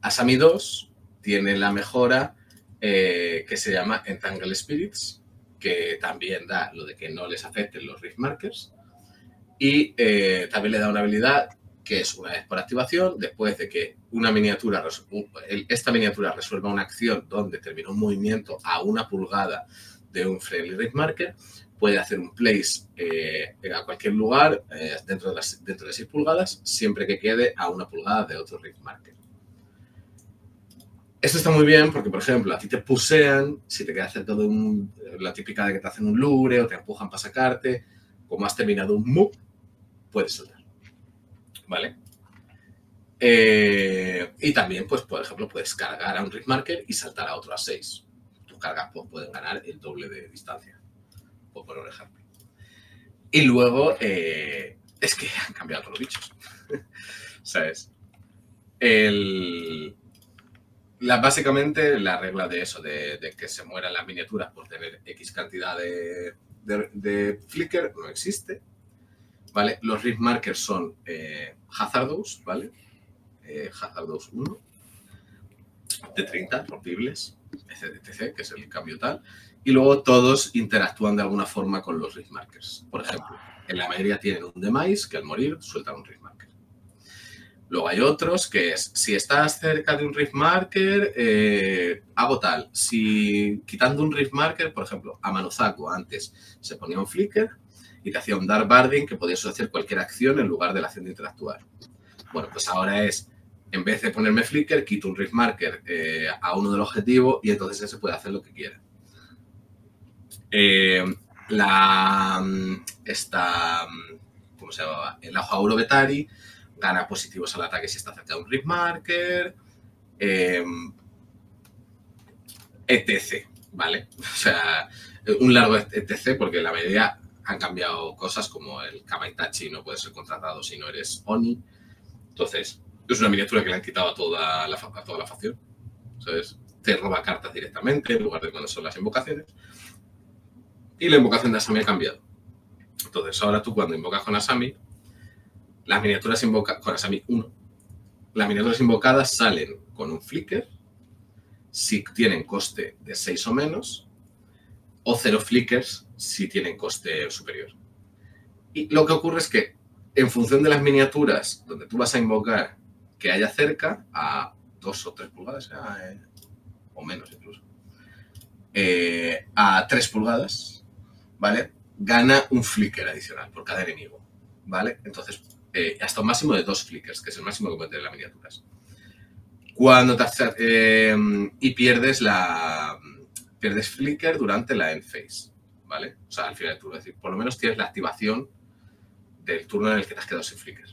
Speaker 3: Asami 2 tiene la mejora eh, que se llama Entangle Spirits, que también da lo de que no les afecten los Rift Markers. Y eh, también le da una habilidad que es una vez por activación, después de que una miniatura, esta miniatura resuelva una acción donde termina un movimiento a una pulgada de un friendly rift marker, puede hacer un place eh, a cualquier lugar eh, dentro, de las, dentro de 6 pulgadas, siempre que quede a una pulgada de otro rift marker. Esto está muy bien porque, por ejemplo, a ti te pusean, si te queda cerca de un, la típica de que te hacen un lure o te empujan para sacarte, como has terminado un move, puedes soltar. ¿vale? Eh, y también, pues, por ejemplo, puedes cargar a un Rift Marker y saltar a otro a 6. Tus cargas pues, pueden ganar el doble de distancia, por un ejemplo. Y luego, eh, es que han cambiado todos los bichos. ¿Sabes? El, básicamente, la regla de eso, de, que se mueran las miniaturas por tener X cantidad de, de, flicker, no existe. ¿Vale? Los Rift Markers son eh, Hazardous, ¿vale? Eh, Hazardous 1, de 30 rompibles, etc, que es el cambio tal. Y luego todos interactúan de alguna forma con los risk markers. Por ejemplo, en la mayoría tienen un demise que al morir sueltan un risk marker. Luego hay otros que es, si estás cerca de un rift marker, eh, hago tal. Si quitando un rift marker, por ejemplo, a Manuzaku antes se ponía un flicker, y te hacía un Dark Barding que podías hacer cualquier acción en lugar de la acción de interactuar. Bueno, pues ahora es, en vez de ponerme flicker, quito un rift marker eh, a uno del objetivo y entonces ese puede hacer lo que quiera. Eh, la, esta, ¿cómo se llamaba? El Auro Betari gana positivos al ataque si está cerca de un rift marker, eh, etc. ¿Vale? O sea, un largo etc. porque la mayoría han cambiado cosas como el Kamaitachi no puede ser contratado si no eres Oni. Entonces, es una miniatura que le han quitado a toda la, toda la facción. ¿Sabes? Te roba cartas directamente en lugar de cuando son las invocaciones. Y la invocación de Asami ha cambiado. Entonces, ahora tú cuando invocas con Asami, las miniaturas invocadas con Asami 1, las miniaturas invocadas salen con un flicker si tienen coste de 6 o menos o cero flickers si tienen coste superior. Y lo que ocurre es que en función de las miniaturas donde tú vas a invocar que haya cerca a dos o tres pulgadas, eh, o menos incluso, eh, a tres pulgadas, ¿vale? Gana un flicker adicional por cada enemigo, ¿vale? Entonces, eh, hasta un máximo de dos flickers, que es el máximo que puede tener las miniaturas. Cuando te, y pierdes la pierdes flicker durante la end phase, ¿vale? O sea, al final del turno. Es decir, por lo menos tienes la activación del turno en el que te has quedado sin flicker.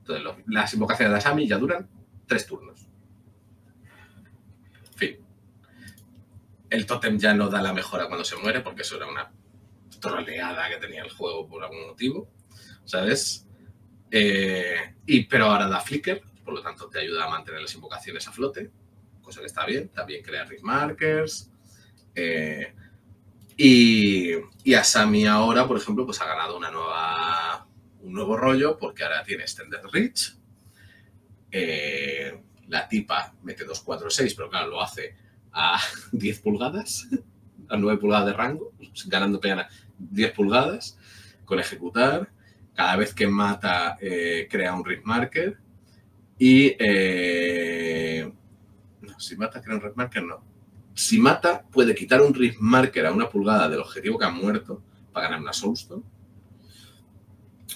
Speaker 3: Entonces, las invocaciones de Asami ya duran tres turnos. Fin. El tótem ya no da la mejora cuando se muere, porque eso era una troleada que tenía el juego por algún motivo, ¿sabes? Eh, y, pero ahora da flicker, por lo tanto te ayuda a mantener las invocaciones a flote, cosa que está bien. También crea risk markers, eh, y, Asami ahora, por ejemplo, pues ha ganado una nueva, un nuevo rollo porque ahora tiene Extended Reach. Eh, la tipa mete 2, 4, 6, pero claro, lo hace a 10 pulgadas, a 9 pulgadas de rango, ganando pena 10 pulgadas con ejecutar. Cada vez que mata, eh, crea un Rift Marker. Y eh, si mata, crea un risk marker, no. Si mata, puede quitar un risk marker a una pulgada del objetivo que ha muerto para ganar una soulstone.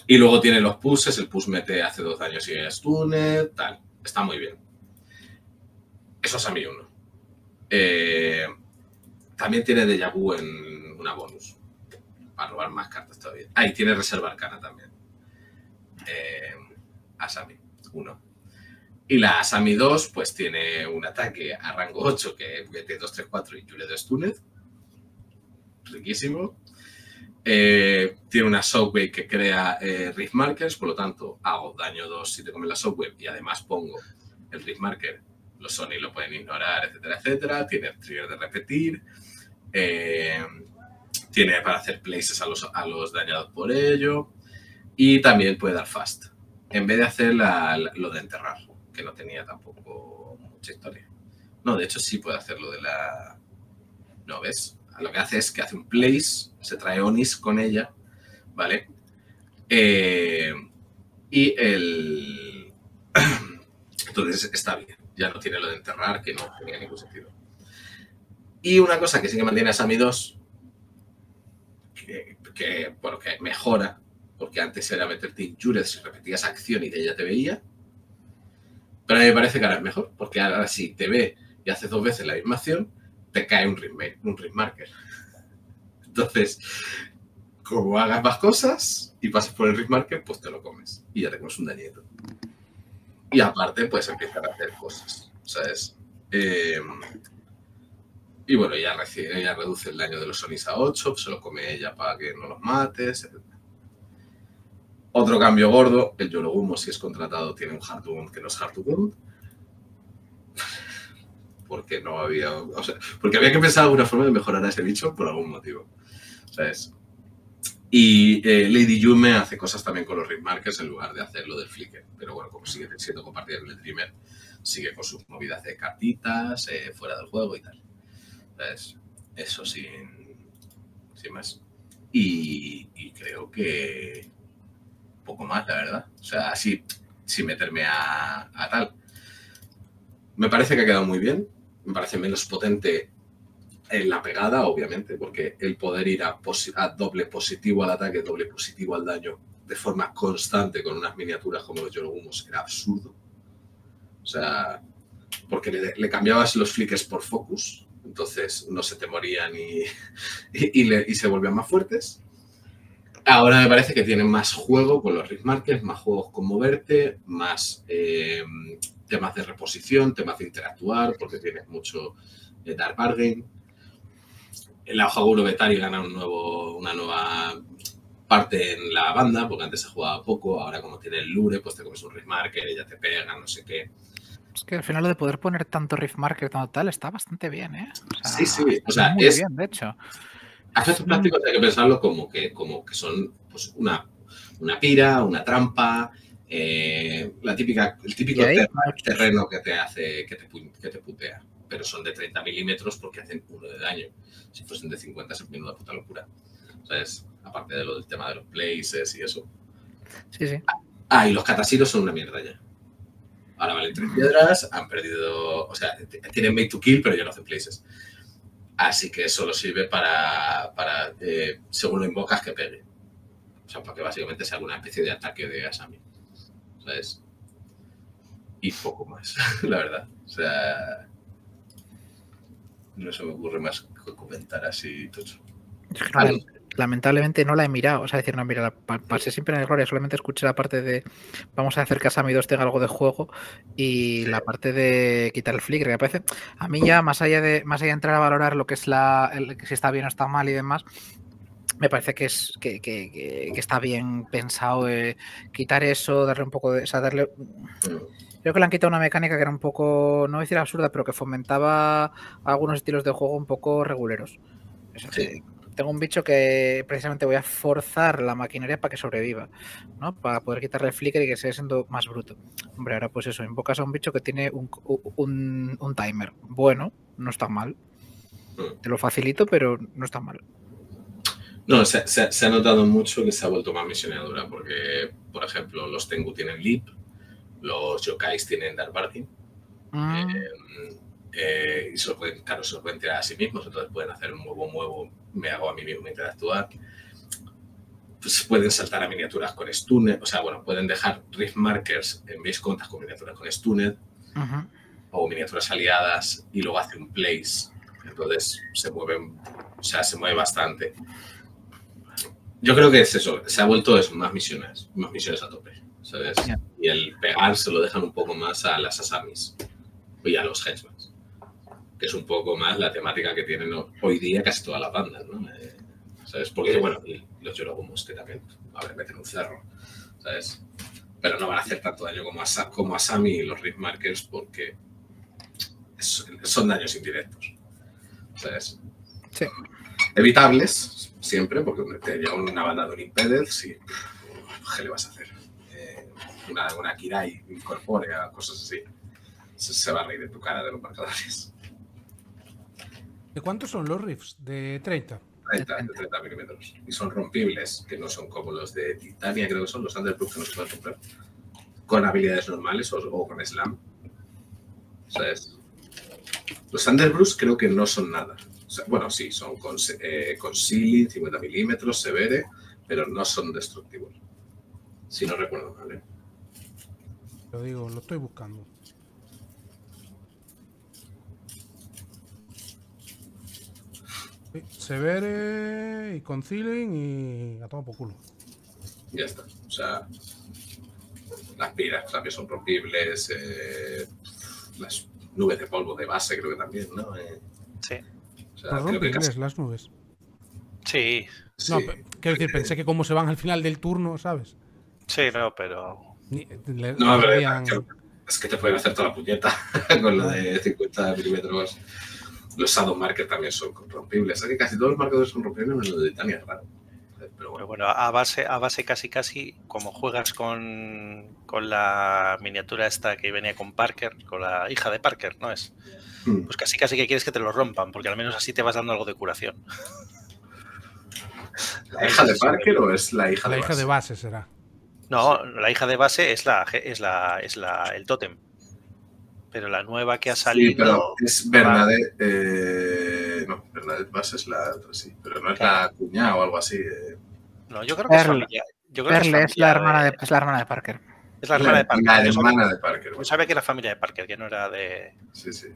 Speaker 3: Y luego tiene los pushes, el push mete hace dos daños y es túnel, tal. Está muy bien. Eso es a mí uno. Eh, también tiene Deja Vu en una bonus. Para robar más cartas todavía. Ah, y tiene reserva arcana también. Eh, Asami, uno. Y la Asami 2, pues tiene un ataque a rango 8 que mete 2, 3, 4 y Jule de Stunned. Riquísimo. Eh, tiene una Shockwave que crea eh, Rift Markers, por lo tanto hago daño 2 si te comen la Shockwave y además pongo el Rift Marker. Los Sony lo pueden ignorar, etcétera, etcétera. Tiene el trigger de repetir. Tiene para hacer places a los, a los dañados por ello. Y también puede dar fast. En vez de hacer la- lo de enterrar, que no tenía tampoco mucha historia. No, de hecho sí puede hacer lo de la... ¿No ves? Lo que hace es que hace un place, se trae Onis con ella, ¿vale? Eh, y el... Entonces está bien, ya no tiene lo de enterrar, que no tenía ningún sentido. Y una cosa que sí que mantiene a Sami 2, que, que, bueno, que mejora, porque antes era meterte injures si repetías acción y ella te veía, pero a mí me parece que ahora es mejor, porque ahora si te ve y haces dos veces la misma acción, te cae un ring, un marker. Entonces, como hagas más cosas y pases por el ring marker, pues te lo comes y ya te comes un dañito. Y aparte, pues empiezan a hacer cosas, ¿sabes? Eh, y bueno, ella, reduce el daño de los Sonis a 8, se lo come ella para que no los mates, etc. Otro cambio gordo, el Yorogumo, si es contratado, tiene un Hard Wound que no es Hard Wound. Porque no había. Porque había que pensar alguna forma de mejorar a ese bicho por algún motivo. ¿Sabes? Y eh, Lady Yume hace cosas también con los Ring Markers en lugar de hacerlo del Flicker. Pero bueno, como sigue siendo compartida con el Dreamer, sigue con sus movidas de cartitas, eh, fuera del juego y tal. Eso sin, sin más. Y, creo que poco más, la verdad. O sea, así, sin meterme a, tal. Me parece que ha quedado muy bien. Me parece menos potente en la pegada, obviamente, porque el poder ir a doble positivo al ataque, doble positivo al daño de forma constante con unas miniaturas como los Yorogumos era absurdo. O sea, porque le, le cambiabas los flickers por focus, entonces no se te morían y, se volvían más fuertes. Ahora me parece que tienen más juego con los risk markers, más juegos con moverte, más eh, temas de reposición, temas de interactuar, porque tienes mucho eh, Dark Bargain. El Aojaguro Betari gana un nuevo, una nueva parte en la banda, porque antes se jugaba poco, ahora como tiene el Lure, pues te comes un risk marker, ella te pega, no sé qué.
Speaker 2: Es que al final lo de poder poner tanto riff marker, tanto tal, está bastante bien, ¿eh? O
Speaker 3: Sí, sí, o sea,
Speaker 2: muy
Speaker 3: es-
Speaker 2: bien, de hecho.
Speaker 3: Efectos prácticos hay que pensarlo como que, como que son pues, una, una pira, una trampa, eh, la típica, el típico terreno que te hace, que te, que te putea. Pero son de 30 milímetros porque hacen uno de daño. Si fuesen de 50 es una puta locura. ¿Sabes? Aparte de lo del tema de los places y eso.
Speaker 2: Sí, sí.
Speaker 3: Ah, y los catasiros son una mierda ya. Ahora valen tres piedras, han perdido. O sea, tienen made to kill, pero ya no hacen places. Así que solo sirve para, para eh, según lo invocas, que pegue. O sea, para que básicamente sea alguna especie de ataque de Asami. ¿Sabes? Y poco más, la verdad. O sea. No se me ocurre más que comentar así, tocho. Ah,
Speaker 2: lament- Lamentablemente no la he mirado, o sea, decir, no he mirado, la- pa- pasé siempre en el gloria, solamente escuché la parte de vamos a hacer que Asami 2 tenga algo de juego y la parte de quitar el flicker, que me parece, a mí ya más allá de más allá de entrar a valorar lo que es la el- que si está bien o está mal y demás, me parece que es que, que- que- que está bien pensado eh, quitar eso, darle un poco de, o sea, darle Creo que le han quitado una mecánica que era un poco, no voy a decir absurda, pero que fomentaba algunos estilos de juego un poco reguleros. Es
Speaker 3: Sí.
Speaker 2: Tengo un bicho que precisamente voy a forzar la maquinaria para que sobreviva, ¿no? Para poder quitarle el flicker y que siga siendo más bruto. Hombre, ahora pues eso, invocas a un bicho que tiene un, un- un timer. Bueno, no está mal. Te lo facilito, pero no está mal.
Speaker 3: No, se, se- se ha notado mucho que se ha vuelto más misioneadura, porque, por ejemplo, los Tengu tienen Leap, Los yokais tienen Dark Bargain.
Speaker 2: Mm,
Speaker 3: Eh, eh, y se lo pueden, claro, se lo pueden tirar a sí mismos, entonces pueden hacer un muevo, muevo, me hago a mí mismo interactuar. Pues pueden saltar a miniaturas con Stunner, o sea, bueno, pueden dejar Rift Markers en mis contas con miniaturas con Stunner
Speaker 2: ujú.
Speaker 3: o miniaturas aliadas y luego hace un place. Entonces se mueven, o sea, se mueve bastante. Yo creo que es eso, se ha vuelto eso, más misiones, más misiones a tope, ¿sabes?
Speaker 2: Ya.
Speaker 3: Y el pegar se lo dejan un poco más a las Asamis y a los Henchmen, que es un poco más la temática que tienen hoy día casi todas las bandas, ¿no? Eh, ¿Sabes? Porque, bueno, y los Yorogumos que también, a ver, meten un cerro, ¿sabes? Pero no van a hacer tanto daño como, Asa- como Asami y los Rift Markers porque es- son daños indirectos, ¿sabes?
Speaker 2: Sí.
Speaker 3: Evitables, siempre, porque te llega una banda de un Impeded, sí, ¿qué le vas a hacer? Eh, una, una Kirai incorpórea, cosas así. Se, se va a reír de tu cara de los marcadores.
Speaker 1: ¿De cuántos son los riffs? ¿De 30?
Speaker 3: 30, de 30 milímetros. Y son rompibles, que no son como los de Titania, creo que son los Underproof que no se pueden comprar. Con habilidades normales o, o con Slam. ¿Sabes? Los Underproof creo que no son nada. O sea, bueno, sí, son con, eh, con Sealing, 50 milímetros, Severe, pero no son destructivos. Si no recuerdo mal, ¿eh?
Speaker 1: Lo digo, lo estoy buscando. Sí, Severe y Concealing y a todo por culo.
Speaker 3: Ya está. O sea, las piras también son rompibles. eh, las nubes de polvo de base creo que también, ¿no? Eh,
Speaker 4: Sí.
Speaker 3: o sea, creo que casi-
Speaker 1: las nubes.
Speaker 4: Sí,
Speaker 3: sí.
Speaker 1: No, pe- quiero decir, pensé que como se van al final del turno, ¿sabes?
Speaker 4: sí, no, pero.
Speaker 1: Ni- le-
Speaker 3: No,
Speaker 1: le
Speaker 3: pero es que te pueden hacer toda la puñeta con lo de 50 milímetros. Los Shadow Marker también son rompibles. Es que casi todos los marcadores son rompibles, menos de Titania es raro. Pero
Speaker 4: Pero
Speaker 3: bueno,
Speaker 4: a base, a base casi casi, como juegas con, con la miniatura esta que venía con Parker, con la hija de Parker, ¿no es?
Speaker 3: Hmm.
Speaker 4: Pues casi casi que quieres que te lo rompan, porque al menos así te vas dando algo de curación.
Speaker 3: ¿la hija de Parker o es la hija
Speaker 1: la
Speaker 3: de
Speaker 1: hija
Speaker 3: base?
Speaker 1: de base será.
Speaker 4: No, la hija de base es la es la es la el tótem. Pero la nueva que ha
Speaker 3: Sí,
Speaker 4: salido.
Speaker 3: pero es Bernadette. eh, no, Bernadette Base es la otra, sí. Pero no es la cuñada o algo así. eh.
Speaker 4: No, yo creo que es familia. Yo creo que
Speaker 2: Perle es la hermana de, es la hermana de Parker.
Speaker 4: es la hermana de Parker.
Speaker 3: La
Speaker 4: Yo sabía-
Speaker 3: hermana de Parker.
Speaker 4: Yo sabía que era familia de Parker, que no era de.
Speaker 3: Sí, sí.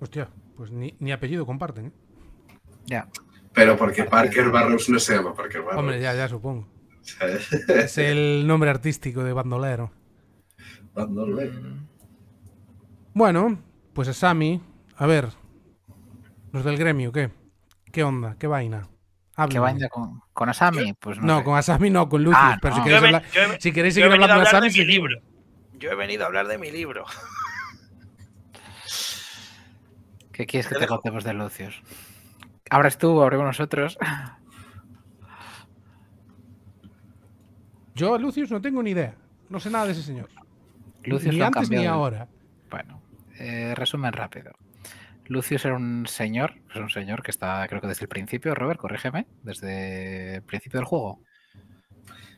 Speaker 1: Hostia, pues ni, ni apellido comparten, ¿eh?
Speaker 2: Ya.
Speaker 3: Pero porque Parker Barrows no se llama Parker Barrows.
Speaker 1: Hombre, ya, ya supongo.
Speaker 3: ¿sabes?
Speaker 1: Es el nombre artístico de bandolero.
Speaker 3: Bandolero.
Speaker 1: Bueno, pues a Sammy. A ver. Los del gremio, ¿qué? ¿Qué onda? ¿Qué vaina?
Speaker 2: ¿Qué vaina con, con Asami? Pues no,
Speaker 1: No,
Speaker 2: sé.
Speaker 1: con Asami no, con Lucius.
Speaker 2: Ah,
Speaker 1: pero si
Speaker 2: no.
Speaker 1: queréis, hablar-
Speaker 4: he-
Speaker 1: si seguir hablando de Asami,
Speaker 4: mi libro. Yo he venido a hablar de mi libro.
Speaker 2: ¿Qué quieres que
Speaker 4: Te
Speaker 2: contemos de Lucius? Abres tú, abrimos nosotros.
Speaker 1: Yo, Lucius, no tengo ni idea. No sé nada de ese señor.
Speaker 2: Lucius
Speaker 1: ni antes ni ahora.
Speaker 2: Bueno, eh, resumen rápido. Lucius era un señor, es un señor que está, creo que desde el principio, Robert, corrígeme, desde el principio del juego.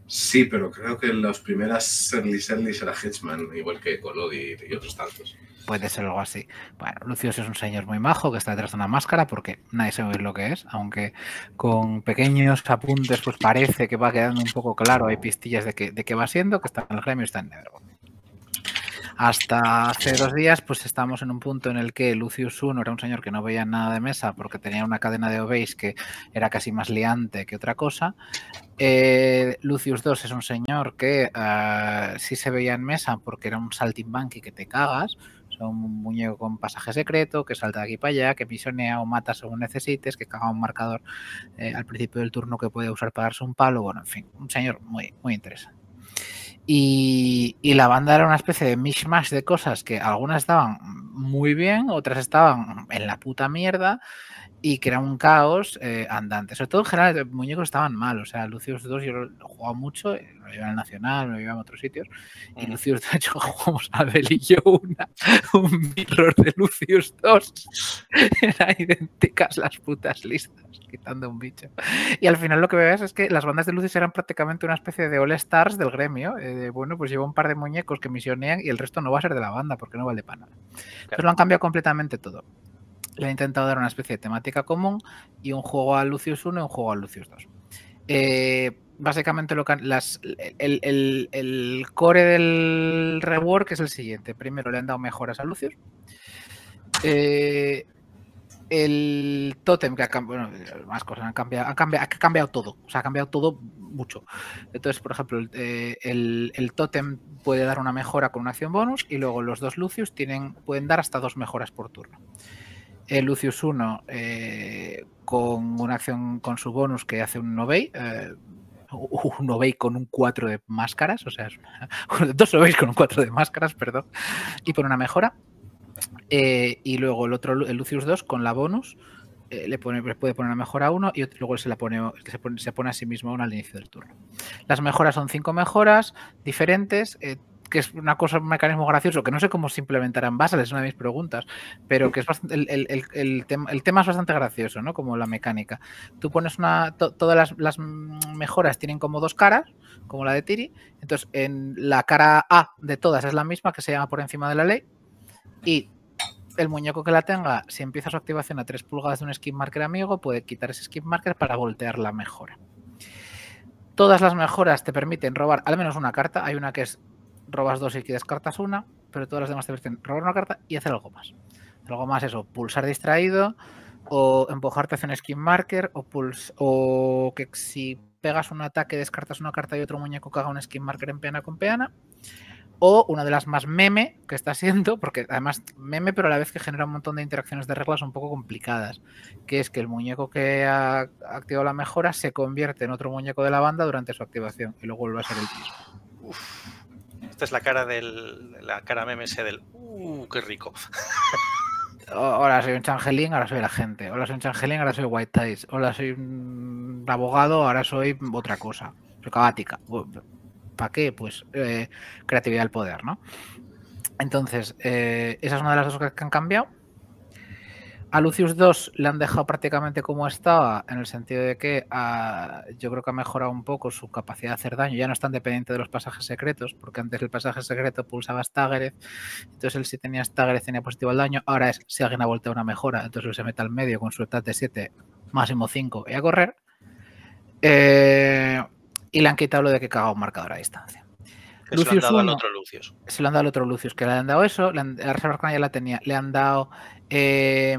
Speaker 3: Sí, pero creo que en las primeras Early Early era Hedgeman, igual que Colodi y otros tantos.
Speaker 2: Puede ser algo así. Bueno, Lucius es un señor muy majo que está detrás de una máscara porque nadie sabe lo que es, aunque con pequeños apuntes pues parece que va quedando un poco claro, hay pistillas de que, de que va siendo, que está en el gremio y está en negro. Hasta hace dos días pues estamos en un punto en el que Lucius I era un señor que no veía nada de mesa porque tenía una cadena de Obeis que era casi más liante que otra cosa. Eh, Lucius II es un señor que eh, sí se veía en mesa porque era un saltimbanqui que te cagas, o un muñeco con pasaje secreto que salta de aquí para allá, que misionea o mata según necesites, que caga un marcador eh, al principio del turno que puede usar para darse un palo, bueno, en fin, un señor muy, muy interesante. Y, y la banda era una especie de mishmash de cosas que algunas estaban muy bien, otras estaban en la puta mierda. Y que era un caos eh, andante. Sobre todo en general, los muñecos estaban mal. O sea, Lucius 2 yo lo he jugado mucho, eh, lo llevaba el Nacional, lo llevaba en otros sitios. Y Lucius, de hecho, jugamos a Abel y yo una, un mirror de Lucius 2. Eran idénticas las putas listas, quitando un bicho. Y al final lo que ves es que las bandas de Lucius eran prácticamente una especie de All Stars del gremio. eh, de, bueno, pues llevo un par de muñecos que misionean y el resto no va a ser de la banda porque no vale para nada. Entonces lo han cambiado completamente todo le he intentado dar una especie de temática común y un juego a Lucius 1 y un juego a Lucius 2. Eh, básicamente lo que, las, el, el, el, core del rework es el siguiente. Primero le han dado mejoras a Lucius. Eh, el tótem que ha cambiado, bueno, más cosas, han cambiado, han cambiado, ha cambiado todo, o sea, ha cambiado todo mucho. Entonces, por ejemplo, eh, el, el tótem puede dar una mejora con una acción bonus y luego los dos Lucius tienen, pueden dar hasta dos mejoras por turno. El Lucius 1 eh, con una acción con su bonus que hace un Novey, eh, un Novey con un 4 de máscaras, o sea, una, dos Noveis con un 4 de máscaras, perdón, y por una mejora. Eh, y luego el otro, Lucius 2 con la bonus, eh, le, puede poner una mejora a uno y luego se, la pone, se, pone, se a sí mismo a uno al inicio del turno. Las mejoras son cinco mejoras diferentes, eh, que es una cosa, un mecanismo gracioso, que no sé cómo se implementará en Basel, es una de mis preguntas, pero que es bastante, el, el, el, tema, el tema es bastante gracioso, ¿no? Como la mecánica. Tú pones una. To, todas las, las, mejoras tienen como dos caras, como la de Tiri. Entonces, en la cara A de todas es la misma, que se llama por encima de la ley. Y el muñeco que la tenga, si empieza su activación a 3 pulgadas de un skip marker amigo, puede quitar ese skip marker para voltear la mejora. Todas las mejoras te permiten robar al menos una carta. Hay una que es robas dos y que descartas una, pero todas las demás te permiten robar una carta y hacer algo más. Algo más eso, pulsar distraído, o empujarte hacia un skin marker, o, puls o que si pegas un ataque, descartas una carta y otro muñeco haga un skin marker en peana con peana. O una de las más meme que está siendo, porque además meme, pero a la vez que genera un montón de interacciones de reglas un poco complicadas, que es que el muñeco que ha activado la mejora se convierte en otro muñeco de la banda durante su activación y luego vuelve a ser el mismo.
Speaker 4: Uf. Es la cara del. la cara meme ese del. ¡Uh, qué rico!
Speaker 2: Ahora soy un changelín, ahora soy la gente. Ahora soy un changelín, ahora soy white ties. Ahora soy un abogado, ahora soy otra cosa. Soy cabática. ¿Para qué? Pues eh, creatividad al poder, ¿no? Entonces, eh, esa es una de las dos que han cambiado. A Lucius 2 le han dejado prácticamente como estaba, en el sentido de que uh, yo creo que ha mejorado un poco su capacidad de hacer daño. Ya no es tan dependiente de los pasajes secretos, porque antes el pasaje secreto pulsaba Staggereth, entonces él si tenía Staggereth tenía positivo al daño. Ahora es si alguien ha volteado una mejora, entonces él se mete al medio con su etat de 7, máximo 5 y a correr. Eh, y le han quitado lo de que caga un marcador a distancia.
Speaker 4: Que Lucius se lo han dado 1, al otro Lucius.
Speaker 2: Se lo han dado al otro Lucius, que le han dado eso, han, la reserva ya la tenía, le han dado eh,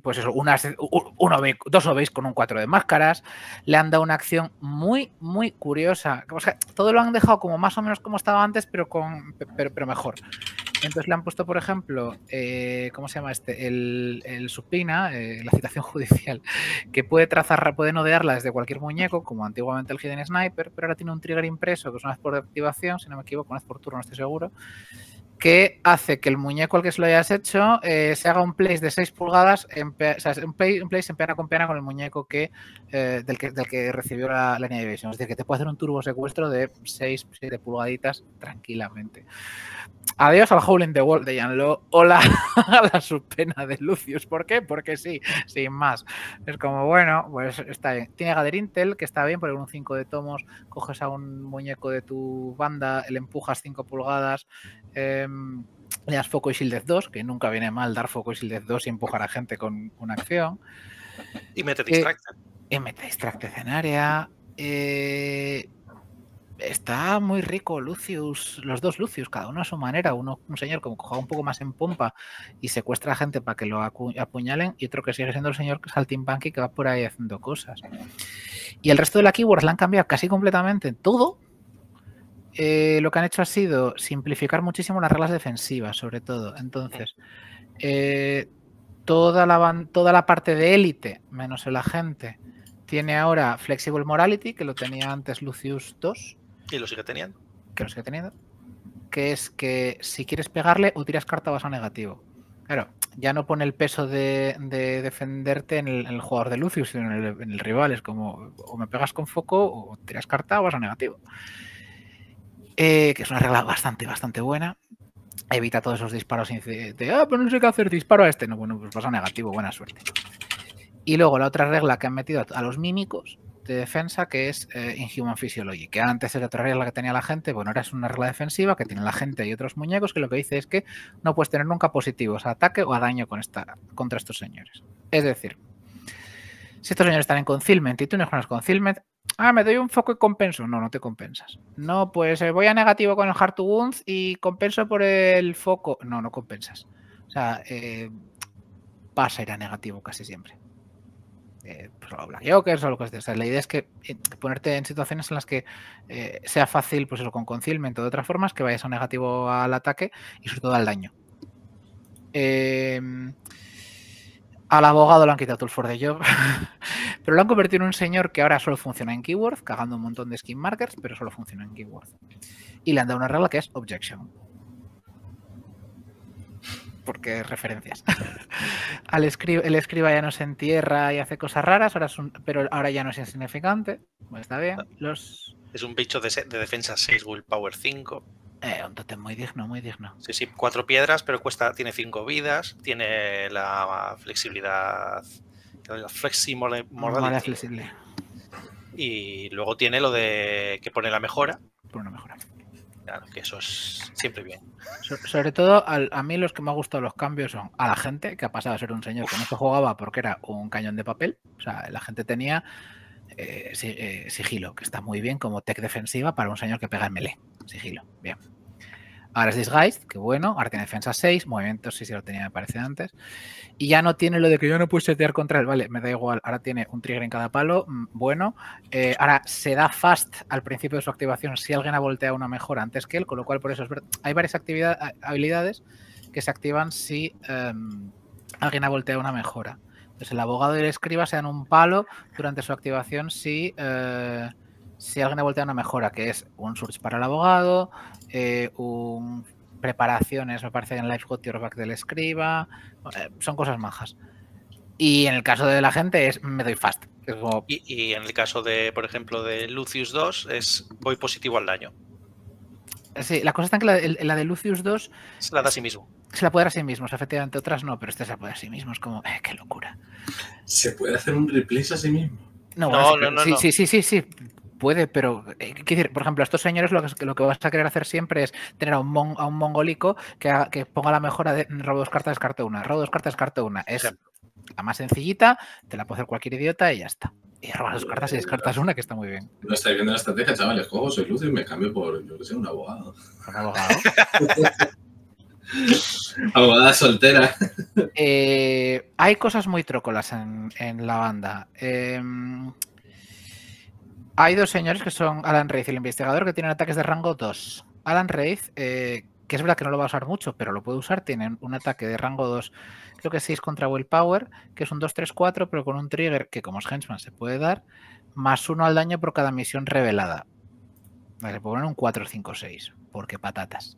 Speaker 2: pues eso, unas, uno, dos veis con un 4 de máscaras, le han dado una acción muy, muy curiosa. Todo lo han dejado como más o menos como estaba antes, pero, con, pero, mejor. Entonces le han puesto, por ejemplo, eh, ¿cómo se llama este? El, el supina, eh, la citación judicial, que puede trazar, puede nodearla desde cualquier muñeco, como antiguamente el Hidden Sniper, pero ahora tiene un trigger impreso, que es una vez por activación, si no me equivoco, una vez por turno, no estoy seguro, que hace que el muñeco al que se lo hayas hecho eh, se haga un place de 6 pulgadas, en, un, play, un place en pena con pena con el muñeco que, eh, del, que del que recibió la, la de visión. Es decir, que te puede hacer un turbo secuestro de 6, 7 pulgaditas tranquilamente. Adiós al Hole in the Wall de Janlo. Hola a la subpena de Lucius. ¿Por qué? Porque sí, sin más. Es como, bueno, pues está bien. Tiene Gather Intel, que está bien, porque un 5 de tomos coges a un muñeco de tu banda, le empujas 5 pulgadas. Eh, das Foco y Shielded 2, que nunca viene mal dar Foco y Shielded 2 y empujar a gente con una acción.
Speaker 4: Y mete Distracted.
Speaker 2: Eh, y mete Distracted en área. Eh, está muy rico Lucius, los dos Lucius, cada uno a su manera. Uno, un señor como coja un poco más en pompa y secuestra a gente para que lo apuñalen, y otro que sigue siendo el señor saltimbanqui que va por ahí haciendo cosas. Y el resto de la keywords la han cambiado casi completamente todo. Eh, lo que han hecho ha sido simplificar muchísimo las reglas defensivas, sobre todo. Entonces, eh, toda, la, toda la parte de élite, menos el agente, tiene ahora Flexible Morality, que lo tenía antes Lucius 2.
Speaker 4: ¿Y lo sigue teniendo?
Speaker 2: Que lo sigue teniendo. Que es que si quieres pegarle o tiras carta vas a negativo. Claro, ya no pone el peso de, defenderte en el, jugador de Lucius, sino en el, rival. Es como o me pegas con foco o tiras carta o vas a negativo. Eh, que es una regla bastante, bastante buena. Evita todos esos disparos de, ah, pero no sé qué hacer, disparo a este. No, bueno, pues vas a negativo, buena suerte. Y luego la otra regla que han metido a los mímicos de defensa que es eh, Inhuman Physiology, que antes era otra regla que tenía la gente, bueno, ahora es una regla defensiva que tiene la gente y otros muñecos que lo que dice es que no puedes tener nunca positivos a ataque o a daño con esta, contra estos señores. Es decir, si estos señores están en concealment y tú no juegas concealment, ah, me doy un foco y compenso. No, no te compensas. No, pues eh, voy a negativo con el Heart to y compenso por el foco. No, no compensas. O sea, eh, vas a ir a negativo casi siempre eh, pues, o Black Jokers o lo que sea. La idea es que eh, ponerte en situaciones en las que eh, sea fácil, pues eso, con concealment o de otras formas, que vayas a negativo al ataque y sobre todo al daño. Em, al abogado le han quitado el for the job, pero lo han convertido en un señor que ahora solo funciona en keyword, cagando un montón de skin markers, pero solo funciona en keyword. Y le han dado una regla que es objection porque referencias. Al el escriba ya no se entierra y hace cosas raras, ahora pero ahora ya no es insignificante. Pues está bien. Los...
Speaker 4: Es un bicho de, defensa 6, Willpower 5.
Speaker 2: Eh, un totem muy digno, muy digno.
Speaker 4: Sí, sí, cuatro piedras, pero cuesta, tiene cinco vidas, tiene la flexibilidad, la flexible Y luego tiene lo de que pone la mejora.
Speaker 2: Pone una mejora.
Speaker 4: Claro, que eso es siempre bien.
Speaker 2: sobre todo, a mí los que me han gustado los cambios son a la gente, que ha pasado a ser un señor que no se jugaba porque era un cañón de papel. O sea, la gente tenía eh, eh, sigilo, que está muy bien como tech defensiva para un señor que pega en melee. Sigilo, bien. Ahora es Disguised, que bueno. Ahora tiene defensa 6, movimientos sí, sí lo tenía, me parece, antes. Y ya no tiene lo de que yo no puedo setear contra él. Vale, me da igual. Ahora tiene un trigger en cada palo. Mm, bueno. Eh, ahora se da fast al principio de su activación si alguien ha volteado una mejora antes que él, con lo cual por eso es verdad. Hay varias habilidades que se activan si em, alguien ha volteado una mejora. Entonces el abogado y el escriba se dan un palo durante su activación si... Eh, si alguien ha volteado una mejora, que es un search para el abogado, eh, un preparaciones, me parece, en Life Got Your Back del escriba, eh, son cosas majas. Y en el caso de la gente es me doy fast.
Speaker 4: y, en el caso de, por ejemplo, de Lucius 2 es voy positivo al daño.
Speaker 2: Sí, la cosa está en que la, de Lucius 2
Speaker 4: se la da a sí mismo.
Speaker 2: Se la puede dar a sí mismo, efectivamente, otras no, pero este se la puede dar a sí mismo. Es como, eh, qué locura.
Speaker 3: ¿Se puede hacer un replace a sí mismo?
Speaker 2: No, no, no, sí, sí, sí, sí, sí, puede, pero eh, decir, por ejemplo, a estos señores lo que, lo que vas a querer hacer siempre es tener a un, a un mongolico que, que, ponga la mejora de robo dos cartas, descarte una, robo dos cartas, descarte una. Es la más sencillita, te la puede hacer cualquier idiota y ya está. Y robas dos cartas y descartas una, que está muy bien.
Speaker 3: No estáis viendo la estrategia, chavales. Cojo, soy luz y me cambio por, yo que sé, un abogado.
Speaker 2: Un abogado.
Speaker 3: Abogada soltera.
Speaker 2: Eh, hay cosas muy trócolas en, en la banda. Eh, hay dos señores que son Alan Reith y el investigador que tienen ataques de rango 2. Alan Reith, eh, que es verdad que no lo va a usar mucho, pero lo puede usar, tiene un ataque de rango 2, creo que 6 contra Willpower, que es un 2-3-4, pero con un trigger que como es Henchman se puede dar, más uno al daño por cada misión revelada. Vale, puedo poner un 4-5-6, porque patatas.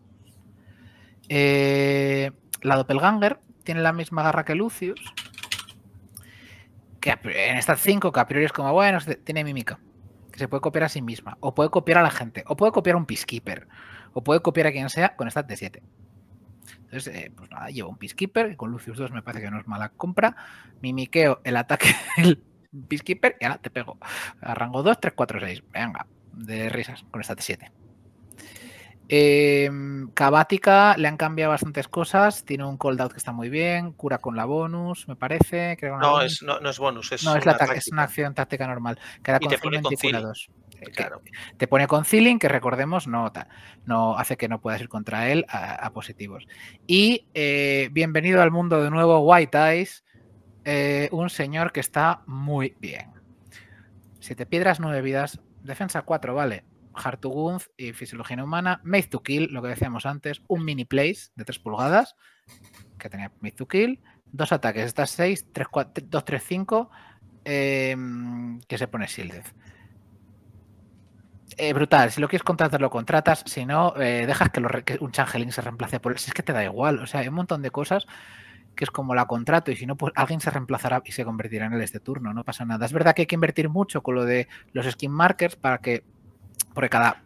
Speaker 2: Eh, la Doppelganger tiene la misma garra que Lucius, que en estas 5, que a priori es como, bueno, tiene mímica se puede copiar a sí misma, o puede copiar a la gente, o puede copiar a un Peacekeeper, o puede copiar a quien sea con stat de 7. Entonces, eh, pues nada, llevo un Peacekeeper, que con Lucius 2 me parece que no es mala compra. Mimiqueo el ataque del Peacekeeper y ahora te pego. A rango 2, 3, 4, 6. Venga, de risas con stat de 7. Eh, le han cambiado bastantes cosas. Tiene un cold out que está muy bien. Cura con la bonus, me parece.
Speaker 4: no, es, no, es bonus. Es
Speaker 2: no, es, una acción táctica normal. Que y te pone con eh, Claro. Te pone con Ceiling, que recordemos, no, no hace que no puedas ir contra él a, positivos. Y eh, bienvenido al mundo de nuevo, White Eyes. Eh, un señor que está muy bien. Siete piedras, nueve vidas. Defensa 4, vale. Hard to y Fisiología Humana. Made to Kill, lo que decíamos antes, un mini place de 3 pulgadas que tenía Made to Kill. Dos ataques, estas 6, 3, 4, 2, 3, 5, que se pone Shielded. Eh, brutal, si lo quieres contratar, lo contratas. Si no, eh, dejas que, un changeling se reemplace por él. Si es que te da igual. O sea, hay un montón de cosas que es como la contrato y si no, pues alguien se reemplazará y se convertirá en el este turno, no pasa nada. Es verdad que hay que invertir mucho con lo de los skin markers para que, porque cada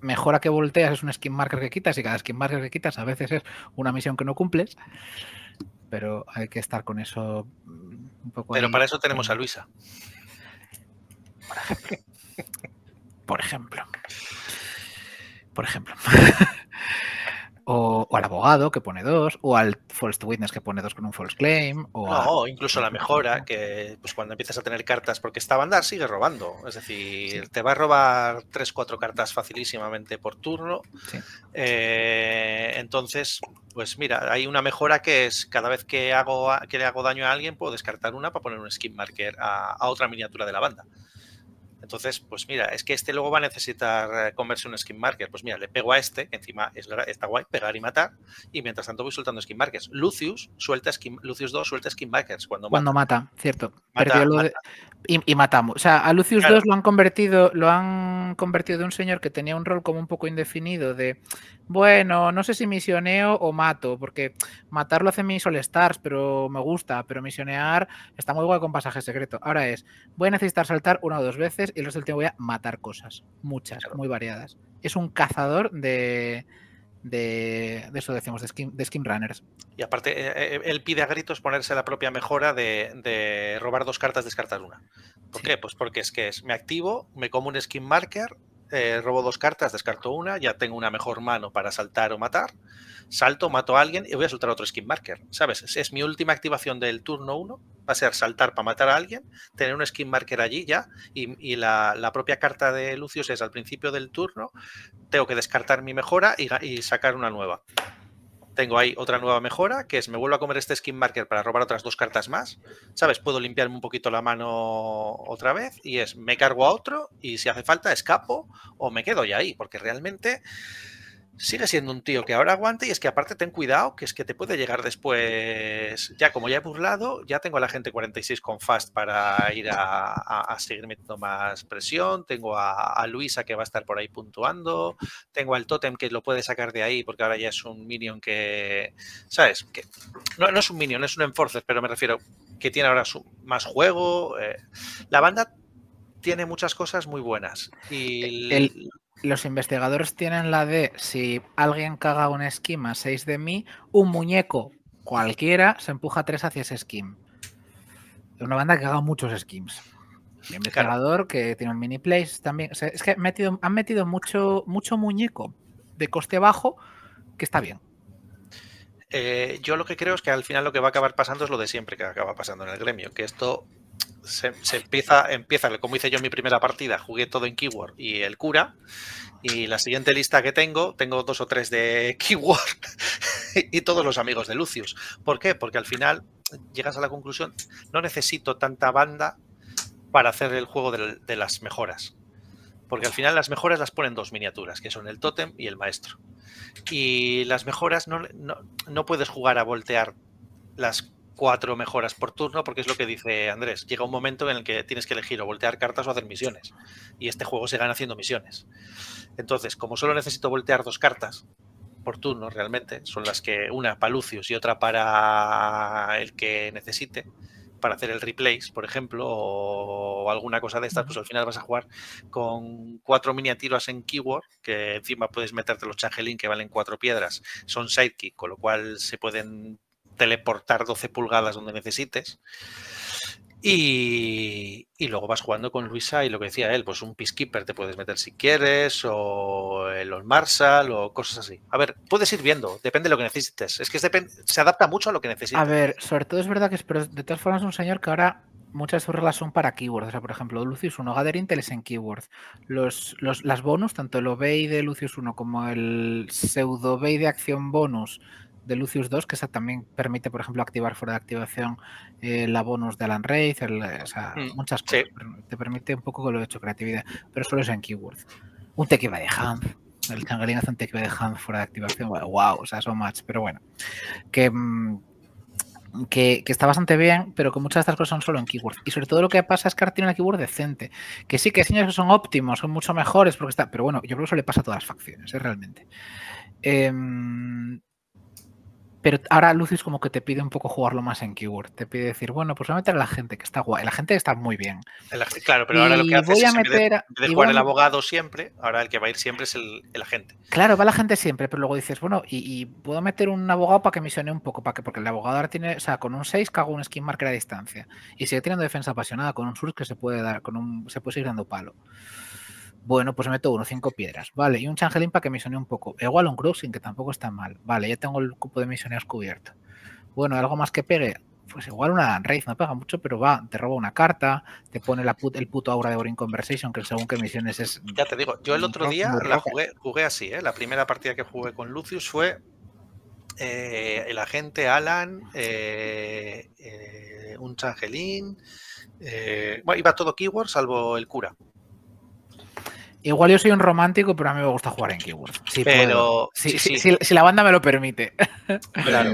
Speaker 2: mejora que volteas es un skin marker que quitas y cada skin marker que quitas a veces es una misión que no cumples, pero hay que estar con eso mm, un poco.
Speaker 4: Pero
Speaker 2: ahí.
Speaker 4: para eso tenemos a Luisa.
Speaker 2: Por ejemplo. Por ejemplo. O, o al abogado que pone dos, o al false witness que pone dos con un false claim, o a-
Speaker 4: No, incluso la mejora, que pues cuando empiezas a tener cartas, porque esta banda sigue robando. Es decir, te va a robar 3-4 cartas facilísimamente por turno.
Speaker 2: Sí.
Speaker 4: Eh, entonces, pues mira, hay una mejora que es cada vez que hago a- que le hago daño a alguien, puedo descartar una para poner un skin marker a, a otra miniatura de la banda. Entonces, pues mira, es que este luego va a necesitar eh, comerse un skin marker. Pues mira, le pego a este, que encima es, está guay, pegar y matar, y mientras tanto voy soltando skin markers. Lucius suelta skin, Lucius 2 suelta skin markers cuando,
Speaker 2: cuando
Speaker 4: mata.
Speaker 2: cierto.
Speaker 4: Mata,
Speaker 2: de- y, y matamos. O sea, a Lucius
Speaker 4: Claro.
Speaker 2: 2 lo han convertido, lo han convertido de un señor que tenía un rol como un poco indefinido de bueno, no sé si misioneo o mato, porque matar lo hace mis All Stars, pero me gusta, pero misionear está muy guay con pasaje secreto. Ahora es, voy a necesitar saltar una o dos veces y el resto del tiempo voy a matar cosas, muchas,
Speaker 4: Claro.
Speaker 2: muy variadas. Es un cazador de de, de eso decimos, de skin, de runners.
Speaker 4: Y aparte, eh, eh, él pide a gritos ponerse la propia mejora de, de robar dos cartas, descartar una. ¿Por
Speaker 2: Sí.
Speaker 4: qué? Pues porque es que es, me activo, me como un skin marker, eh, robo dos cartas, descarto una, ya tengo una mejor mano para saltar o matar, salto, mato a alguien y voy a soltar otro skin marker. ¿Sabes? Es, es mi última activación del turno 1, va a ser saltar para matar a alguien, tener un skin marker allí ya, y, la, propia carta de Lucius es al principio del turno, tengo que descartar mi mejora y sacar una nueva. Tengo ahí otra nueva mejora, que es me vuelvo a comer este skin marker para robar otras dos cartas más. ¿Sabes? Puedo limpiarme un poquito la mano otra vez y es me cargo a otro y si hace falta escapo o me quedo ya ahí, porque realmente sigue siendo un tío que ahora aguante y es que aparte ten cuidado, que es que te puede llegar después, ya como ya he burlado, ya tengo a la gente 46 con fast para ir a, seguir metiendo más presión, tengo a, Luisa que va a estar por ahí puntuando, tengo al Totem que lo puede sacar de ahí porque ahora ya es un minion que, ¿sabes? Que no, no es un minion, es un enforcer, pero me refiero que tiene ahora su- más juego. eh. La banda tiene muchas cosas muy buenas. Y
Speaker 2: Los investigadores tienen la de si alguien caga un esquema 6 de mí, un muñeco cualquiera se empuja 3 hacia ese skim. Es una banda que caga muchos skims. El investigador que tiene un mini place también. o sea, es que han metido, han metido mucho, mucho muñeco de coste bajo que está bien.
Speaker 4: Eh, yo lo que creo es que al final lo que va a acabar pasando es lo de siempre que acaba pasando en el gremio, que esto se, empieza, empieza, como hice yo en mi primera partida, jugué todo en keyword y el cura, y la siguiente lista que tengo, tengo dos o tres de keyword y todos los amigos de Lucius. ¿Por qué? Porque al final llegas a la conclusión, no necesito tanta banda para hacer el juego de, de las mejoras. Porque al final las mejoras las ponen dos miniaturas, que son el tótem y el maestro. Y las mejoras no, no, no puedes jugar a voltear las cuatro mejoras por turno, porque es lo que dice Andrés. Llega un momento en el que tienes que elegir o voltear cartas o hacer misiones. Y este juego se gana haciendo misiones. Entonces, como solo necesito voltear dos cartas por turno, realmente, son las que una para Lucius y otra para el que necesite, para hacer el replays, por ejemplo, o alguna cosa de estas, pues al final vas a jugar con cuatro miniaturas en keyword, que encima puedes meterte los changelín que valen cuatro piedras, son sidekick, con lo cual se pueden teleportar 12 pulgadas donde necesites. Y, y, luego vas jugando con Luisa y lo que decía él, pues un Peacekeeper te puedes meter si quieres, o el Marshall, o cosas así. A ver, puedes ir viendo, depende de lo que necesites. Es que se adapta mucho a lo que necesites.
Speaker 2: A ver, sobre todo es verdad que es, pero de todas formas un señor que ahora muchas de sus reglas son para keywords. O sea, por ejemplo, Lucius 1, Gather Intel es en keywords. Los, los, las bonus, tanto el obey de Lucius 1 como el pseudo obey de acción bonus de Lucius 2, que esa también permite, por ejemplo, activar fuera de activación eh, la bonus de Alan Wraith, el, o sea, mm, muchas cosas.
Speaker 4: sí.
Speaker 2: Te permite un poco que lo he hecho creatividad, pero solo es en keywords. Un tequiva de Hanf. El changelín hace un tequiva de Hanf fuera de activación. Wow, o sea, son match, pero bueno. Que. Mmm, que, que, está bastante bien, pero que muchas de estas cosas son solo en keywords. Y sobre todo lo que pasa es que ahora tiene una keyword decente. Que sí, que hay señores que son óptimos, son mucho mejores, porque está. Pero bueno, yo creo que eso le pasa a todas las facciones, ¿eh? realmente. Eh, Pero ahora Lucius como que te pide un poco jugarlo más en keyword. Te pide decir, bueno, pues voy a meter a la gente que está guay. La gente está muy bien.
Speaker 4: claro, pero ahora lo que hace
Speaker 2: voy
Speaker 4: es
Speaker 2: a meter,
Speaker 4: de, jugar el abogado siempre, ahora el que va a ir siempre es el, agente.
Speaker 2: Claro, va la gente siempre, pero luego dices, bueno, y, puedo meter un abogado para que misione un poco, para que, porque el abogado ahora tiene, o sea, con un 6 cago un skin marker a distancia. Y sigue teniendo defensa apasionada con un surge que se puede dar, con un, se puede seguir dando palo. Bueno, pues meto uno, cinco piedras. Vale, y un changelín para que misone un poco. Igual un cruising, que tampoco está mal. Vale, ya tengo el cupo de misioneros cubierto. Bueno, algo más que pegue. Pues igual una raíz no pega mucho, pero va, te roba una carta, te pone la el puto aura de Boring Conversation, que según qué misiones es.
Speaker 4: Ya te digo, yo el otro día la jugué, jugué así, ¿eh? La primera partida que jugué con Lucius fue eh, el agente Alan, eh, eh, un changelín. bueno, iba todo keyword salvo el cura.
Speaker 2: Igual yo soy un romántico, pero a mí me gusta jugar en keyword.
Speaker 4: pero
Speaker 2: si, la banda me lo permite.
Speaker 4: Claro.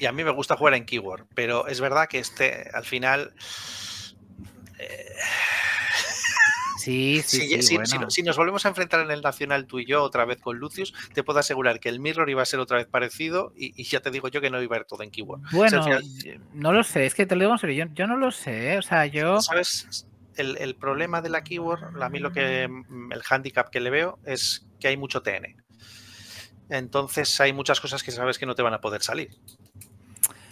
Speaker 4: Y a mí me gusta jugar en keyword, pero es verdad que este al final.
Speaker 2: Eh, sí, sí,
Speaker 4: si, si, nos volvemos a enfrentar en el Nacional tú y yo otra vez con Lucius, te puedo asegurar que el Mirror iba a ser otra vez parecido y, ya te digo yo que no iba a ir todo en keyword.
Speaker 2: Bueno, no lo sé, es que te lo digo en serio, yo, yo no lo sé, o sea, yo...
Speaker 4: ¿Sabes? El, problema de la keyword, a mí lo que mm, el handicap que le veo es que hay mucho TN. Entonces hay muchas cosas que sabes que no te van a poder salir.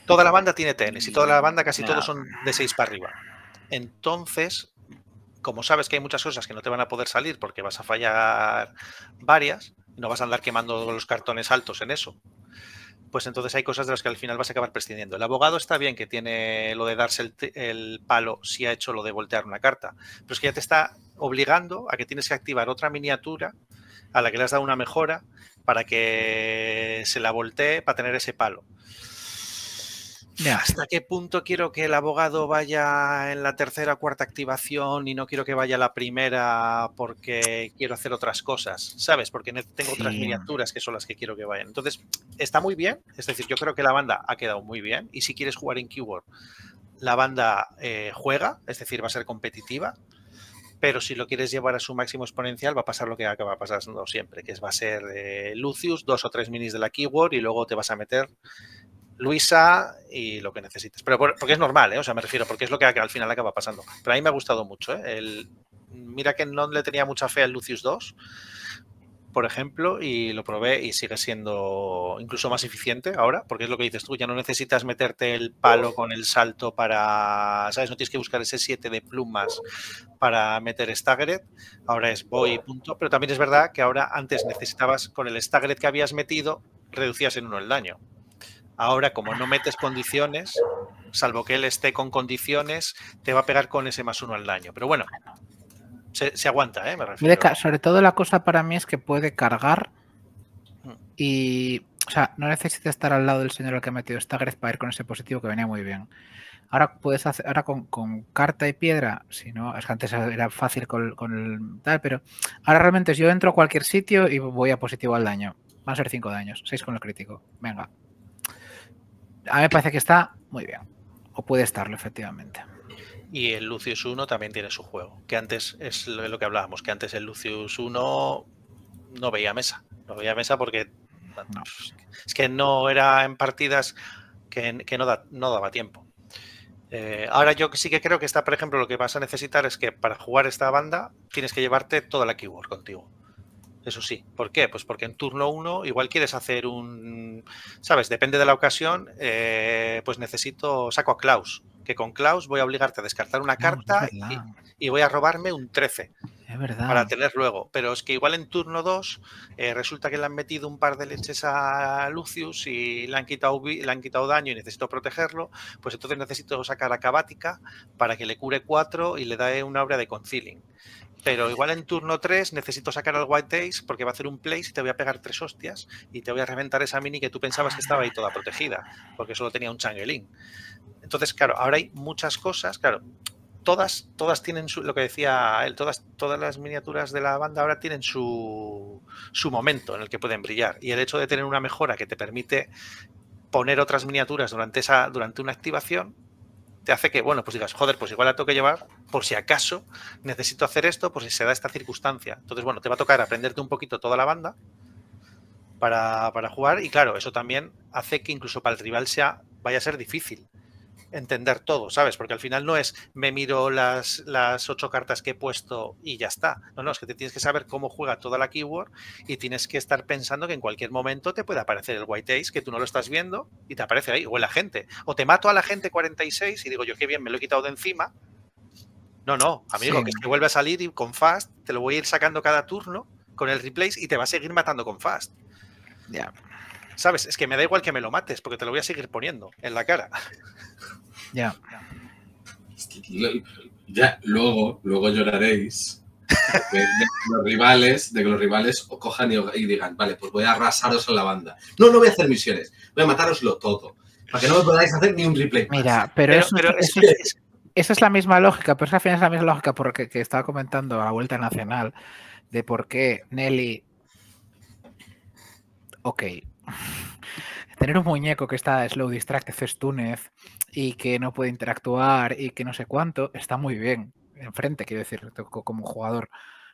Speaker 4: Toda la banda tiene TN, y toda la banda casi todos son de 6 para arriba. Entonces, como sabes que hay muchas cosas que no te van a poder salir porque vas a fallar varias, no vas a andar quemando los cartones altos en eso, pues entonces hay cosas de las que al final vas a acabar prescindiendo. El abogado está bien que tiene lo de darse el, palo si ha hecho lo de voltear una carta, pero es que ya te está obligando a que tienes que activar otra miniatura a la que le has dado una mejora para que se la voltee para tener ese palo. ¿Hasta qué punto quiero que el abogado vaya en la tercera o cuarta activación y no quiero que vaya la primera porque quiero hacer otras cosas? ¿Sabes? Porque tengo otras miniaturas que son las que quiero que vayan. Entonces, está muy bien. Es decir, yo creo que la banda ha quedado muy bien. Y si quieres jugar en Keyword, la banda eh, juega, es decir, va a ser competitiva. Pero si lo quieres llevar a su máximo exponencial, va a pasar lo que acaba pasando siempre, que es va a ser eh, Lucius, dos o tres minis de la Keyword y luego te vas a meter Luisa y lo que necesites. Pero porque es normal, ¿eh? o sea, me refiero, porque es lo que al final acaba pasando. Pero a mí me ha gustado mucho. ¿eh? Mira que no le tenía mucha fe al Lucius 2, por ejemplo, y lo probé y sigue siendo incluso más eficiente ahora, porque es lo que dices tú, ya no necesitas meterte el palo con el salto para, ¿sabes? No tienes que buscar ese 7 de plumas para meter Staggered, ahora es voy y punto, pero también es verdad que ahora antes necesitabas con el Staggered que habías metido, reducías en uno el daño. Ahora, como no metes condiciones, salvo que él esté con condiciones, te va a pegar con ese más uno al daño. Pero bueno, se, aguanta, ¿eh? Me refiero.
Speaker 2: Sobre todo la cosa para mí es que puede cargar y, o sea, no necesita estar al lado del señor al que ha metido Stagger para ir con ese positivo que venía muy bien. Ahora puedes hacer, ahora con, carta y piedra, si no, es que antes era fácil con, con, el tal, pero ahora realmente yo entro a cualquier sitio y voy a positivo al daño. Van a ser 5 daños, 6 con el crítico. Venga, a mí me parece que está muy bien. O puede estarlo, efectivamente.
Speaker 4: Y el Lucius 1 también tiene su juego. Que antes es lo que hablábamos, que antes el Lucius 1 no veía mesa. No veía mesa porque es que no era en partidas que, no, no, daba tiempo. Eh, ahora yo sí que creo que está, por ejemplo, lo que vas a necesitar es que para jugar esta banda tienes que llevarte toda la keyword contigo. Eso sí. ¿Por qué? Pues porque en turno 1 igual quieres hacer un, ¿sabes? Depende de la ocasión, eh, pues necesito, saco a Klaus, que con Klaus voy a obligarte a descartar una carta y, voy a robarme un 13.
Speaker 2: Es verdad.
Speaker 4: Para tener luego. Pero es que igual en turno 2 eh, resulta que le han metido un par de leches a Lucius y le han, quitado, le han quitado daño y necesito protegerlo. Pues entonces necesito sacar a Cabática para que le cure 4 y le dé una obra de concealing pero igual en turno 3 necesito sacar al White Days porque va a hacer un place y te voy a pegar tres hostias y te voy a reventar esa mini que tú pensabas que estaba ahí toda protegida, porque solo tenía un changelín. Entonces, claro, ahora hay muchas cosas, claro, todas, todas tienen su, lo que decía él, todas, todas las miniaturas de la banda ahora tienen su, su momento en el que pueden brillar. Y el hecho de tener una mejora que te permite poner otras miniaturas durante, esa, durante una activación, te hace que, bueno, pues digas, joder, pues igual la tengo que llevar por si acaso necesito hacer esto, por si se da esta circunstancia. Entonces, bueno, te va a tocar aprenderte un poquito toda la banda para, para jugar y claro, eso también hace que incluso para el rival sea, vaya a ser difícil entender todo, ¿sabes? Porque al final no es me miro las, las ocho cartas que he puesto y ya está. No, no, es que te tienes que saber cómo juega toda la keyword y tienes que estar pensando que en cualquier momento te puede aparecer el white ace que tú no lo estás viendo y te aparece ahí, o el agente. O te mato a la gente 46 y digo yo, qué bien, me lo he quitado de encima. No, no, amigo,
Speaker 2: Sí.
Speaker 4: que que vuelve a salir y con fast te lo voy a ir sacando cada turno con el replace y te va a seguir matando con fast.
Speaker 2: Ya.
Speaker 4: ¿Sabes? Es que me da igual que me lo mates porque te lo voy a seguir poniendo en la cara.
Speaker 2: Ya.
Speaker 3: Ya, luego, luego lloraréis de, los rivales, de que los rivales os cojan y, y digan, vale, pues voy a arrasaros en la banda. No, no voy a hacer misiones, voy a mataroslo todo. Para que no me podáis hacer ni un replay.
Speaker 2: Mira, pero,
Speaker 4: Pero,
Speaker 2: eso,
Speaker 4: pero es
Speaker 2: eso- esa es la misma lógica, pero es que al final es la misma lógica porque que estaba comentando a la vuelta nacional de por qué Nelly. Ok. Tener un muñeco que está slow distracted, Túnez y que no puede interactuar y que no sé cuánto, está muy bien. Enfrente, quiero decir, co- como jugador.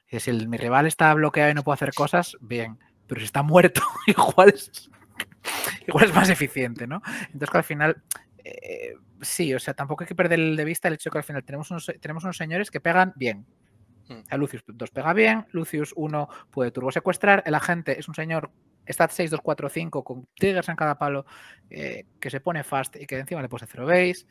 Speaker 2: Si el- mi rival está bloqueado y no puede hacer cosas, bien. Pero si está muerto, igual es, igual es más eficiente, ¿no? Entonces, que al final, eh, sí, o sea, tampoco hay que perder de vista el hecho de que al final tenemos unos, tenemos unos señores que pegan bien.
Speaker 4: Mm.
Speaker 2: A Lucius 2 pega bien, Lucius 1 puede turbo secuestrar, el agente es un señor stat 6, 2, 4, 5 con triggers en cada palo eh, que se pone fast y que encima le pone cero base.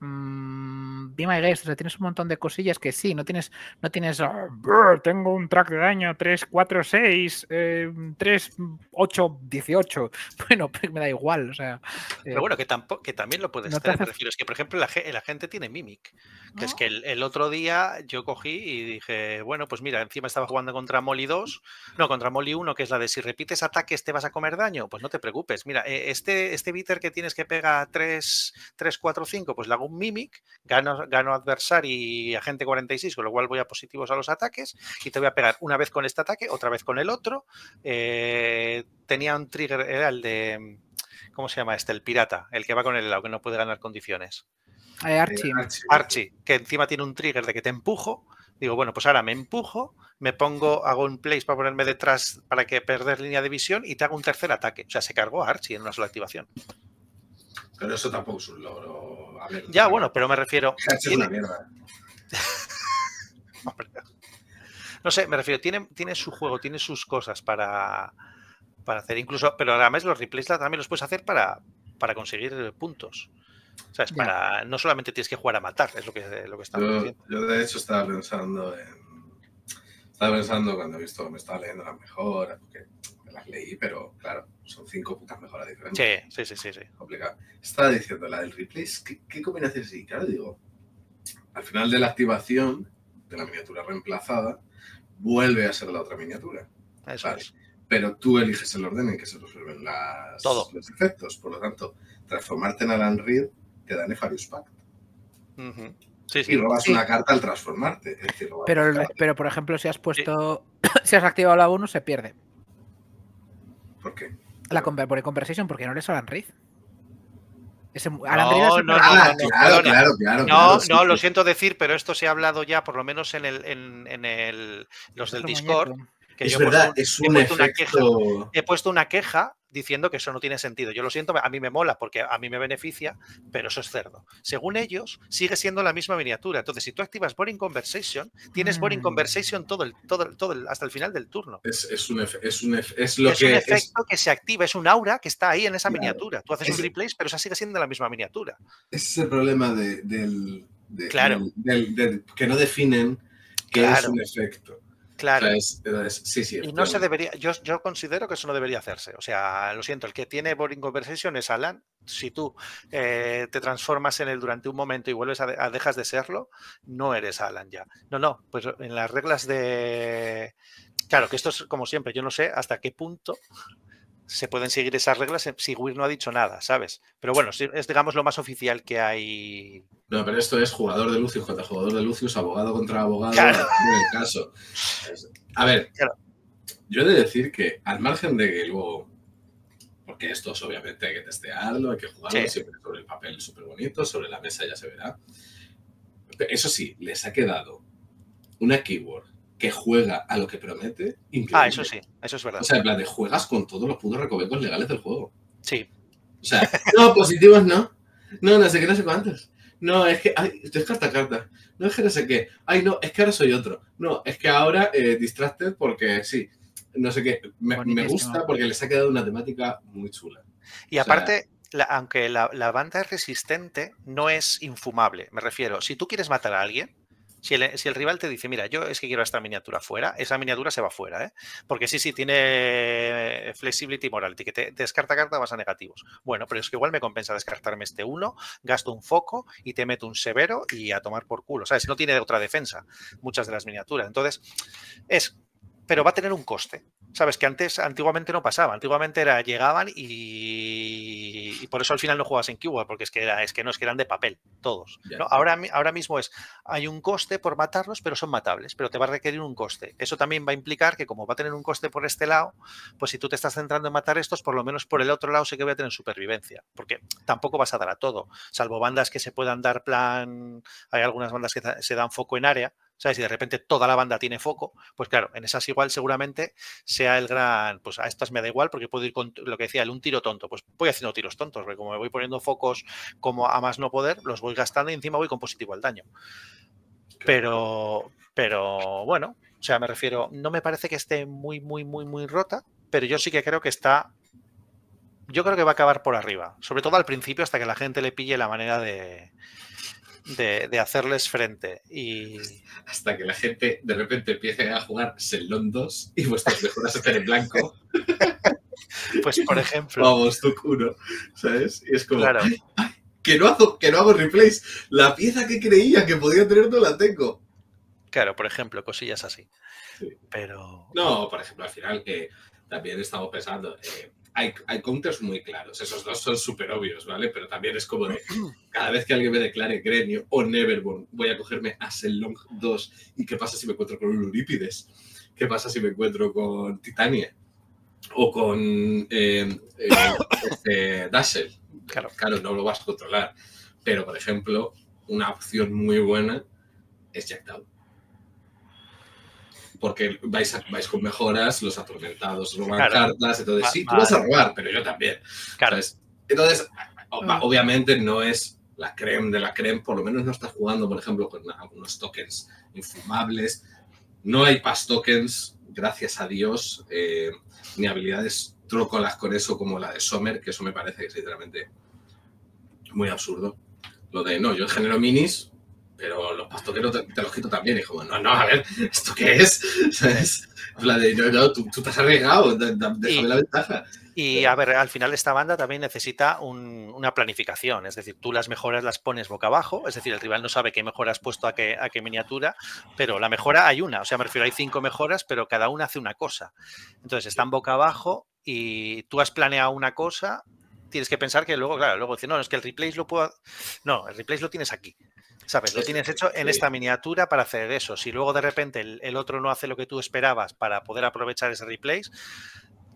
Speaker 2: Mm, be my guest, o sea, tienes un montón de cosillas que sí, no tienes, no tienes, "Ah, brr, tengo un track de daño 3, 4, 6, eh, 3, 8, 18. Bueno, pues me da igual, o sea. eh,
Speaker 4: Pero bueno, que, tampoco, que también lo puedes
Speaker 2: no te
Speaker 4: tener. Me
Speaker 2: hace-
Speaker 4: refiero, es que, por ejemplo, la, ge- el agente tiene Mimic. Que es
Speaker 2: ¿no?
Speaker 4: que el, el otro día yo cogí y dije, bueno, pues mira, encima estaba jugando contra Molly 2, no, contra Molly 1, que es la de si repites ataques te vas a comer daño. Pues no te preocupes. Mira, eh, este, este bitter que tienes que pega 3, 3 4, 5, pues le hago un Mimic, gano, gano adversario y agente 46, con lo cual voy a positivos a los ataques y te voy a pegar una vez con este ataque, otra vez con el otro. Eh, tenía un trigger, era el de. ¿Cómo se llama este? El pirata, el que va con el helado, que no puede ganar condiciones.
Speaker 2: Eh, Archie,
Speaker 3: Eh, Archie.
Speaker 4: Archie, que encima tiene un trigger de que te empujo. Digo, bueno, pues ahora me empujo, me pongo, hago un place para ponerme detrás para que perder línea de visión y te hago un tercer ataque. O sea, se cargó a Archie en una sola activación.
Speaker 3: Pero eso tampoco es un logro. A ver,
Speaker 4: Ya, bueno, pero me refiero.
Speaker 3: Es una mierda.
Speaker 4: no sé, me refiero, tiene, tiene su juego, tiene sus cosas para, para hacer. Incluso, pero además los replays también los puedes hacer para, para conseguir puntos. O sea, es
Speaker 2: Ya.
Speaker 4: para. No solamente tienes que jugar a matar, es lo que, lo que estamos
Speaker 3: Yo,
Speaker 4: diciendo.
Speaker 3: yo, de hecho estaba pensando en. Estaba pensando cuando he visto, me estaba leyendo las mejoras, porque me las leí, pero claro, son cinco putas mejoras diferentes.
Speaker 4: Sí, sí, sí, sí. sí.
Speaker 3: complicado. Estaba diciendo la del replace, ¿qué, qué combinación sí? Claro, digo, al final de la activación de la miniatura reemplazada, vuelve a ser la otra miniatura.
Speaker 4: Eso
Speaker 3: Vale.
Speaker 4: es.
Speaker 3: Pero tú eliges el orden en que se resuelven las,
Speaker 4: Todo.
Speaker 3: los efectos. Por lo tanto, transformarte en Alan Reed te da Nefarious Pact.
Speaker 4: Sí,
Speaker 3: Y robas
Speaker 2: Sí.
Speaker 3: una carta al transformarte. Es decir, robas
Speaker 2: pero, pero por ejemplo, si has puesto, si has activado la 1, se pierde.
Speaker 3: ¿Por qué?
Speaker 2: La por conversation porque no eres Alan Reed. Ese, Alan
Speaker 4: No,
Speaker 2: Reed es el
Speaker 4: no, no,
Speaker 3: Ah,
Speaker 4: no,
Speaker 3: claro, claro, claro.
Speaker 4: No,
Speaker 3: claro, sí,
Speaker 4: no, lo siento decir, pero esto se ha hablado ya, por lo menos en el, en, en el los del Discord, que
Speaker 3: Es
Speaker 4: yo he puesto
Speaker 3: verdad,
Speaker 4: un-
Speaker 3: es
Speaker 4: he
Speaker 3: un
Speaker 4: puesto una queja. he puesto una queja diciendo que eso no tiene sentido. Yo lo siento, a mí me mola porque a mí me beneficia, pero eso es cerdo. Según ellos, sigue siendo la misma miniatura. Entonces, si tú activas Boring Conversation, tienes Boring
Speaker 2: Mm.
Speaker 4: Conversation todo el, todo, el- todo el- hasta el final del turno.
Speaker 3: Es, es, un, es, un es lo
Speaker 4: es
Speaker 3: que
Speaker 4: un efecto que se activa, es un aura que está ahí en esa
Speaker 3: Claro.
Speaker 4: miniatura. Tú haces un replace, pero esa sigue siendo la misma miniatura.
Speaker 3: Ese es el problema de, del, de-
Speaker 4: Claro.
Speaker 3: del- que no definen qué es un efecto.
Speaker 4: Claro.
Speaker 3: O sea, es- es- sí, sí.
Speaker 4: Y no se debería, yo, yo considero que eso no debería hacerse. O sea, lo siento, el que tiene Boring Conversation es Alan. Si tú eh, te transformas en él durante un momento y vuelves a, a dejas de serlo, no eres Alan ya. No, no, pues en las reglas de. Claro, que esto es como siempre, yo no sé hasta qué punto se pueden seguir esas reglas eh, si Weir no ha dicho nada, ¿sabes? Pero bueno, es digamos lo más oficial que hay.
Speaker 3: No, pero esto es jugador de Lucius contra jugador de Lucius, abogado contra abogado
Speaker 4: Claro.
Speaker 3: en el caso. A ver,
Speaker 4: Claro.
Speaker 3: yo he de decir que al margen de que luego, porque esto es, obviamente hay que testearlo, hay que jugarlo
Speaker 4: Sí.
Speaker 3: siempre sobre el papel súper bonito, sobre la mesa ya se verá. Eso sí, les ha quedado una keyword que juega a lo que promete. Increíble.
Speaker 4: Ah, eso sí, eso es verdad.
Speaker 3: O sea, en plan de juegas con todos los putos recovecos legales del juego.
Speaker 4: Sí.
Speaker 3: O sea, no, positivos no. No, no sé qué, no sé cuántos. No, es que, ay, esto es carta carta. No es que no sé qué. Ay, no, es que ahora soy otro. No, es que ahora eh, Distracted porque sí. No sé qué. Me, gusta porque les ha quedado una temática muy chula.
Speaker 4: Y
Speaker 3: O sea-
Speaker 4: aparte, la- aunque la, la banda es resistente, no es infumable. Me refiero, si tú quieres matar a alguien, si el, rival te dice, mira, yo es que quiero esta miniatura fuera, esa miniatura se va fuera, ¿eh? Porque sí, sí, tiene flexibility y morality, que te descarta carta vas a negativos. Bueno, pero es que igual me compensa descartarme este uno, gasto un foco y te meto un severo y a tomar por culo. ¿Sabes? No tiene otra defensa muchas de las miniaturas. Entonces, es pero va a tener un coste. Sabes que antes, antiguamente no pasaba. Antiguamente era, llegaban y, y por eso al final no jugabas en Keyword, porque es que, era, es que no, es que eran de papel, todos. ¿no? Ahora, ahora mismo es, hay un coste por matarlos, pero son matables, pero te va a requerir un coste. Eso también va a implicar que como va a tener un coste por este lado, pues si tú te estás centrando en matar estos, por lo menos por el otro lado sé que voy a tener supervivencia, porque tampoco vas a dar a todo, salvo bandas que se puedan dar plan, hay algunas bandas que se dan foco en área, ¿sabes? Y de repente toda la banda tiene foco, pues claro, en esas igual seguramente sea el gran, pues a estas me da igual porque puedo ir con lo que decía, el un tiro tonto, pues voy haciendo tiros tontos, porque como me voy poniendo focos como a más no poder, los voy gastando y encima voy con positivo al daño. Pero, pero bueno, o sea, me refiero, no me parece que esté muy, muy, muy, muy rota, pero yo sí que creo que está, yo creo que va a acabar por arriba, sobre todo al principio hasta que la gente le pille la manera de, de, de hacerles frente. Y,
Speaker 3: Hasta que la gente de repente empiece a jugar Selon 2 y vuestras mejoras estén en blanco.
Speaker 4: pues, por ejemplo,
Speaker 3: Vamos, Tuk 1. ¿Sabes? Y es como,
Speaker 4: claro,
Speaker 3: que, no hago, que no hago replays. La pieza que creía que podía tener no la tengo.
Speaker 4: claro, por ejemplo, cosillas así.
Speaker 3: Sí.
Speaker 4: Pero,
Speaker 3: No, por ejemplo, al final que también estamos pensando, eh, hay, hay counters muy claros, esos dos son súper obvios, ¿vale? Pero también es como de, cada vez que alguien me declare Gremio o Neverborn, voy a cogerme a Long 2 y qué pasa si me encuentro con un Eurípides, qué pasa si me encuentro con Titania o con eh, eh, este, Dazzle.
Speaker 4: Claro.
Speaker 3: claro, no lo vas a controlar. Pero, por ejemplo, una opción muy buena es Jackdaw. Porque vais, a- vais con mejoras, los atormentados roban
Speaker 4: Claro.
Speaker 3: cartas, entonces
Speaker 4: Va-
Speaker 3: sí, tú
Speaker 4: va-
Speaker 3: vas a robar, pero yo también.
Speaker 4: claro,
Speaker 3: ¿sabes? Entonces,
Speaker 2: Ah.
Speaker 3: obviamente no es la creme de la creme, por lo menos no estás jugando, por ejemplo, con algunos tokens infumables. No hay pass tokens, gracias a Dios, eh, ni habilidades trócolas con eso como la de Sommer, que eso me parece que es literalmente muy absurdo. Lo de, no, yo genero minis, pero los pass tokeros te, te los quito también. Y como, no, no, a ver, ¿esto qué es? ¿Sabes? La de, no, no, tú, tú te has arriesgado, déjame
Speaker 4: Y-
Speaker 3: la ventaja.
Speaker 4: Y a ver, al final esta banda también necesita un- una planificación, es decir, tú las mejoras las pones boca abajo, es decir, el rival no sabe qué mejora has puesto a qué, a qué miniatura, pero la mejora hay una, o sea, me refiero, hay cinco mejoras, pero cada una hace una cosa. Entonces están boca abajo y tú has planeado una cosa, tienes que pensar que luego, claro, luego decir, no, es que el replace lo puedo... No, el replace lo tienes aquí. ¿Sabes? Lo tienes hecho en esta miniatura para hacer eso. Si luego de repente el, el otro no hace lo que tú esperabas para poder aprovechar ese replace,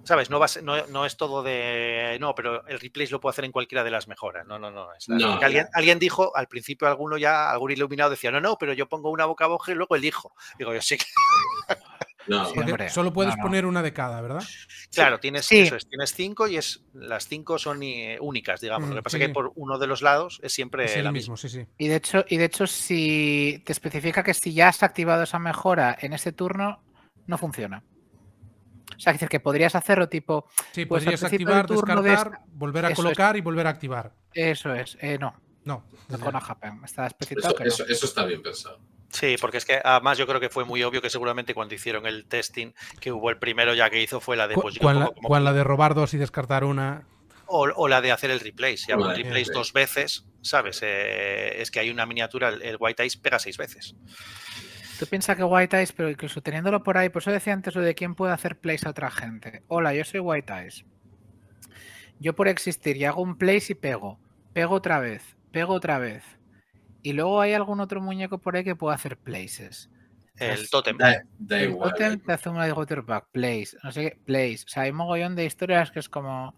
Speaker 4: ¿Sabes? No, va a ser- no, no es todo de. No, pero el replace lo puedo hacer en cualquiera de las mejoras. No, no, no.
Speaker 3: No,
Speaker 4: alguien, alguien dijo, al principio alguno ya, algún iluminado decía, no, no, pero yo pongo una boca abajo y luego elijo. Digo yo, sí,
Speaker 3: No,
Speaker 1: Porque solo puedes
Speaker 2: no, no.
Speaker 1: poner una de cada, ¿verdad?
Speaker 4: claro, tienes,
Speaker 2: Sí.
Speaker 4: eso es, tienes cinco y es las cinco son eh, únicas, digamos. Lo
Speaker 1: Mm,
Speaker 4: que pasa
Speaker 1: sí,
Speaker 4: es que por uno de los lados es siempre
Speaker 1: Es el
Speaker 4: la
Speaker 1: mismo,
Speaker 4: misma.
Speaker 1: sí, sí.
Speaker 2: Y de hecho, y de hecho, si te especifica que si ya has activado esa mejora en este turno, no funciona. O sea, es decir, que podrías hacerlo tipo,
Speaker 1: Sí,
Speaker 2: Pues
Speaker 1: podrías activar,
Speaker 2: turno de
Speaker 1: descartar, volver a
Speaker 2: Eso es.
Speaker 1: colocar y volver a activar.
Speaker 2: eso es, eh, no,
Speaker 1: No.
Speaker 2: con está especificado
Speaker 3: eso,
Speaker 2: que no.
Speaker 3: eso, eso está bien pensado.
Speaker 4: Sí, porque es que además yo creo que fue muy obvio que seguramente cuando hicieron el testing que hubo el primero ya que hizo fue la de pues,
Speaker 1: la,
Speaker 4: como-
Speaker 1: cuan la de robar dos y descartar una.
Speaker 4: o, o la de hacer el replace. Si hago replace
Speaker 3: ok.
Speaker 4: dos veces, ¿sabes? Eh, es que hay una miniatura, el, el White Ice pega seis veces.
Speaker 2: Tú piensas que White Eyes, pero incluso teniéndolo por ahí, por eso decía antes lo de quién puede hacer plays a otra gente. Hola, yo soy White Eyes. Yo por existir y hago un place y pego. Pego otra vez, pego otra vez. Y luego hay algún otro muñeco por ahí que puede hacer places.
Speaker 4: El totem.
Speaker 3: Da, da
Speaker 2: El
Speaker 3: igual.
Speaker 2: totem te hace una de Waterback, place, no sé qué, place. O sea, hay mogollón de historias que es como,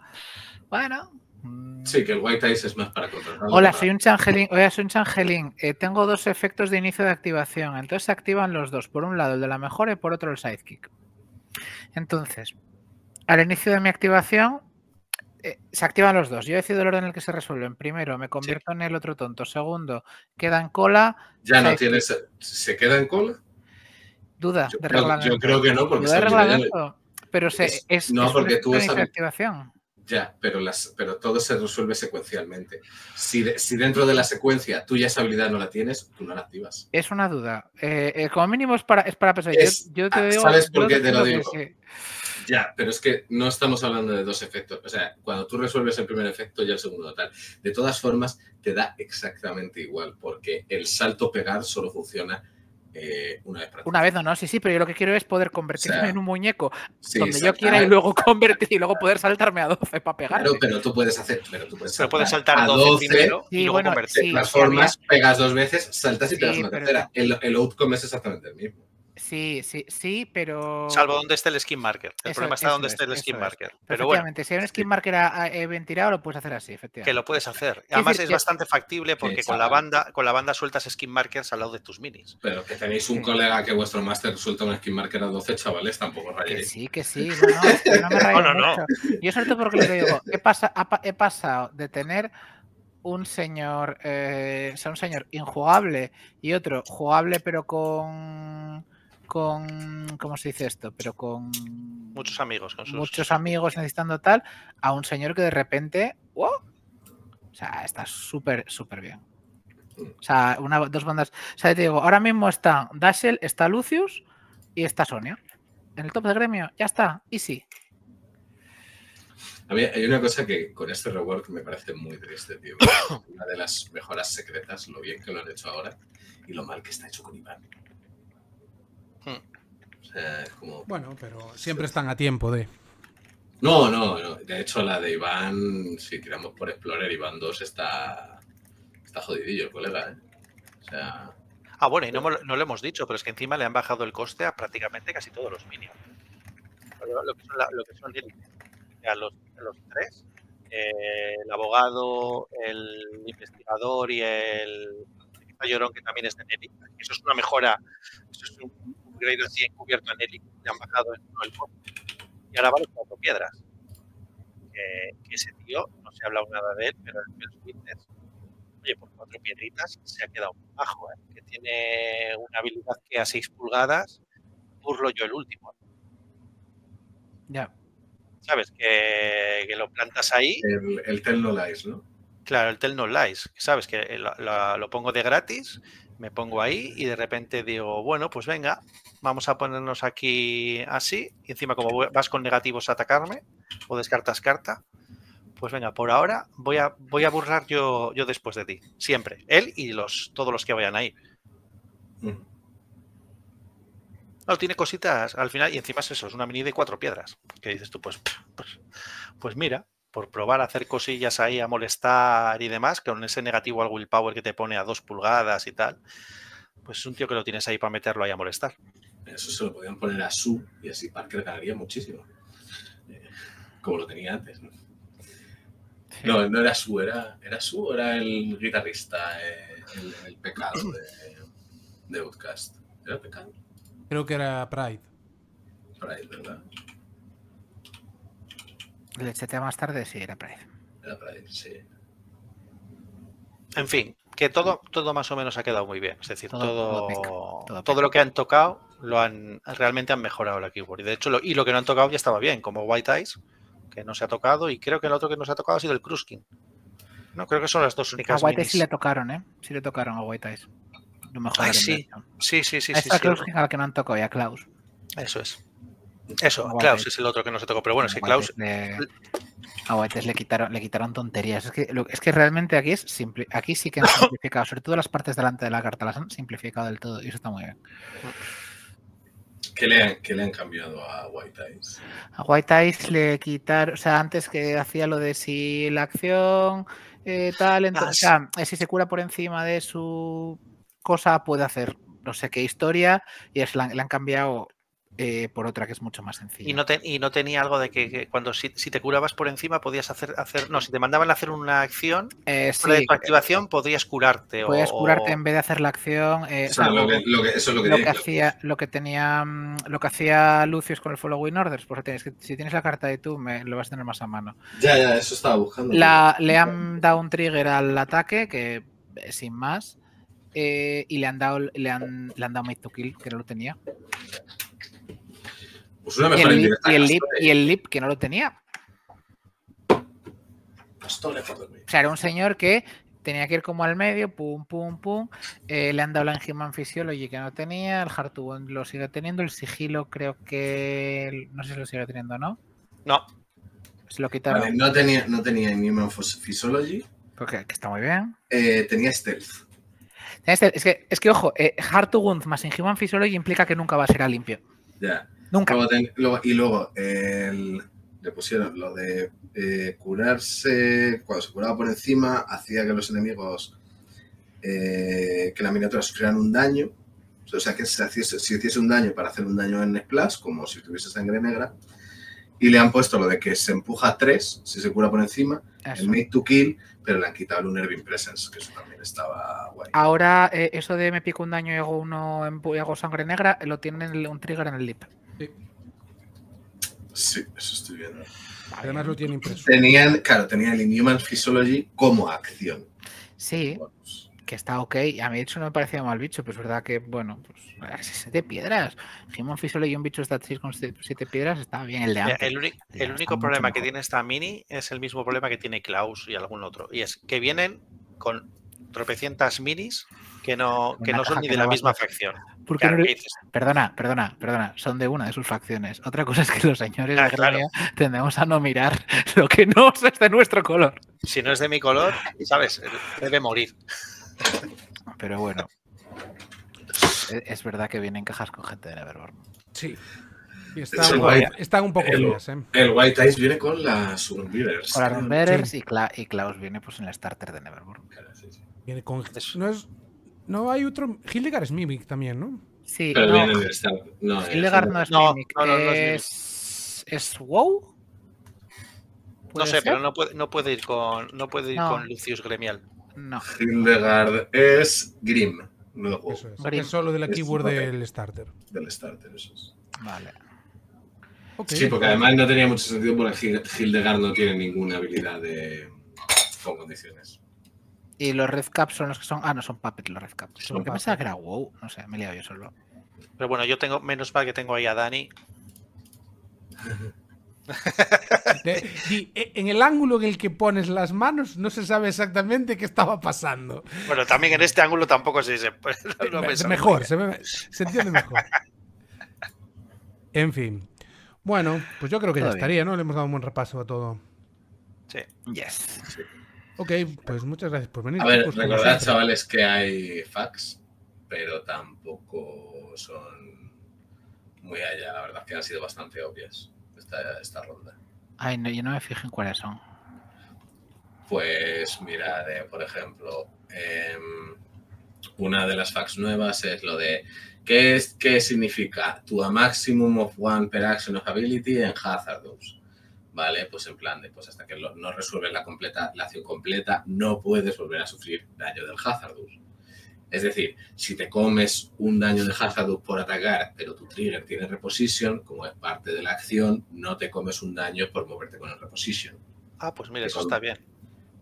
Speaker 2: bueno, Mm.
Speaker 3: Sí, que el White Eyes es más para contratar.
Speaker 2: Hola, soy un changelín. Hola, soy un changelín. Eh, tengo dos efectos de inicio de activación. Entonces se activan los dos. Por un lado el de la mejora y por otro el sidekick. Entonces, al inicio de mi activación, eh, se activan los dos. Yo decido el orden en el que se resuelven. Primero, me convierto en el otro tonto. Segundo, queda en cola.
Speaker 3: Ya no tienes. ¿Se queda en cola?
Speaker 2: Duda
Speaker 3: Yo
Speaker 2: de
Speaker 3: creo- yo
Speaker 2: reglamento.
Speaker 3: creo que no, porque se
Speaker 2: reglamento. Pero se,
Speaker 3: Es-
Speaker 2: es,
Speaker 3: no,
Speaker 2: es
Speaker 3: porque tú esa-
Speaker 2: activación.
Speaker 3: Ya, pero, las, pero todo se resuelve secuencialmente. Si, de- si dentro de la secuencia tú ya esa habilidad no la tienes, tú no la activas.
Speaker 2: Es una duda. Eh, eh, como mínimo es para, es para pensar. Yo, yo te
Speaker 3: ah,
Speaker 2: digo.
Speaker 3: ¿sabes por qué te lo
Speaker 2: que
Speaker 3: digo?
Speaker 2: sí.
Speaker 3: Ya, pero es que no estamos hablando de dos efectos. O sea, cuando tú resuelves el primer efecto, ya el segundo tal. De todas formas, te da exactamente igual, porque el salto pegar solo funciona eh, una vez para
Speaker 2: Una vez no, no, sí, sí, pero yo lo que quiero es poder convertirme
Speaker 3: O sea,
Speaker 2: en un muñeco
Speaker 3: Sí,
Speaker 2: donde yo
Speaker 3: saltar,
Speaker 2: quiera y luego convertir y luego poder saltarme a 12 para pegarme.
Speaker 3: Claro, pero tú puedes hacer. Pero tú puedes
Speaker 4: Pero puedes
Speaker 3: saltar
Speaker 4: saltar
Speaker 3: a
Speaker 4: 12 primero
Speaker 2: Sí,
Speaker 4: y luego
Speaker 2: bueno,
Speaker 4: convertir.
Speaker 3: Te
Speaker 2: sí,
Speaker 3: transformas, pegas dos veces, saltas y
Speaker 2: Sí,
Speaker 3: pegas una
Speaker 2: pero-
Speaker 3: tercera. El, el outcome es exactamente el mismo.
Speaker 2: Sí, sí, sí, pero.
Speaker 4: Salvo donde esté el skin marker. El
Speaker 2: Eso-
Speaker 4: problema está donde
Speaker 2: es,
Speaker 4: esté el skin
Speaker 2: es.
Speaker 4: marker.
Speaker 2: Pero
Speaker 4: Pero bueno,
Speaker 2: efectivamente, si hay un skin marker a- a- eh, ventilado, lo puedes hacer así, efectivamente.
Speaker 4: que lo puedes hacer. Además
Speaker 2: decir,
Speaker 4: es bastante factible porque con la banda, con la banda sueltas skin markers al lado de tus minis.
Speaker 3: Pero que tenéis un
Speaker 2: Sí.
Speaker 3: colega que vuestro máster resulta un skin marker a 12 chavales, tampoco
Speaker 2: Que
Speaker 3: rayéis.
Speaker 2: sí, que sí. No, no, es que no me
Speaker 4: No, no, no.
Speaker 2: mucho. Yo sobre todo porque le digo, he, pasa- ha pa- he pasado de tener un señor, eh, o sea, un señor injugable y otro jugable pero con con ¿cómo se dice esto? Pero con
Speaker 4: Muchos amigos con sus.
Speaker 2: muchos amigos necesitando tal, a un señor que de repente, ¡wow! O sea, está súper, súper bien. O sea, una, dos bandas. O sea, te digo, ahora mismo está Dashel, está Lucius y está Sonia. En el top de gremio, ya está, easy.
Speaker 3: A mí hay una cosa que con este rework me parece muy triste, tío. Una de las mejoras secretas, lo bien que lo han hecho ahora y lo mal que está hecho con Iván. O sea, es como...
Speaker 1: Bueno, pero siempre están a tiempo de.
Speaker 3: No, no, no. De hecho, la de Iván, si tiramos por Explorer, Iván 2 está, está jodidillo, colega, ¿eh? O sea,
Speaker 4: Ah, bueno, y no, lo hemos dicho, pero es que encima le han bajado el coste a prácticamente casi todos los minions. Lo, que son, la- lo que son el- a los, a los tres, eh, el abogado, el investigador y el llorón que también es de Nelly. Eso es una mejora, eso es un upgrade así encubierto a Nelly, le han bajado en uno el coste. Y ahora va los cuatro piedras. Que, que ese tío, no se ha hablado nada de él, pero en los Witness oye, por cuatro piedritas se ha quedado muy bajo, ¿eh? que tiene una habilidad que a 6 pulgadas burlo yo el último.
Speaker 2: Ya.
Speaker 4: ¿Sabes? Que, que lo plantas ahí,
Speaker 3: el, el Tell No Lies, ¿no?
Speaker 4: claro, el Tell No Lies, ¿sabes? Que lo, lo- lo pongo de gratis, me pongo ahí y de repente digo, bueno, pues venga, vamos a ponernos aquí así, y encima como vas con negativos a atacarme o descartas carta, pues venga, por ahora voy a, voy a burlar yo, yo después de ti, siempre, él y los, todos los que vayan ahí.
Speaker 3: Mm.
Speaker 4: No, tiene cositas al final y encima es eso, es una mini de cuatro piedras. Que dices tú, pues, pues, pues mira, por probar a hacer cosillas ahí, a molestar y demás, con ese negativo al willpower que te pone a dos pulgadas y tal, pues es un tío que lo tienes ahí para meterlo ahí a molestar.
Speaker 3: Eso se lo podían poner a Su y así Parker ganaría muchísimo. Eh, como lo tenía antes, ¿no? No, no era Su, era, era Su, era el guitarrista, eh, el, el pecado de, de Outcast. ¿Era pecado?
Speaker 1: Creo que era Pride.
Speaker 3: Ahí, ¿verdad?
Speaker 2: Le chetea más tarde, sí, era Pride.
Speaker 3: Era ahí, sí.
Speaker 4: En fin, que todo, todo más o menos ha quedado muy bien. Es decir,
Speaker 2: Todo-
Speaker 4: todo,
Speaker 2: todo
Speaker 4: todo,
Speaker 2: pica, todo pica.
Speaker 4: lo que han tocado lo han realmente han mejorado la keyboard. Y de hecho, lo, y lo que no han tocado ya estaba bien, como White Eyes, que no se ha tocado, y creo que el otro que no se ha tocado ha sido el Kruskin. No, creo que son las dos
Speaker 2: A
Speaker 4: únicas.
Speaker 2: White Eyes sí le tocaron, ¿eh? Sí le tocaron a White Eyes. Lo mejor
Speaker 4: Ay, sí, Sí, sí, sí,
Speaker 2: a
Speaker 4: sí,
Speaker 2: esta
Speaker 4: sí,
Speaker 2: Klaus al que no han tocado y a Klaus.
Speaker 4: Eso es. Eso, Klaus es el otro que no se tocó. Pero bueno, es que Klaus.
Speaker 2: Le- A White Eyes le quitaron, le quitaron tonterías. Es que, lo- es que realmente aquí es simple, aquí sí que han simplificado, sobre todo las partes delante de la carta, las han simplificado del todo y eso está muy bien.
Speaker 3: ¿Qué le, han, qué le han cambiado a White Eyes?
Speaker 2: A White Eyes le quitaron, o sea, antes que hacía lo de si la acción eh, tal, entonces,
Speaker 4: Ah,
Speaker 2: o sea, eh, si se cura por encima de su cosa, puede hacer no sé qué historia y es, le han cambiado eh, por otra que es mucho más sencilla.
Speaker 4: Y no, te- y no tenía algo de que, que cuando si, si te curabas por encima podías hacer, hacer. No, si te mandaban a hacer una acción,
Speaker 2: Eh,
Speaker 4: fuera de
Speaker 2: sí,
Speaker 4: tu activación podías curarte. o-
Speaker 2: puedes curarte en vez de hacer la acción. eh, o sea,
Speaker 3: lo que, lo que- eso es lo que
Speaker 2: lo que
Speaker 3: tiene que-
Speaker 2: hacía lo que tenía mm, lo que hacía Lucius con el following orders pues tienes que, si tienes la carta de tú me lo vas a tener más a mano
Speaker 3: Ya, ya, eso estaba buscando.
Speaker 2: la, le han dado un trigger al ataque que eh, sin más eh, y le han dado le han, le han dado mate to kill que no lo tenía
Speaker 3: Pues una
Speaker 2: y
Speaker 3: mejor
Speaker 2: el, lip,
Speaker 3: indirecta.
Speaker 2: y, el
Speaker 3: que
Speaker 2: lip, y el lip que no lo tenía o sea era un señor que tenía que ir como al medio pum pum pum eh, le han dado la Inhuman Physiology que no tenía el Heart to Wound lo sigue teniendo el sigilo creo que no sé si lo sigue teniendo no
Speaker 4: No,
Speaker 2: se lo quitaron
Speaker 3: Vale, no tenía, no tenía Human Physiology,
Speaker 2: Porque que está muy bien.
Speaker 3: eh, tenía Stealth.
Speaker 2: Es que, es que ojo, eh, Hard to Wound más Inhuman Physiology implica que nunca va a ser a limpio.
Speaker 3: Ya.
Speaker 2: Nunca.
Speaker 3: Luego ten- luego- y luego el- le pusieron lo de eh, curarse, cuando se curaba por encima, hacía que los enemigos, eh, que la miniatura sufrieran un daño. O sea, que se hiciese- si hiciese un daño para hacer un daño en Splash, como si tuviese sangre negra. Y le han puesto lo de que se empuja a 3 si se cura por encima,
Speaker 2: Eso.
Speaker 3: el Made to Kill, pero le han quitado el Unnerving Presence, que eso también estaba guay.
Speaker 2: Ahora, eh, eso de me pico un daño y hago uno en- y hago sangre negra, lo tienen un trigger en el lip.
Speaker 3: Sí, eso estoy viendo.
Speaker 1: Además lo tiene impreso.
Speaker 3: Tenían, claro, tenían el Inhuman Physiology como acción.
Speaker 2: Sí, que está ok. A mí de hecho no me parecía mal bicho, pero es verdad que, bueno, pues es siete piedras. Human Physiology y un bicho stat 6 con siete piedras está bien. El de antes.
Speaker 4: el,
Speaker 2: está
Speaker 4: único problema que tiene esta mini es el mismo problema que tiene Klaus y algún otro. Y es que vienen con tropecientas minis que no, que no son ni de la misma facción.
Speaker 2: ¿Por qué
Speaker 4: Claro,
Speaker 2: no
Speaker 4: que
Speaker 2: le-
Speaker 4: dices,
Speaker 2: Perdona, perdona, perdona. Son de una de sus facciones. Otra cosa es que los señores
Speaker 4: Ah,
Speaker 2: de
Speaker 4: claro.
Speaker 2: Tendemos a no mirar lo que no es de nuestro color.
Speaker 4: si no es de mi color, ¿sabes? Debe morir.
Speaker 2: Pero bueno. Es, es verdad que vienen cajas con gente de Neverborn.
Speaker 1: Sí. Y
Speaker 3: Es
Speaker 1: están,
Speaker 3: el guay.
Speaker 1: están un poco
Speaker 3: El-
Speaker 1: ¿eh?
Speaker 3: El White Ice viene con las Unbeaters.
Speaker 2: Con las y, y Klaus viene pues en el starter de Neverborn.
Speaker 3: Claro, sí, sí.
Speaker 1: Viene con. No, es, no hay otro. Hildegard es Mimic también, ¿no?
Speaker 2: Sí,
Speaker 3: Pero
Speaker 2: no,
Speaker 3: viene. No,
Speaker 2: Hildegard no es
Speaker 4: No,
Speaker 2: Mimic.
Speaker 4: no, no, no es
Speaker 2: es, es WoW.
Speaker 4: No
Speaker 2: ¿Puede
Speaker 4: sé,
Speaker 2: ser?
Speaker 4: pero no puede, no puede ir con no puede ir
Speaker 2: No.
Speaker 4: con Lucius Gremial.
Speaker 2: No.
Speaker 3: Hildegard es Grim. Luego
Speaker 1: Eso es.
Speaker 2: Grim.
Speaker 1: Es solo de la keyword del starter.
Speaker 3: del starter, eso es.
Speaker 2: Vale.
Speaker 3: Sí, porque además no tenía mucho sentido porque Hil- Hildegard no tiene ninguna habilidad de con condiciones.
Speaker 2: Y los Red Caps son los que son. Ah, no son Puppet los Red Caps.
Speaker 3: Son
Speaker 2: ¿Por qué pensaba que era WoW? No sé, me he liado yo solo.
Speaker 4: Pero bueno, yo tengo, menos mal que tengo ahí a Dani.
Speaker 1: De- di- e- en el ángulo en el que pones las manos no se sabe exactamente qué estaba pasando.
Speaker 4: Bueno, también en este ángulo tampoco se dice. no me
Speaker 1: Me- mejor, se, ve- se entiende mejor. En fin. Bueno, pues yo creo que ya
Speaker 2: bien.
Speaker 1: estaría, ¿no? Le hemos dado un buen repaso a todo.
Speaker 4: Sí.
Speaker 2: Yes.
Speaker 1: Ok, pues muchas gracias por venir.
Speaker 3: A ver, recordad,
Speaker 1: siempre.
Speaker 3: chavales, que hay fax, pero tampoco son muy allá. La verdad es que han sido bastante obvias esta, esta ronda.
Speaker 2: Ay, no, yo no me fijo en cuáles son.
Speaker 3: Pues mirad, eh, por ejemplo, em, una de las facts nuevas es lo de ¿qué, es, qué significa to a maximum of one per action of ability en Hazardous? Vale, pues en plan de pues hasta que no resuelves la completa, la acción completa, no puedes volver a sufrir daño del Hazardous. Es decir, si te comes un daño de Hazardous por atacar, pero tu trigger tiene reposition, como es parte de la acción, no te comes un daño por moverte con el reposition.
Speaker 4: Ah, pues mira, eso está bien.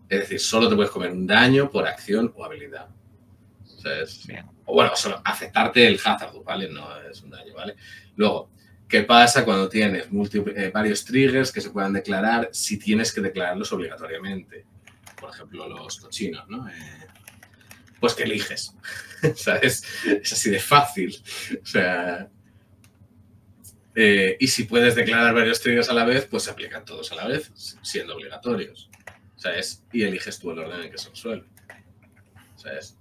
Speaker 3: Es decir, solo te puedes comer un daño por acción o habilidad. O sea, es-
Speaker 2: Bien.
Speaker 3: o bueno, solo afectarte el hazard, ¿vale? No es un daño, ¿vale? Luego, ¿qué pasa cuando tienes eh, varios triggers que se puedan declarar si tienes que declararlos obligatoriamente? Por ejemplo, los cochinos, ¿no? Eh, pues que eliges. ¿Sabes? Es así de fácil. O sea. eh, y si puedes declarar varios triggers a la vez, pues se aplican todos a la vez, siendo obligatorios. ¿Sabes? Y eliges tú el orden en que se resuelve. ¿Sabes?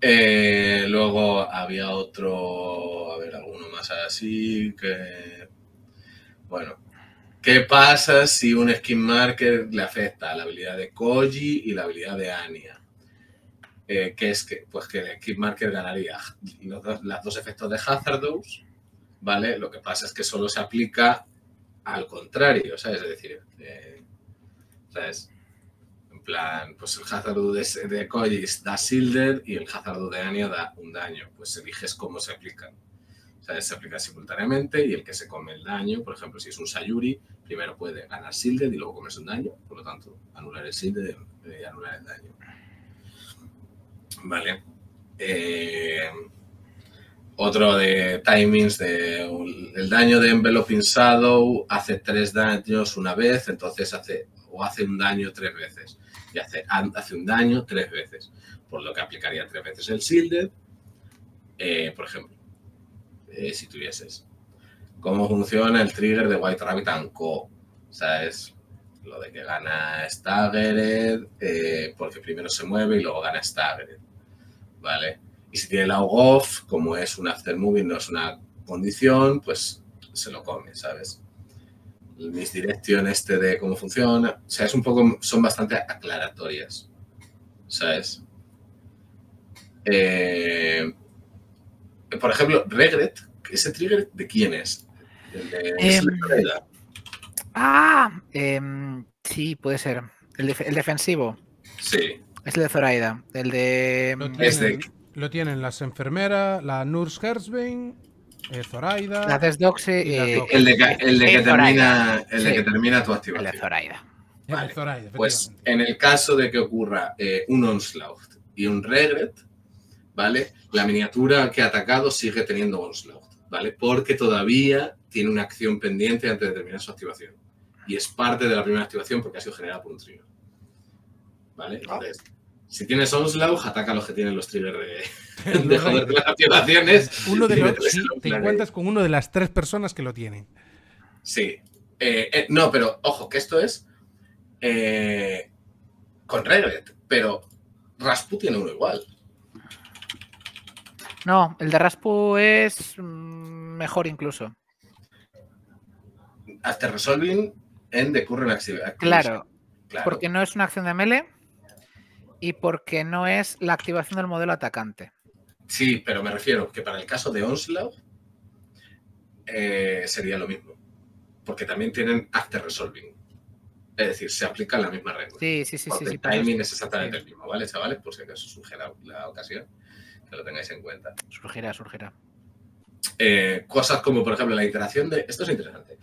Speaker 3: Eh, luego había otro, a ver, alguno más así que... Bueno, ¿qué pasa si un skin marker le afecta a la habilidad de Koji y la habilidad de Anya? Eh, que es que, pues que el skin marker ganaría los dos, los dos efectos de Hazardous ¿vale? Lo que pasa es que solo se aplica al contrario, ¿sabes? Es decir, eh, ¿sabes? Plan, pues el Hazard de, de Koyis da Silder y el Hazard de Anya da un daño. Pues eliges cómo se aplican. ¿Sabes? Se aplica simultáneamente y el que se come el daño, por ejemplo, si es un Sayuri, primero puede ganar Silder y luego comerse un daño, por lo tanto, anular el Silder y anular el daño. Vale. Eh, otro de timings de el daño de Enveloping Shadow hace tres daños una vez, entonces hace o hace un daño tres veces. Hace, un daño tres veces. Por lo que aplicaría tres veces el Shielded. Eh, por ejemplo, eh, si tuvieses. ¿Cómo funciona el trigger de White Rabbit and Co? Lo de que gana Staggered, eh, porque primero se mueve y luego gana Staggered. ¿Vale? Y si tiene la off, como es un after moving, no es una condición, pues se lo come, ¿sabes? El misdirection este de cómo funciona, o sea, es un poco, son bastante aclaratorias, ¿sabes? Eh, por ejemplo, Regret, ¿ese trigger de quién es? ¿El de
Speaker 2: Em, Ah, em, sí, puede ser. El, def- el defensivo.
Speaker 3: Sí,
Speaker 2: Es el de Zoraida. El de.
Speaker 1: Lo
Speaker 3: de-
Speaker 1: tienen, lo tienen las enfermeras, la Nurse Herzbein, eh, Zoraida.
Speaker 2: La
Speaker 3: el de que, el de que
Speaker 2: Eh,
Speaker 3: termina, el de
Speaker 2: Sí.
Speaker 3: que termina tu
Speaker 2: El de
Speaker 3: activación.
Speaker 2: Zoraida.
Speaker 1: Eh,
Speaker 3: Vale,
Speaker 1: Zoraida,
Speaker 3: Pues en el caso de que ocurra eh, un onslaught y un regret, ¿vale? La miniatura que ha atacado sigue teniendo onslaught, ¿vale? Porque todavía tiene una acción pendiente antes de terminar su activación. Y es parte de la primera activación porque ha sido generada por un trigger. ¿Vale? Entonces, si tienes onslaught, ataca a los que tienen los triggers de, de joder las activaciones.
Speaker 1: Uno de los, sí, te encuentras con uno de las tres personas que lo tienen.
Speaker 3: Sí. Eh, eh, no, pero ojo, que esto es eh, con Regret, pero Raspu tiene uno igual.
Speaker 2: No, el de Raspu es mm, mejor incluso.
Speaker 3: After Resolving en The Current Acti- Activation.
Speaker 2: Claro,
Speaker 3: Claro.
Speaker 2: porque no es una acción de melee y porque no es la activación del modelo atacante.
Speaker 3: Sí, pero me refiero que para el caso de Onslaught eh, sería lo mismo. Porque también tienen After Resolving. Es decir, se aplica la misma regla.
Speaker 2: Sí, sí, sí, sí.
Speaker 3: Porque
Speaker 2: sí,
Speaker 3: el timing
Speaker 2: es-
Speaker 3: es exactamente
Speaker 2: sí.
Speaker 3: el mismo, ¿vale, chavales? Por si acaso surge la, la ocasión, que lo tengáis en cuenta.
Speaker 2: Surgirá, surgirá.
Speaker 3: Eh, cosas como, por ejemplo, la iteración de. Esto es interesante.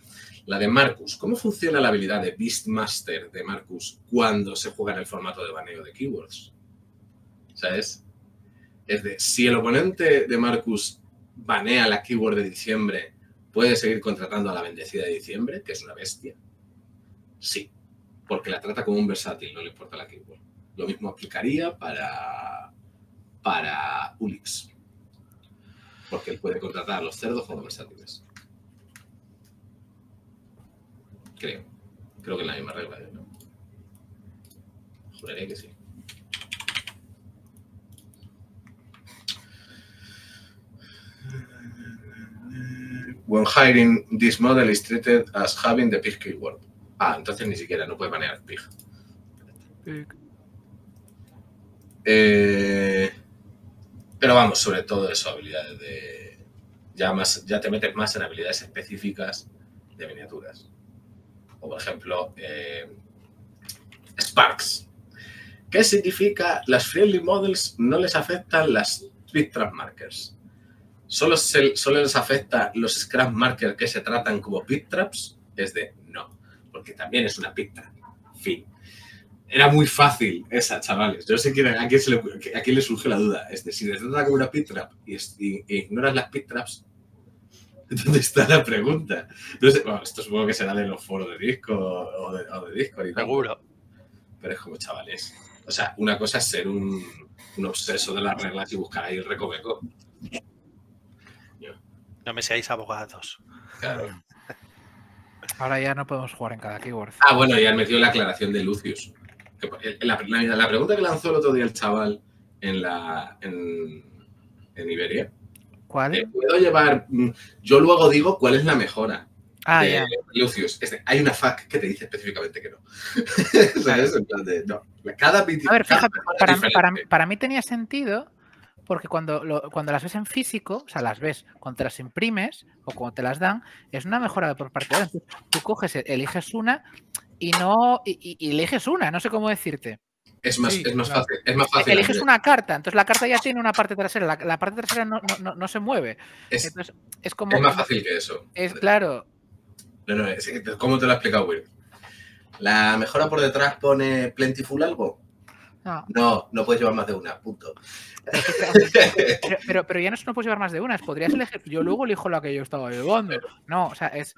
Speaker 3: La de Marcus. ¿Cómo funciona la habilidad de Beastmaster de Marcus cuando se juega en el formato de baneo de keywords? ¿Sabes? Es de, si el oponente de Marcus banea la keyword de diciembre, ¿puede seguir contratando a la bendecida de diciembre, que es una bestia? Sí, porque la trata como un versátil, no le importa la keyword. Lo mismo aplicaría para, para Ulix porque él puede contratar a los cerdos como versátiles. Creo. Creo que es la misma regla. ¿no? Juraría que sí. When hiring, this model is treated as having the pig keyword. Ah, entonces ni siquiera, no puede manejar pig. Eh, pero vamos, sobre todo eso, habilidades de. Ya, más, ya te metes más en habilidades específicas de miniaturas. O por ejemplo, eh, Sparks. ¿Qué significa? Las friendly models no les afectan las big trap markers. Solo, se- solo les afecta los scrap markers que se tratan como pit traps. Es de no, porque también es una pit trap. Fin. Era muy fácil esa, chavales. Yo sé que a quién, le, a quién surge la duda. Es de si les trata como una pit trap y, y- y ignoras las pit traps, ¿dónde está la pregunta? No sé, bueno, esto supongo que será de los foros de disco o de, o de Discord y tal.
Speaker 4: Seguro.
Speaker 3: Pero es como, chavales. O sea, una cosa es ser un, un obseso de las reglas y buscar ahí el recoveco.
Speaker 4: No me seáis abogados.
Speaker 3: Claro.
Speaker 2: Ahora ya no podemos jugar en cada keyword.
Speaker 3: Ah, bueno, y han metido la aclaración de Lucius. El- la, la- la pregunta que lanzó el otro día el chaval en la en, en Iberia.
Speaker 2: ¿Cuál?
Speaker 3: ¿Puedo llevar? mm, Yo luego digo cuál es la mejora
Speaker 2: ah,
Speaker 3: de. Lucius. Es de, hay una FAQ que te dice específicamente que no. ¿Sabes? En plan de, no. Cada,
Speaker 2: A ver, fíjate, para,
Speaker 3: diferente.
Speaker 2: para- para mí tenía sentido porque cuando, lo- cuando las ves en físico, o sea, las ves cuando te las imprimes o cuando te las dan, es una mejora por parte de Tú coges, eliges una y no. Y, y- y eliges una, no sé cómo decirte.
Speaker 3: Es más,
Speaker 1: Sí,
Speaker 3: es más
Speaker 1: claro.
Speaker 3: fácil. Es más fácil.
Speaker 2: eliges una carta, entonces la carta ya tiene una parte trasera, la, la parte trasera no, no- no- se mueve.
Speaker 3: Es,
Speaker 2: Entonces, es como.
Speaker 3: es más fácil que eso.
Speaker 2: Es claro.
Speaker 3: No, no, es ¿Cómo te lo ha explicado Will? ¿La mejora por detrás pone plentiful algo?
Speaker 2: No,
Speaker 3: No, no puedes llevar más de una, punto.
Speaker 2: pero, pero, pero ya no, no puedes llevar más de una, podrías elegir. Yo luego elijo la que yo estaba llevando. No, o sea, es.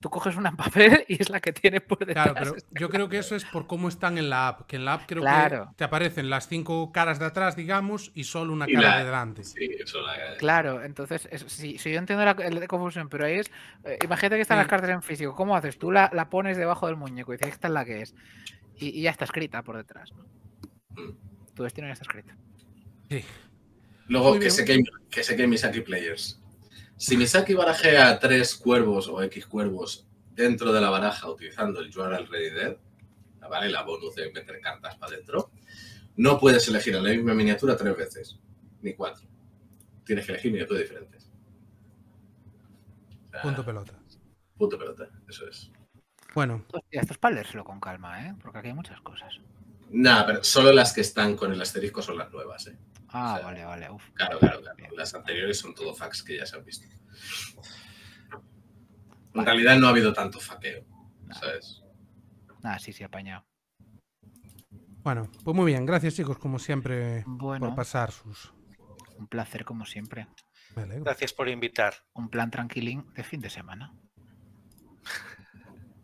Speaker 2: Tú coges una en papel y es la que tiene por detrás.
Speaker 1: Claro, pero yo creo que eso es por cómo están en la app. Que en la app creo
Speaker 2: Claro.
Speaker 1: que te aparecen las cinco caras de atrás, digamos, y solo una
Speaker 3: Y
Speaker 1: cara
Speaker 3: la-
Speaker 1: de delante.
Speaker 3: Sí, eso la.
Speaker 2: Claro, entonces, es- sí, sí, yo entiendo la, la confusión, pero ahí es. eh, imagínate que están las
Speaker 1: Sí.
Speaker 2: cartas en físico. ¿Cómo haces? Tú la, la pones debajo del muñeco y dices, esta es la que es. Y, y ya está escrita por detrás. ¿no?
Speaker 3: Mm.
Speaker 2: Tu destino ya está escrito.
Speaker 1: Sí.
Speaker 3: Luego, que sé que, hay, que sé que hay Misaki Players. Si Misaki barajea tres cuervos o X cuervos dentro de la baraja utilizando el You Are Already Dead, ¿vale? La bonus de meter cartas para adentro, no puedes elegir en la misma miniatura tres veces, ni cuatro. Tienes que elegir miniaturas diferentes. O sea,
Speaker 1: Punto pelota.
Speaker 3: punto pelota, eso es.
Speaker 1: Bueno,
Speaker 2: Hostia, esto es para leérselo con calma, ¿eh? Porque aquí hay muchas cosas.
Speaker 3: Nada, pero solo las que están con el asterisco son las nuevas, ¿eh?
Speaker 2: Ah,
Speaker 3: O sea,
Speaker 2: vale, vale. Uf.
Speaker 3: Claro, claro, claro. Las anteriores son todo fax que ya se han visto. En realidad no ha habido tanto faqueo, ¿sabes?
Speaker 2: Ah, sí, sí, apañado.
Speaker 1: bueno, pues muy bien. Gracias, chicos, como siempre,
Speaker 2: Bueno,
Speaker 1: por pasar sus.
Speaker 2: un placer como siempre.
Speaker 4: Gracias por invitar.
Speaker 2: Un plan tranquilín de fin de semana.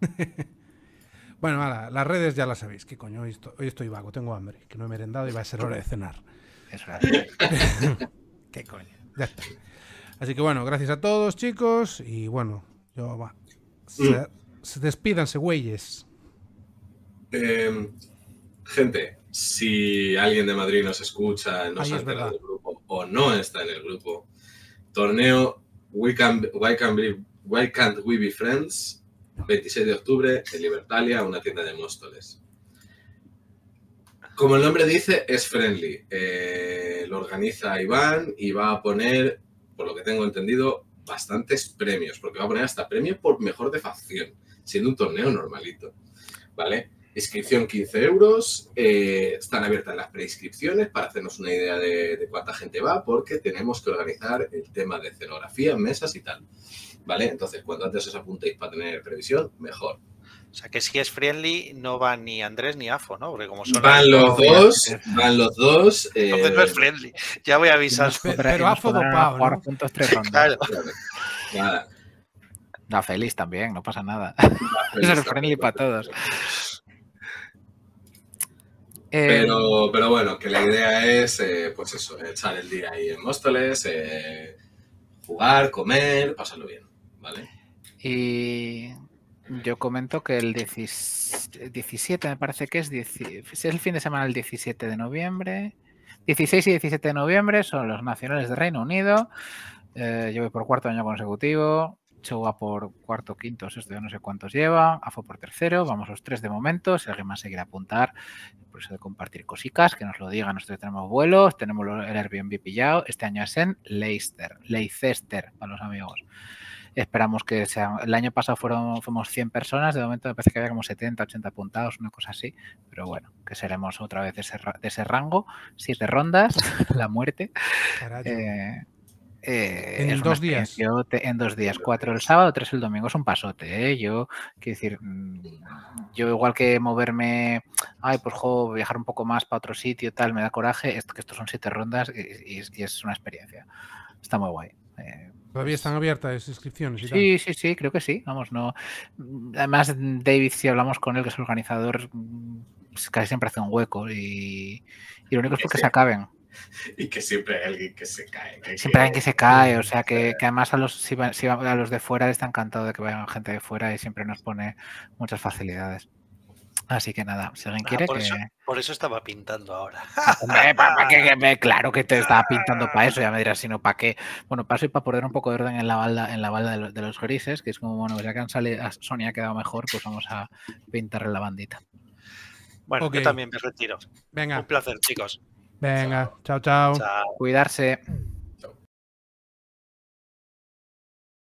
Speaker 1: Bueno, ala, las redes ya las sabéis. ¿Qué coño? Hoy estoy, hoy estoy vago, tengo hambre. Que no he merendado y va a ser hora de cenar.
Speaker 2: Eso era.
Speaker 1: ¿Qué coño? Ya está. Así que bueno, gracias a todos, chicos. Y bueno, yo va. Se, se despídanse, güeyes.
Speaker 3: Eh, gente, si alguien de Madrid nos escucha, no se ha
Speaker 1: es
Speaker 3: enterado del grupo o no está en el grupo, torneo We Can, Why, Can Be- Why Can't We Be Friends, 26 de octubre en Libertalia, una tienda de Móstoles. Como el nombre dice, es friendly. Eh, lo organiza Iván y va a poner, por lo que tengo entendido, bastantes premios, porque va a poner hasta premio por mejor de facción, siendo un torneo normalito. ¿Vale? Inscripción 15 euros. eh, están abiertas las preinscripciones para hacernos una idea de, de cuánta gente va, porque tenemos que organizar el tema de escenografía, mesas y tal. ¿Vale? Entonces, cuanto antes os apuntéis para tener previsión, mejor.
Speaker 4: O sea que si es friendly, no van ni Andrés ni Afo, ¿no? Porque como son.
Speaker 3: Van los
Speaker 2: a
Speaker 3: dos, van los dos. eh,
Speaker 4: Entonces no es friendly. Ya voy a avisar.
Speaker 1: Pero- pero fodopao,
Speaker 2: jugar
Speaker 1: ¿no?
Speaker 2: juntos tres rondas.
Speaker 4: Claro.
Speaker 3: nada.
Speaker 2: No, feliz también, no pasa nada. Es friendly para todos. Eh,
Speaker 3: Pero, pero bueno, que la idea es, eh, pues eso, echar el día ahí en Móstoles, eh, jugar, comer, pasarlo bien, ¿vale?
Speaker 2: Y yo comento que el 10 17, me parece que es, 10 es el fin de semana el 17 de noviembre. 16 y 17 de noviembre son los nacionales de Reino Unido. Eh, yo voy por cuarto año consecutivo. Cho va por cuarto, quinto, sexto, yo no sé cuántos lleva. AFO por tercero. Vamos los tres de momento. Si alguien más se quiere apuntar, por eso de compartir cositas, que nos lo digan. Nosotros tenemos vuelos, tenemos el Airbnb pillado. Este año es en Leicester, Leicester, para los amigos. Esperamos que sean. El año pasado fueron, fuimos 100 personas, de momento me parece que había como 70, 80 apuntados, una cosa así. Pero bueno, que seremos otra vez de ese, de ese rango. Siete rondas, la muerte. Eh, eh,
Speaker 1: En dos días.
Speaker 2: te- en dos días, cuatro el sábado, tres el domingo, es un pasote, ¿eh? Yo, quiero decir, mm, yo igual que moverme, ay, pues jo, viajar un poco más para otro sitio, tal, me da coraje, esto, que estos son siete rondas y, y es- y es una experiencia. Está muy guay. Eh,
Speaker 1: Todavía están abiertas las inscripciones y tal.
Speaker 2: Sí, sí, sí, creo que sí. Vamos, no. Además, David, si hablamos con él, que es el organizador, pues casi siempre hace un hueco y, y lo único es porque se acaben.
Speaker 3: Y que siempre hay alguien que se cae. que-
Speaker 2: Siempre hay alguien que se cae, o sea que, que además a los, si va- si va- a los de fuera está encantado de que vayan gente de fuera y siempre nos pone muchas facilidades. Así que nada, si alguien
Speaker 4: Ah,
Speaker 2: quiere
Speaker 4: por,
Speaker 2: que.
Speaker 4: eso, por eso estaba pintando ahora.
Speaker 2: Hombre, pa- pa' que- que me- claro que te estaba pintando para eso, ya me dirás, sino para qué. Bueno, para eso y para poner un poco de orden en la balda, en la balda de, los, de los grises, que es como, bueno, ya que han salido, Sonia ha quedado mejor, pues vamos a pintarle la bandita.
Speaker 4: Bueno, yo también me retiro.
Speaker 1: Venga,
Speaker 4: Un placer, chicos.
Speaker 1: Venga, chao, chao.
Speaker 4: Chao.
Speaker 2: Cuidarse.